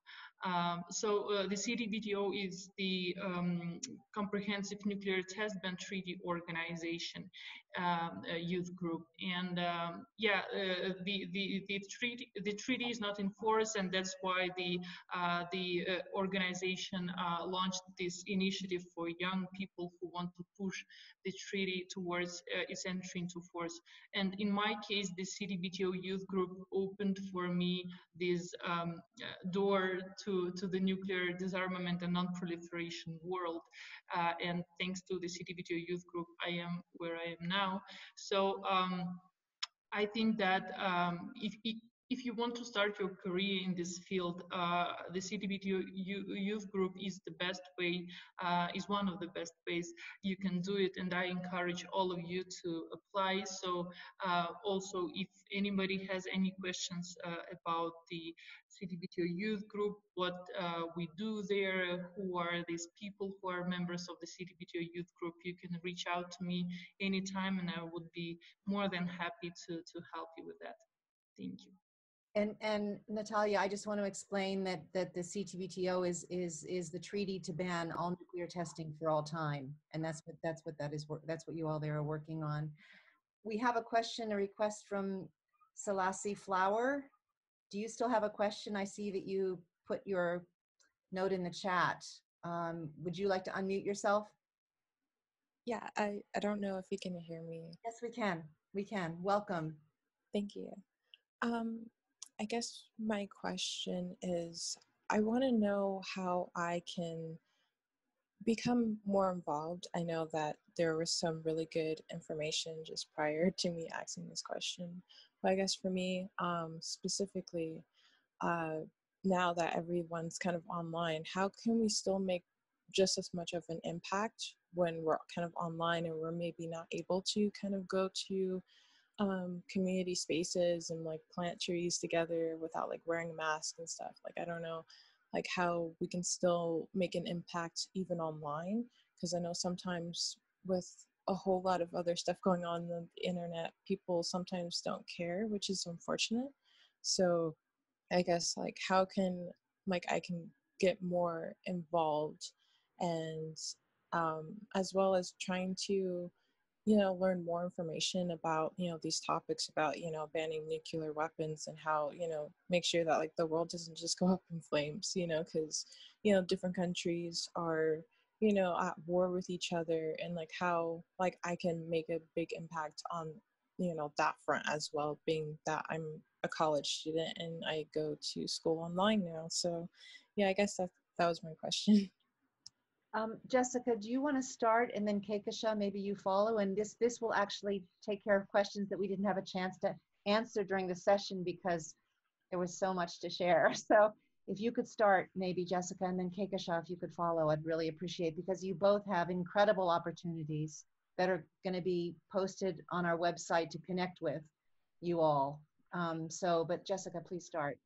Um, so uh, the CTBTO is the um, Comprehensive Nuclear Test Ban Treaty Organization um, youth group, and um, yeah, uh, the the the treaty the treaty is not in force, and that's why the uh, the uh, organization uh, launched this initiative for young people who want to push the treaty towards uh, its entry into force. And in my case, the CTBTO youth group opened for me this um, door to to the nuclear disarmament and non-proliferation world. and thanks to the CTBTO youth group, I am where I am now now. So um, I think that um, if, if you want to start your career in this field, uh, the CTBT youth group is the best way, uh, is one of the best ways you can do it. And I encourage all of you to apply. So uh, also, if anybody has any questions uh, about the CTBTO youth group, what uh, we do there, who are these people who are members of the CTBTO youth group, you can reach out to me anytime and I would be more than happy to, to help you with that. Thank you. And and Natalia, I just want to explain that that the CTBTO is is is the treaty to ban all nuclear testing for all time, and that's what that's what that is. That's what you all there are working on. We have a question, a request from Selassie Flower. Do you still have a question? I see that you put your note in the chat. Um, would you like to unmute yourself? Yeah, I, I don't know if you can hear me. Yes, we can. We can. Welcome. Thank you. Um, I guess my question is I want to know how I can become more involved. I know that there was some really good information just prior to me asking this question. But I guess for me, um, specifically, uh, now that everyone's kind of online, how can we still make just as much of an impact when we're kind of online and we're maybe not able to kind of go to um, community spaces and like plant trees together without like wearing a mask and stuff. Like, I don't know, like how we can still make an impact even online. Because I know sometimes with a whole lot of other stuff going on, on the internet, people sometimes don't care, which is unfortunate. So I guess like how can like I can get more involved and um, as well as trying to you know learn more information about you know these topics about you know banning nuclear weapons and how you know make sure that like the world doesn't just go up in flames you know because you know different countries are you know at war with each other and like how like i can make a big impact on you know that front as well being that i'm a college student and i go to school online now. So yeah i guess that that was my question Um, Jessica, do you want to start and then Kehkashan, maybe you follow? And this this will actually take care of questions that we didn't have a chance to answer during the session because there was so much to share. So if you could start, maybe Jessica, and then Kehkashan, if you could follow, I'd really appreciate because you both have incredible opportunities that are going to be posted on our website to connect with you all. Um, so, but Jessica, please start.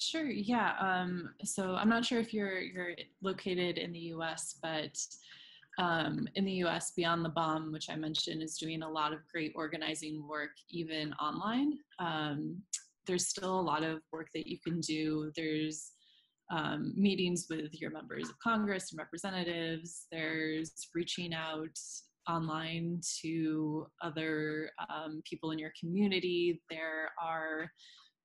Sure. Yeah. Um, so I'm not sure if you're you're located in the U.S., but um, in the U.S., Beyond the Bomb, which I mentioned, is doing a lot of great organizing work, even online. Um, there's still a lot of work that you can do. There's um, meetings with your members of Congress and representatives. There's reaching out online to other um, people in your community. There are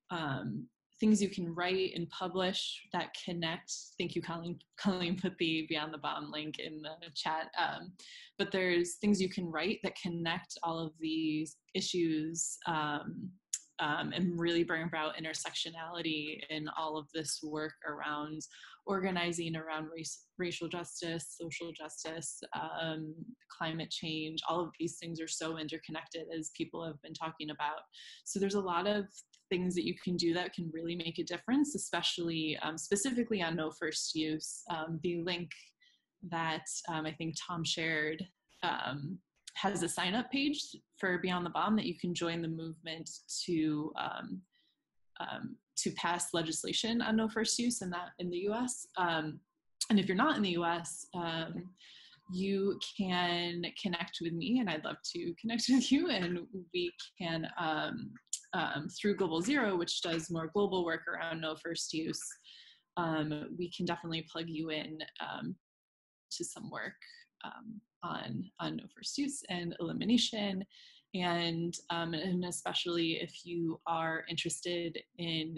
um, things you can write and publish that connect. Thank you, Colleen. Colleen put the Beyond the Bomb link in the chat. Um, but there's things you can write that connect all of these issues um, um, and really bring about intersectionality in all of this work around organizing around race, racial justice, social justice, um, climate change. All of these things are so interconnected, as people have been talking about. So there's a lot of things that you can do that can really make a difference, especially um, specifically on no first use. Um, the link that um, I think Tom shared um, has a sign up page for Beyond the Bomb that you can join the movement to um, to pass legislation on no first use in that in the U.S. And if you're not in the U.S., you can connect with me, and I'd love to connect with you, and we can um, um, through Global Zero, which does more global work around no first use. we can definitely plug you in to some work um, on, on no first use and elimination. And, um, and especially if you are interested in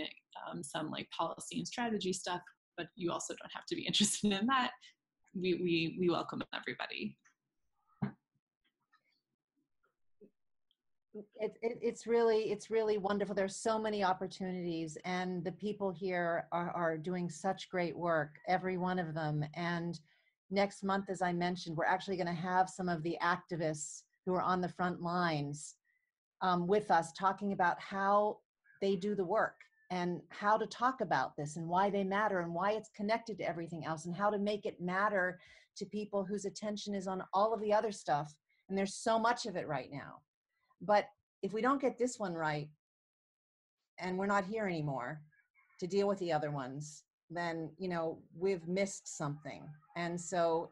um, some like policy and strategy stuff, but you also don't have to be interested in that, we, we, we welcome everybody. It, it, it's really it's really wonderful there's so many opportunities and the people here are, are doing such great work every one of them and next month, as I mentioned, we're actually going to have some of the activists who are on the front lines um, with us talking about how they do the work and how to talk about this and why they matter and why it's connected to everything else and how to make it matter to people whose attention is on all of the other stuff. And there's so much of it right now. But if we don't get this one right, and we're not here anymore to deal with the other ones, then you know we've missed something. And so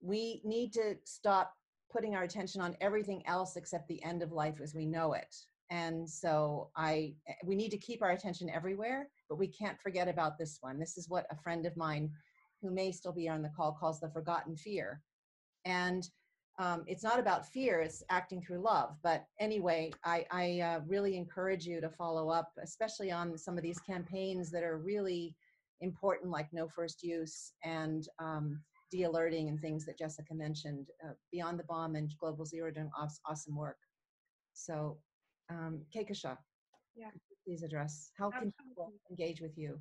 we need to stop putting our attention on everything else except the end of life as we know it. And so i eh, we need to keep our attention everywhere but we can't forget about this one. This is what a friend of mine who may still be on the call calls the forgotten fear. And um, it's not about fear it's acting through love but anyway i, I uh, really encourage you to follow up especially on some of these campaigns that are really important like no first use and um, de-alerting and things that Jessica mentioned. Uh, Beyond the Bomb and Global Zero doing awesome work. So, um, Kehkashan, yeah. please address. How can people engage with you?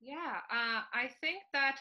Yeah, uh, I think that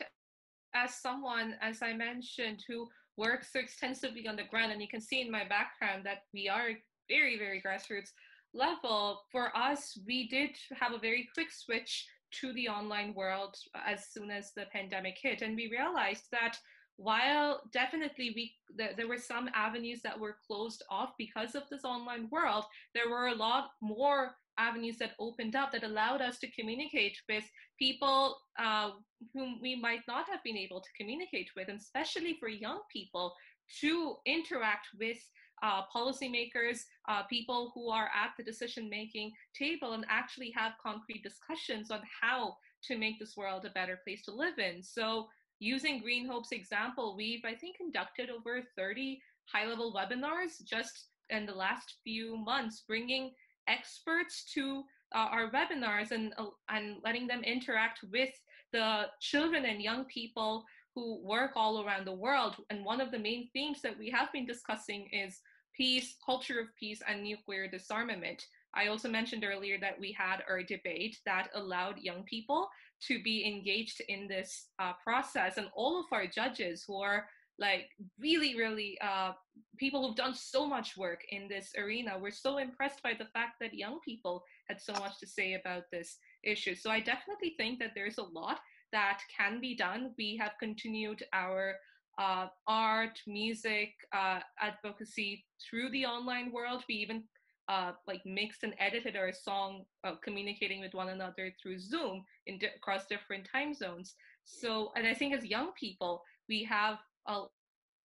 as someone, as I mentioned, who works so extensively on the ground, and you can see in my background that we are very, very grassroots level, for us, we did have a very quick switch to the online world as soon as the pandemic hit. And we realized that while definitely we th- there were some avenues that were closed off because of this online world, there were a lot more avenues that opened up that allowed us to communicate with people uh, whom we might not have been able to communicate with, and especially for young people to interact with uh, policymakers, uh, people who are at the decision making table, and actually have concrete discussions on how to make this world a better place to live in. So, using Green Hope's example, we've, I think, conducted over 30 high level webinars just in the last few months, bringing experts to uh, our webinars and, uh, and letting them interact with the children and young people who work all around the world. And one of the main themes that we have been discussing is peace, culture of peace, and nuclear disarmament. I also mentioned earlier that we had our debate that allowed young people to be engaged in this uh, process, and all of our judges who are like really, really uh, people who've done so much work in this arena were so impressed by the fact that young people had so much to say about this issue. So I definitely think that there's a lot that can be done. We have continued our uh, art, music, uh, advocacy through the online world. We even uh, like mixed and edited our song, uh, communicating with one another through Zoom in di- across different time zones. So, and I think as young people, we have a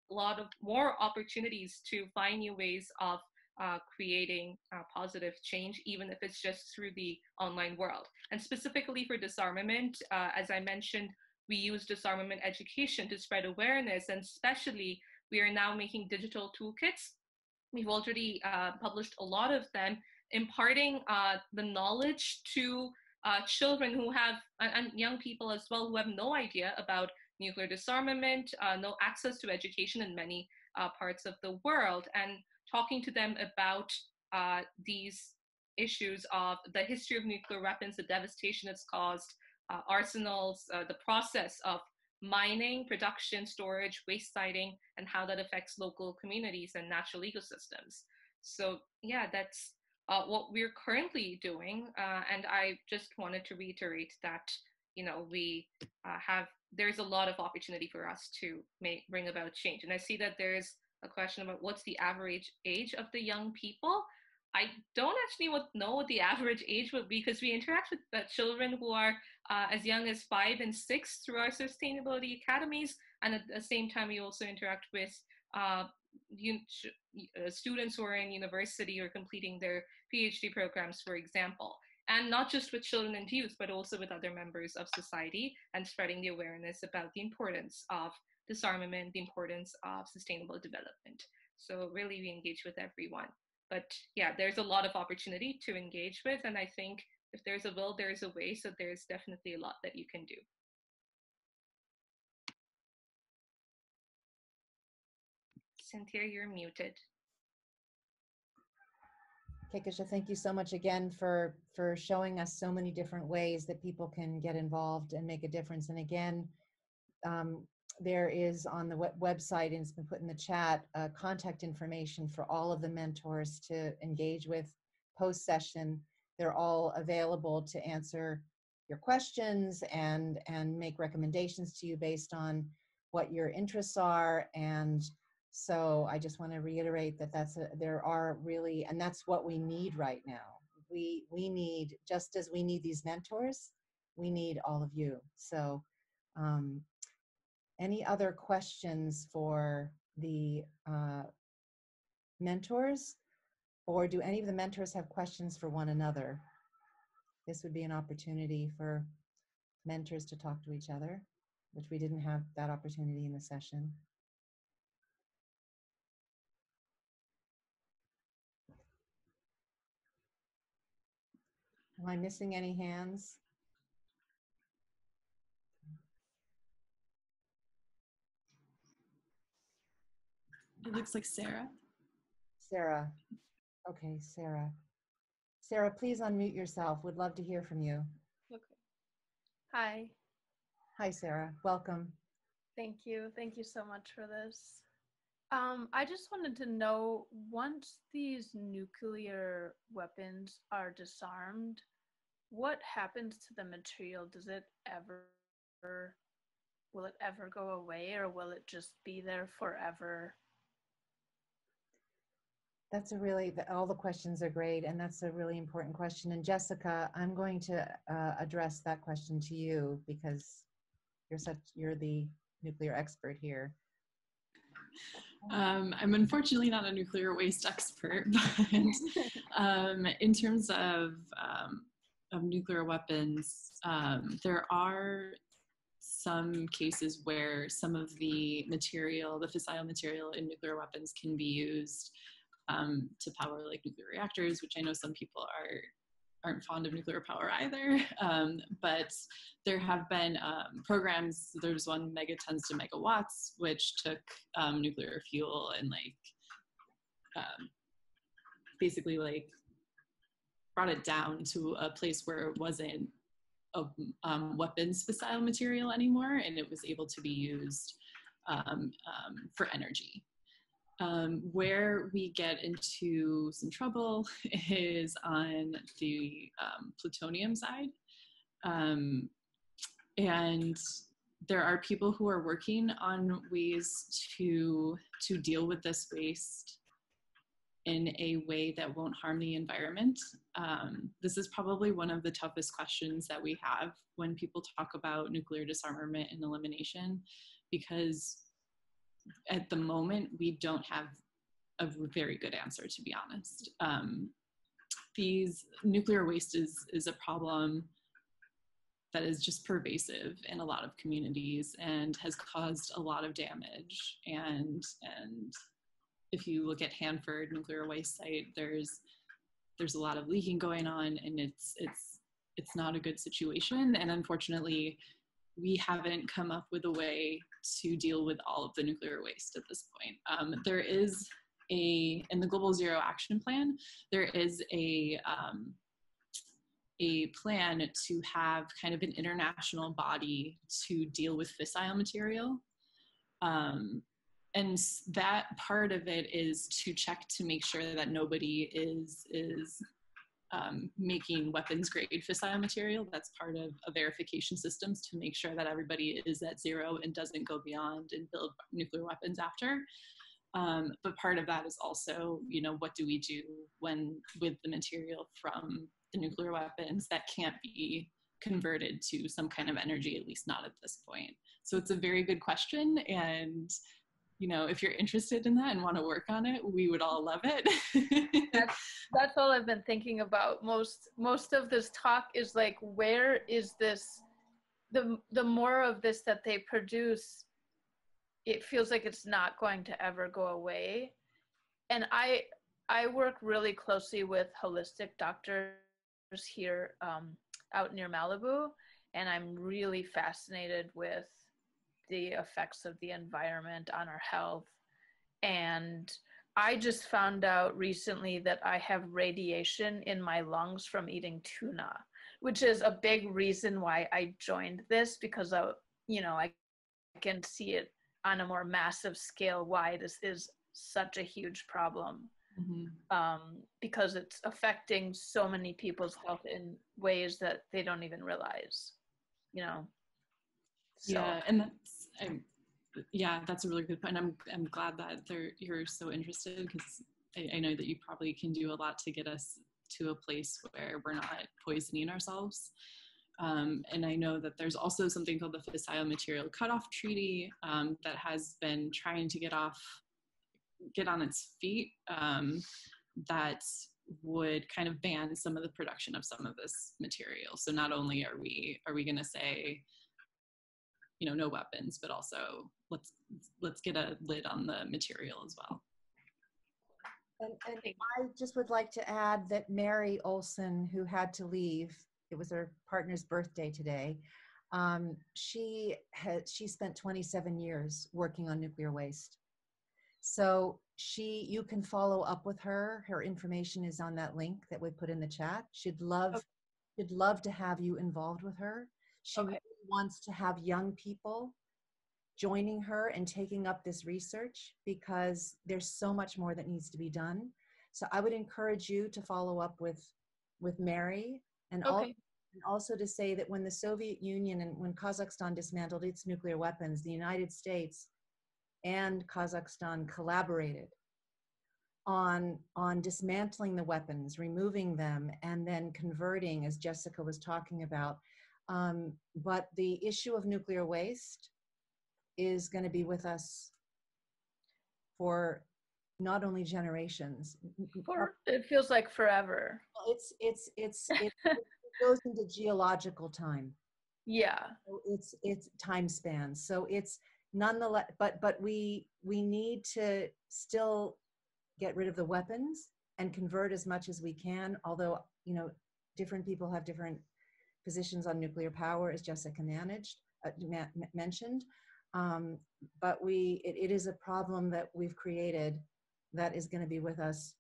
lot of more opportunities to find new ways of uh, creating uh, positive change, even if it's just through the online world. And specifically for disarmament, uh, as I mentioned, we use disarmament education to spread awareness, and especially we are now making digital toolkits. We've already uh, published a lot of them, imparting uh, the knowledge to uh, children who have, and, and, young people as well, who have no idea about nuclear disarmament, uh, no access to education in many uh, parts of the world, and talking to them about uh, these issues of the history of nuclear weapons, the devastation it's caused, uh, arsenals, uh, the process of mining, production, storage, waste siting, and how that affects local communities and natural ecosystems. So yeah, that's uh, what we're currently doing. And I just wanted to reiterate that, you know, we uh, have, there's a lot of opportunity for us to make, bring about change. And I see that there's a question about what's the average age of the young people. I don't actually know what the average age would be because we interact with uh, children who are uh, as young as five and six through our sustainability academies. And at the same time, we also interact with uh, uh, students who are in university or completing their PhD programs, for example. And not just with children and youth, but also with other members of society and spreading the awareness about the importance of disarmament, the importance of sustainable development. So really we engage with everyone. But yeah, there's a lot of opportunity to engage with. And I think if there's a will, there's a way. So there's definitely a lot that you can do. Cynthia, you're muted. Kehkashan, thank you so much again for, for showing us so many different ways that people can get involved and make a difference. And again, um, there is on the web website, and it's been put in the chat, uh, contact information for all of the mentors to engage with post-session. They're all available to answer your questions and, and make recommendations to you based on what your interests are and so I just want to reiterate that that's a, there are really, and that's what we need right now. We we need just as we need these mentors, we need all of you. So, um, any other questions for the uh, mentors, or do any of the mentors have questions for one another? This would be an opportunity for mentors to talk to each other, which we didn't have that opportunity in the session. Am I missing any hands? It looks like Sarah. Sarah. Okay, Sarah. Sarah, please unmute yourself. We'd love to hear from you. Okay. Hi. Hi, Sarah. Welcome. Thank you. Thank you so much for this. Um, I just wanted to know once these nuclear weapons are disarmed, what happens to the material? Does it ever, will it ever go away or will it just be there forever? That's a really, all the questions are great, and that's a really important question. And Jessica, I'm going to uh, address that question to you because you're such, you're the nuclear expert here. Um, I'm unfortunately not a nuclear waste expert, but um, in terms of, um, of nuclear weapons, um, there are some cases where some of the material, the fissile material in nuclear weapons can be used um, to power like nuclear reactors, which I know some people are aren't fond of nuclear power either. Um, but there have been um, programs, there's one megatons to megawatts, which took um, nuclear fuel and like um, basically like brought it down to a place where it wasn't a um, weapons fissile material anymore and it was able to be used um, for energy. Um, where we get into some trouble is on the um, plutonium side. Um, and there are people who are working on ways to, to deal with this waste in a way that won't harm the environment. Um, this is probably one of the toughest questions that we have when people talk about nuclear disarmament and elimination, because at the moment, we don't have a very good answer, to be honest. Um, these nuclear waste is, is a problem that is just pervasive in a lot of communities and has caused a lot of damage. And, and if you look at Hanford nuclear waste site, there's, there's a lot of leaking going on and it's, it's, it's not a good situation. And unfortunately, we haven't come up with a way to deal with all of the nuclear waste at this point. Um, there is a in the Global Zero Action Plan, there is a um, a plan to have kind of an international body to deal with fissile material. Um, and that part of it is to check to make sure that nobody is is um, making weapons grade fissile material. That's part of a verification systems to make sure that everybody is at zero and doesn't go beyond and build nuclear weapons after. Um, but part of that is also, you know, what do we do when with the material from the nuclear weapons that can't be converted to some kind of energy, at least not at this point. So it's a very good question. And, you know, if you're interested in that and want to work on it, we would all love it. that's that's all I've been thinking about. Most most of this talk is like, where is this? The the more of this that they produce, it feels like it's not going to ever go away. And I I work really closely with holistic doctors here um, out near Malibu, and I'm really fascinated with the effects of the environment on our health. And I just found out recently that I have radiation in my lungs from eating tuna, which is a big reason why I joined this because I, you know, I can see it on a more massive scale why this is such a huge problem um, because it's affecting so many people's health in ways that they don't even realize, you know. So, Yeah, and I'm, yeah, that's a really good point. I'm I'm glad that you're so interested because I, I know that you probably can do a lot to get us to a place where we're not poisoning ourselves. Um, and I know that there's also something called the Fissile Material Cutoff Treaty um, that has been trying to get off, get on its feet. Um, that would kind of ban some of the production of some of this material. So not only are we are we going to say, you know, no weapons, but also let's let's get a lid on the material as well. And, and I just would like to add that Mary Olson, who had to leave, it was her partner's birthday today. Um, she had she spent 27 years working on nuclear waste. So she, you can follow up with her. Her information is on that link that we put in the chat. She'd love, she'd love to have you involved with her. She really wants to have young people joining her and taking up this research because there's so much more that needs to be done. So I would encourage you to follow up with with Mary and, Okay. and also to say that when the Soviet Union and when Kazakhstan dismantled its nuclear weapons, the United States and Kazakhstan collaborated on on dismantling the weapons, removing them, and then converting, as Jessica was talking about. Um, but the issue of nuclear waste is going to be with us for not only generations. for, it feels like forever. It's it's it's it, it goes into geological time. Yeah. So it's it's time spans. So it's nonetheless, but but we we need to still get rid of the weapons and convert as much as we can. Although you know, different people have different positions on nuclear power, as Jessica managed uh, ma- mentioned. Um, but we it, it is a problem that we've created that is going to be with us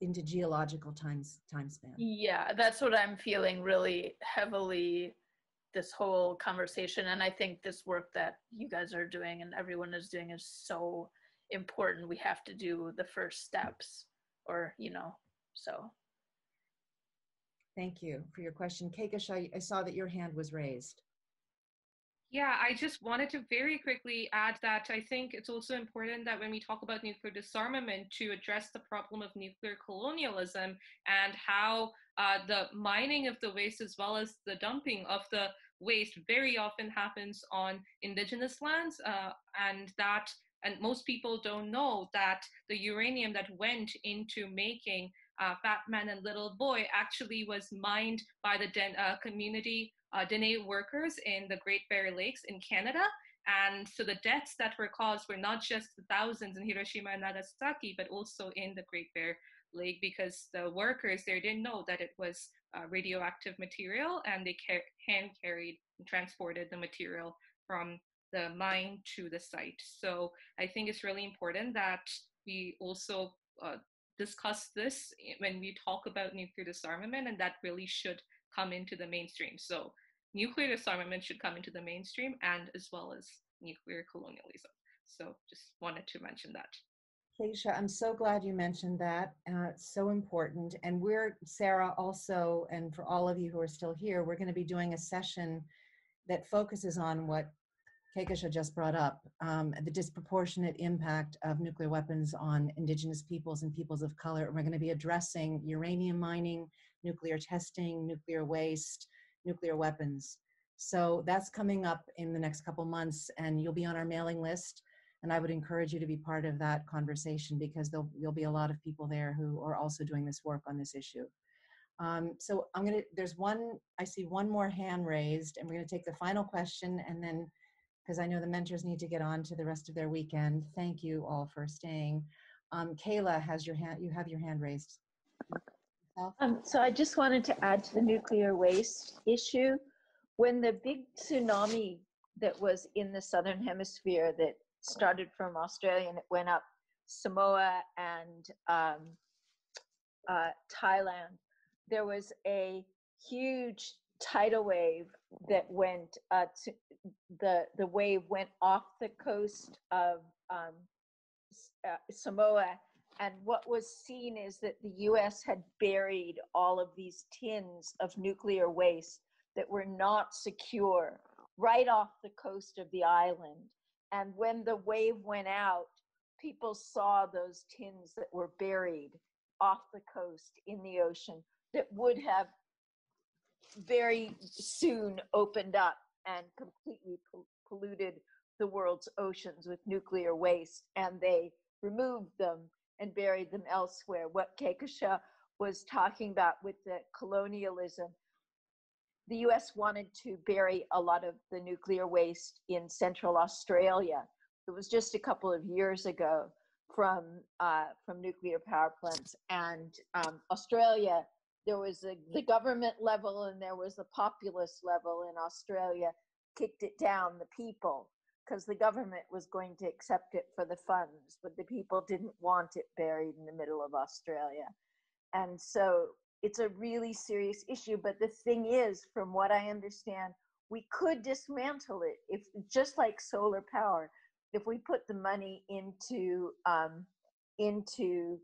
into geological times time span. Yeah, that's what I'm feeling really heavily this whole conversation. And I think this work that you guys are doing and everyone is doing is so important. We have to do the first steps, or, you know, so. Thank you for your question. Kekish, I, I saw that your hand was raised. Yeah, I just wanted to very quickly add that I think it's also important that when we talk about nuclear disarmament to address the problem of nuclear colonialism and how uh, the mining of the waste as well as the dumping of the waste very often happens on indigenous lands uh, and that and most people don't know that the uranium that went into making uh, Fat Man and Little Boy actually was mined by the Den- uh, community uh, Dene workers in the Great Bear Lakes in Canada. And so the deaths that were caused were not just the thousands in Hiroshima and Nagasaki, but also in the Great Bear Lake because the workers there didn't know that it was uh, radioactive material and they car- hand carried and transported the material from the mine to the site. So I think it's really important that we also uh, discuss this when we talk about nuclear disarmament, and that really should come into the mainstream. So nuclear disarmament should come into the mainstream, and as well as nuclear colonialism. So just wanted to mention that. Keisha, I'm so glad you mentioned that. Uh, it's so important. And we're, Sarah, also, and for all of you who are still here, we're going to be doing a session that focuses on what Kehkashan just brought up, um, the disproportionate impact of nuclear weapons on indigenous peoples and peoples of color. We're going to be addressing uranium mining, nuclear testing, nuclear waste, nuclear weapons. So that's coming up in the next couple months and you'll be on our mailing list. And I would encourage you to be part of that conversation because there'll, there'll be a lot of people there who are also doing this work on this issue. Um, so I'm gonna, there's one, I see one more hand raised and we're gonna take the final question and then, because I know the mentors need to get on to the rest of their weekend. Thank you all for staying. Um, Kayla has your hand, you have your hand raised. Um, so I just wanted to add to the nuclear waste issue. When the big tsunami that was in the southern hemisphere that started from Australia and it went up Samoa and um, uh, Thailand, there was a huge tidal wave that went uh, to, the the wave went off the coast of um, uh, Samoa, and what was seen is that the U.S. had buried all of these tins of nuclear waste that were not secure right off the coast of the island. And when the wave went out, people saw those tins that were buried off the coast in the ocean that would have very soon opened up and completely polluted the world's oceans with nuclear waste. And they removed them and buried them elsewhere. What Kehkashan was talking about with the colonialism, the US wanted to bury a lot of the nuclear waste in Central Australia. It was just a couple of years ago from uh, from nuclear power plants, and um, Australia. There was a, the government level and there was the populist level in Australia kicked it down the people because the government was going to accept it for the funds, but the people didn't want it buried in the middle of Australia. And so it's a really serious issue. But the thing is, from what I understand, we could dismantle it if just like solar power, if we put the money into um, into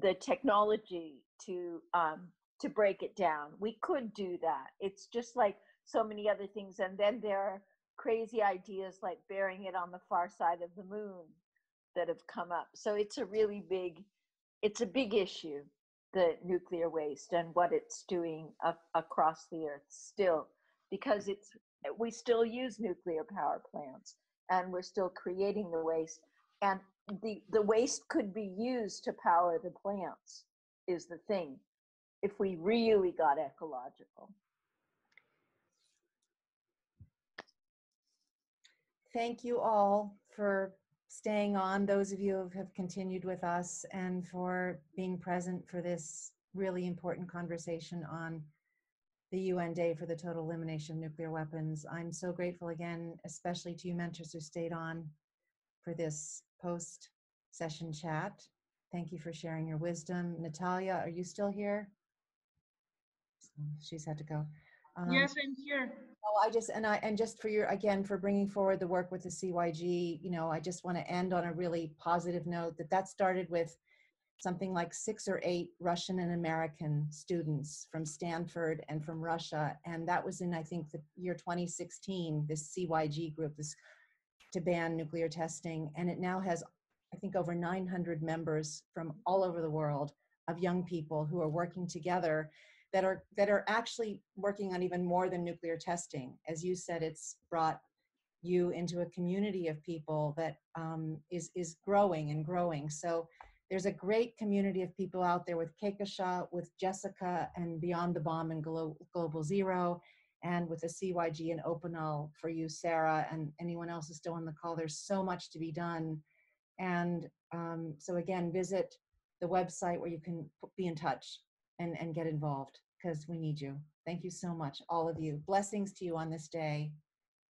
the technology to um, to break it down. We could do that. It's just like so many other things. And then there are crazy ideas like burying it on the far side of the moon that have come up. So it's a really big, it's a big issue, the nuclear waste and what it's doing a- across the earth still, because it's we still use nuclear power plants and we're still creating the waste and the the waste could be used to power the plants is the thing if we really got ecological. Thank you all for staying on, those of you who have continued with us, and for being present for this really important conversation on the UN Day for the Total Elimination of Nuclear Weapons. I'm so grateful again, especially to you mentors who stayed on for this post session chat. Thank you for sharing your wisdom. Natalia, are you still here? She's had to go. Um, yes, I'm here. Oh, I just and I and just for your again for bringing forward the work with the CYG. You know, I just want to end on a really positive note that that started with something like six or eight Russian and American students from Stanford and from Russia, and that was in I think the year 2016. This CYG group, this to ban nuclear testing, and it now has I think over 900 members from all over the world of young people who are working together that are that are actually working on even more than nuclear testing. As you said, it's brought you into a community of people that um, is is growing and growing. So there's a great community of people out there with Kehkashan, with Jessica, and Beyond the Bomb and Glo- Global Zero, and with the CYG and Openal for you, Sarah, and anyone else who's still on the call. There's so much to be done, and um, so again, visit the website where you can be in touch and, and get involved because we need you. Thank you so much, all of you. Blessings to you on this day.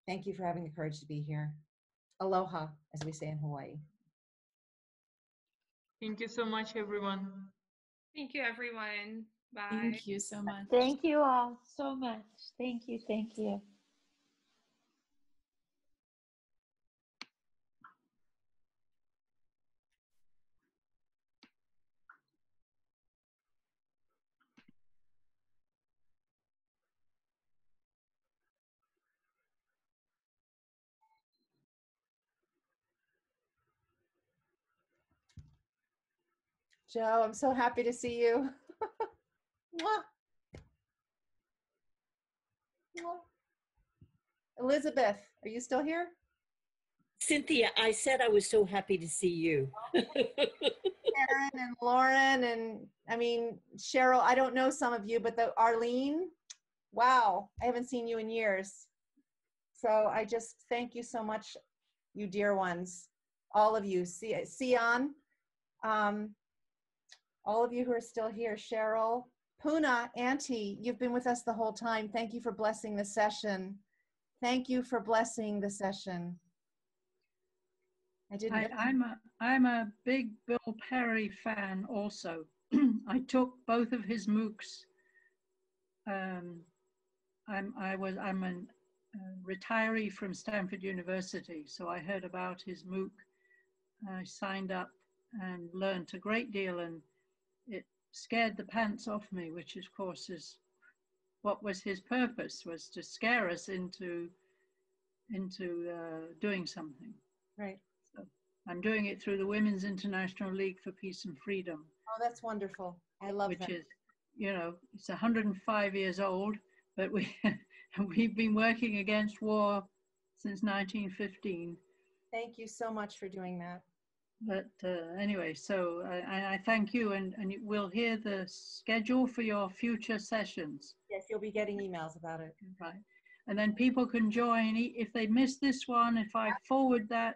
Thank you for having the courage to be here. Aloha, as we say in Hawaii. Thank you so much, everyone. Thank you, everyone. Bye. Thank you so much. Thank you all so much. Thank you. Thank you. Joe, I'm so happy to see you. Mwah. Mwah. Elizabeth, are you still here? Cynthia, I said I was so happy to see you. Karen and Lauren and I mean Cheryl, I don't know some of you, but the Arlene, wow, I haven't seen you in years. So I just thank you so much, you dear ones, all of you. See, Sion, um, all of you who are still here, Cheryl, Puna, Auntie, you've been with us the whole time. Thank you for blessing the session. Thank you for blessing the session. I didn't. I, I'm a I'm a big Bill Perry fan also. I took both of his MOOCs. Um, I'm I was I'm a retiree from Stanford University, so I heard about his MOOC. I signed up and learned a great deal, and it scared the pants off me, which of course is what was his purpose was to scare us into into uh, doing something. Right. So I'm doing it through the Women's International League for Peace and Freedom, Oh, that's wonderful. I love which that. is, you know, it's 105 years old, but we we've been working against war since 1915. Thank you so much for doing that. But uh, anyway, so I, I- thank you, and, and we'll hear the schedule for your future sessions. Yes, you'll be getting emails about it. Right. And then people can join, e- if they miss this one, if I forward that,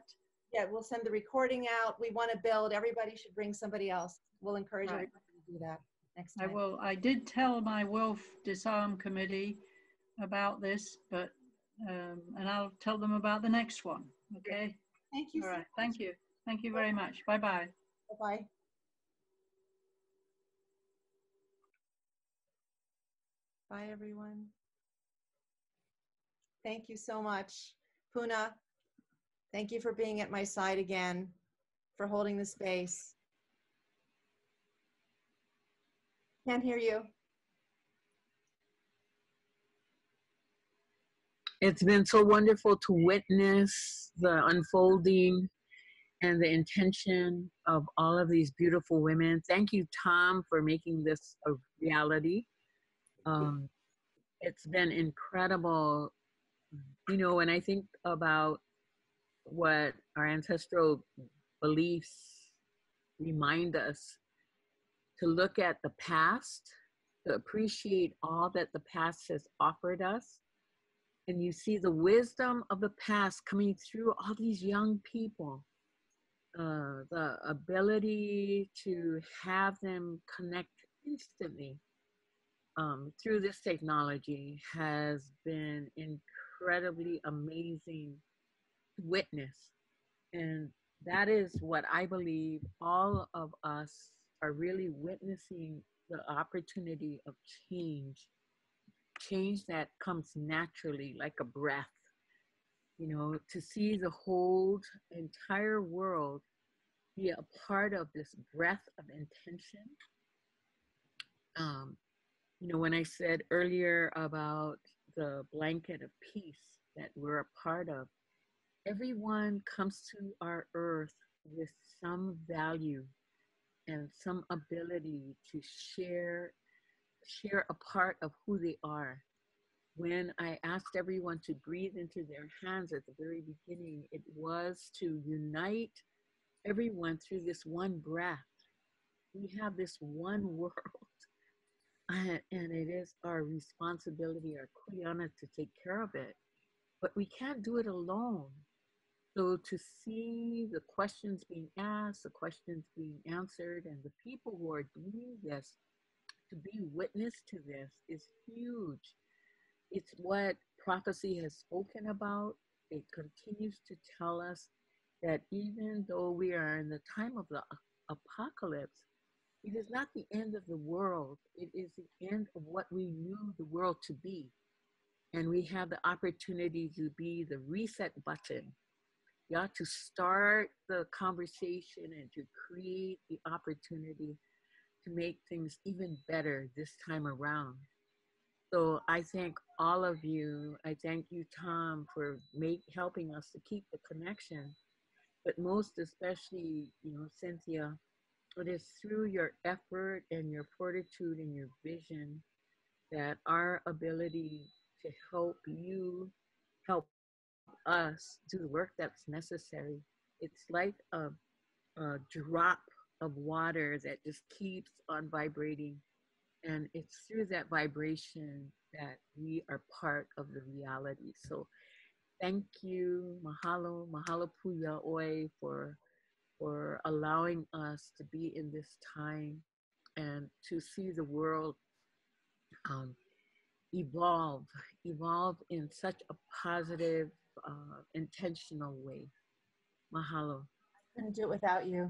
Yeah, we'll send the recording out. We want to build. Everybody should bring somebody else. We'll encourage Right. everybody to do that next time. I will, I did tell my WILPF Disarm Committee about this, but, um, and I'll tell them about the next one, okay? Thank you All so right, thank you. Thank you very much. Bye-bye. Bye-bye. Bye, everyone. Thank you so much. Puna, thank you for being at my side again, for holding the space. Can't hear you. It's been so wonderful to witness the unfolding and the intention of all of these beautiful women. Thank you, Tom, for making this a reality. Um, it's been incredible. You know, when I think about what our ancestral beliefs remind us to look at the past, to appreciate all that the past has offered us, and you see the wisdom of the past coming through all these young people uh, the ability to have them connect instantly um, through this technology has been incredibly amazing witness. And that is what i believe all of us are really witnessing the opportunity of change. Change that comes naturally like a breath you know to see the whole entire world be a part of this breath of intention. Um you know when i said earlier about the blanket of peace that we're a part of everyone comes to our earth with some value and some ability to share share a part of who they are when I asked everyone to breathe into their hands at the very beginning, it was to unite everyone through this one breath. We have this one world, and it is our responsibility, our kuleana, to take care of it. But we can't do it alone. So to see the questions being asked, the questions being answered, and the people who are doing this, to be witness to this is huge it's what prophecy has spoken about. It continues to tell us that even though we are in the time of the apocalypse, it is not the end of the world. It is the end of what we knew the world to be. And we have the opportunity to be the reset button, yeah, to start the conversation and to create the opportunity to make things even better this time around. So I thank all of you. I thank you, Tom, for make, helping us to keep the connection. But most especially, you know, Cynthia, it is through your effort and your fortitude and your vision that our ability to help you help us do the work that's necessary. It's like a, a drop of water that just keeps on vibrating. And it's through that vibration that we are part of the reality. So thank you, mahalo, mahalo puya oi for for allowing us to be in this time and to see the world um, evolve, evolve in such a positive, uh, intentional way. Mahalo. I couldn't do it without you.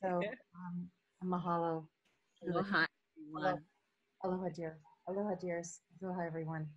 So, um, mahalo. Aloha, everyone. Aloha, dear. Aloha, dears. Aloha, everyone.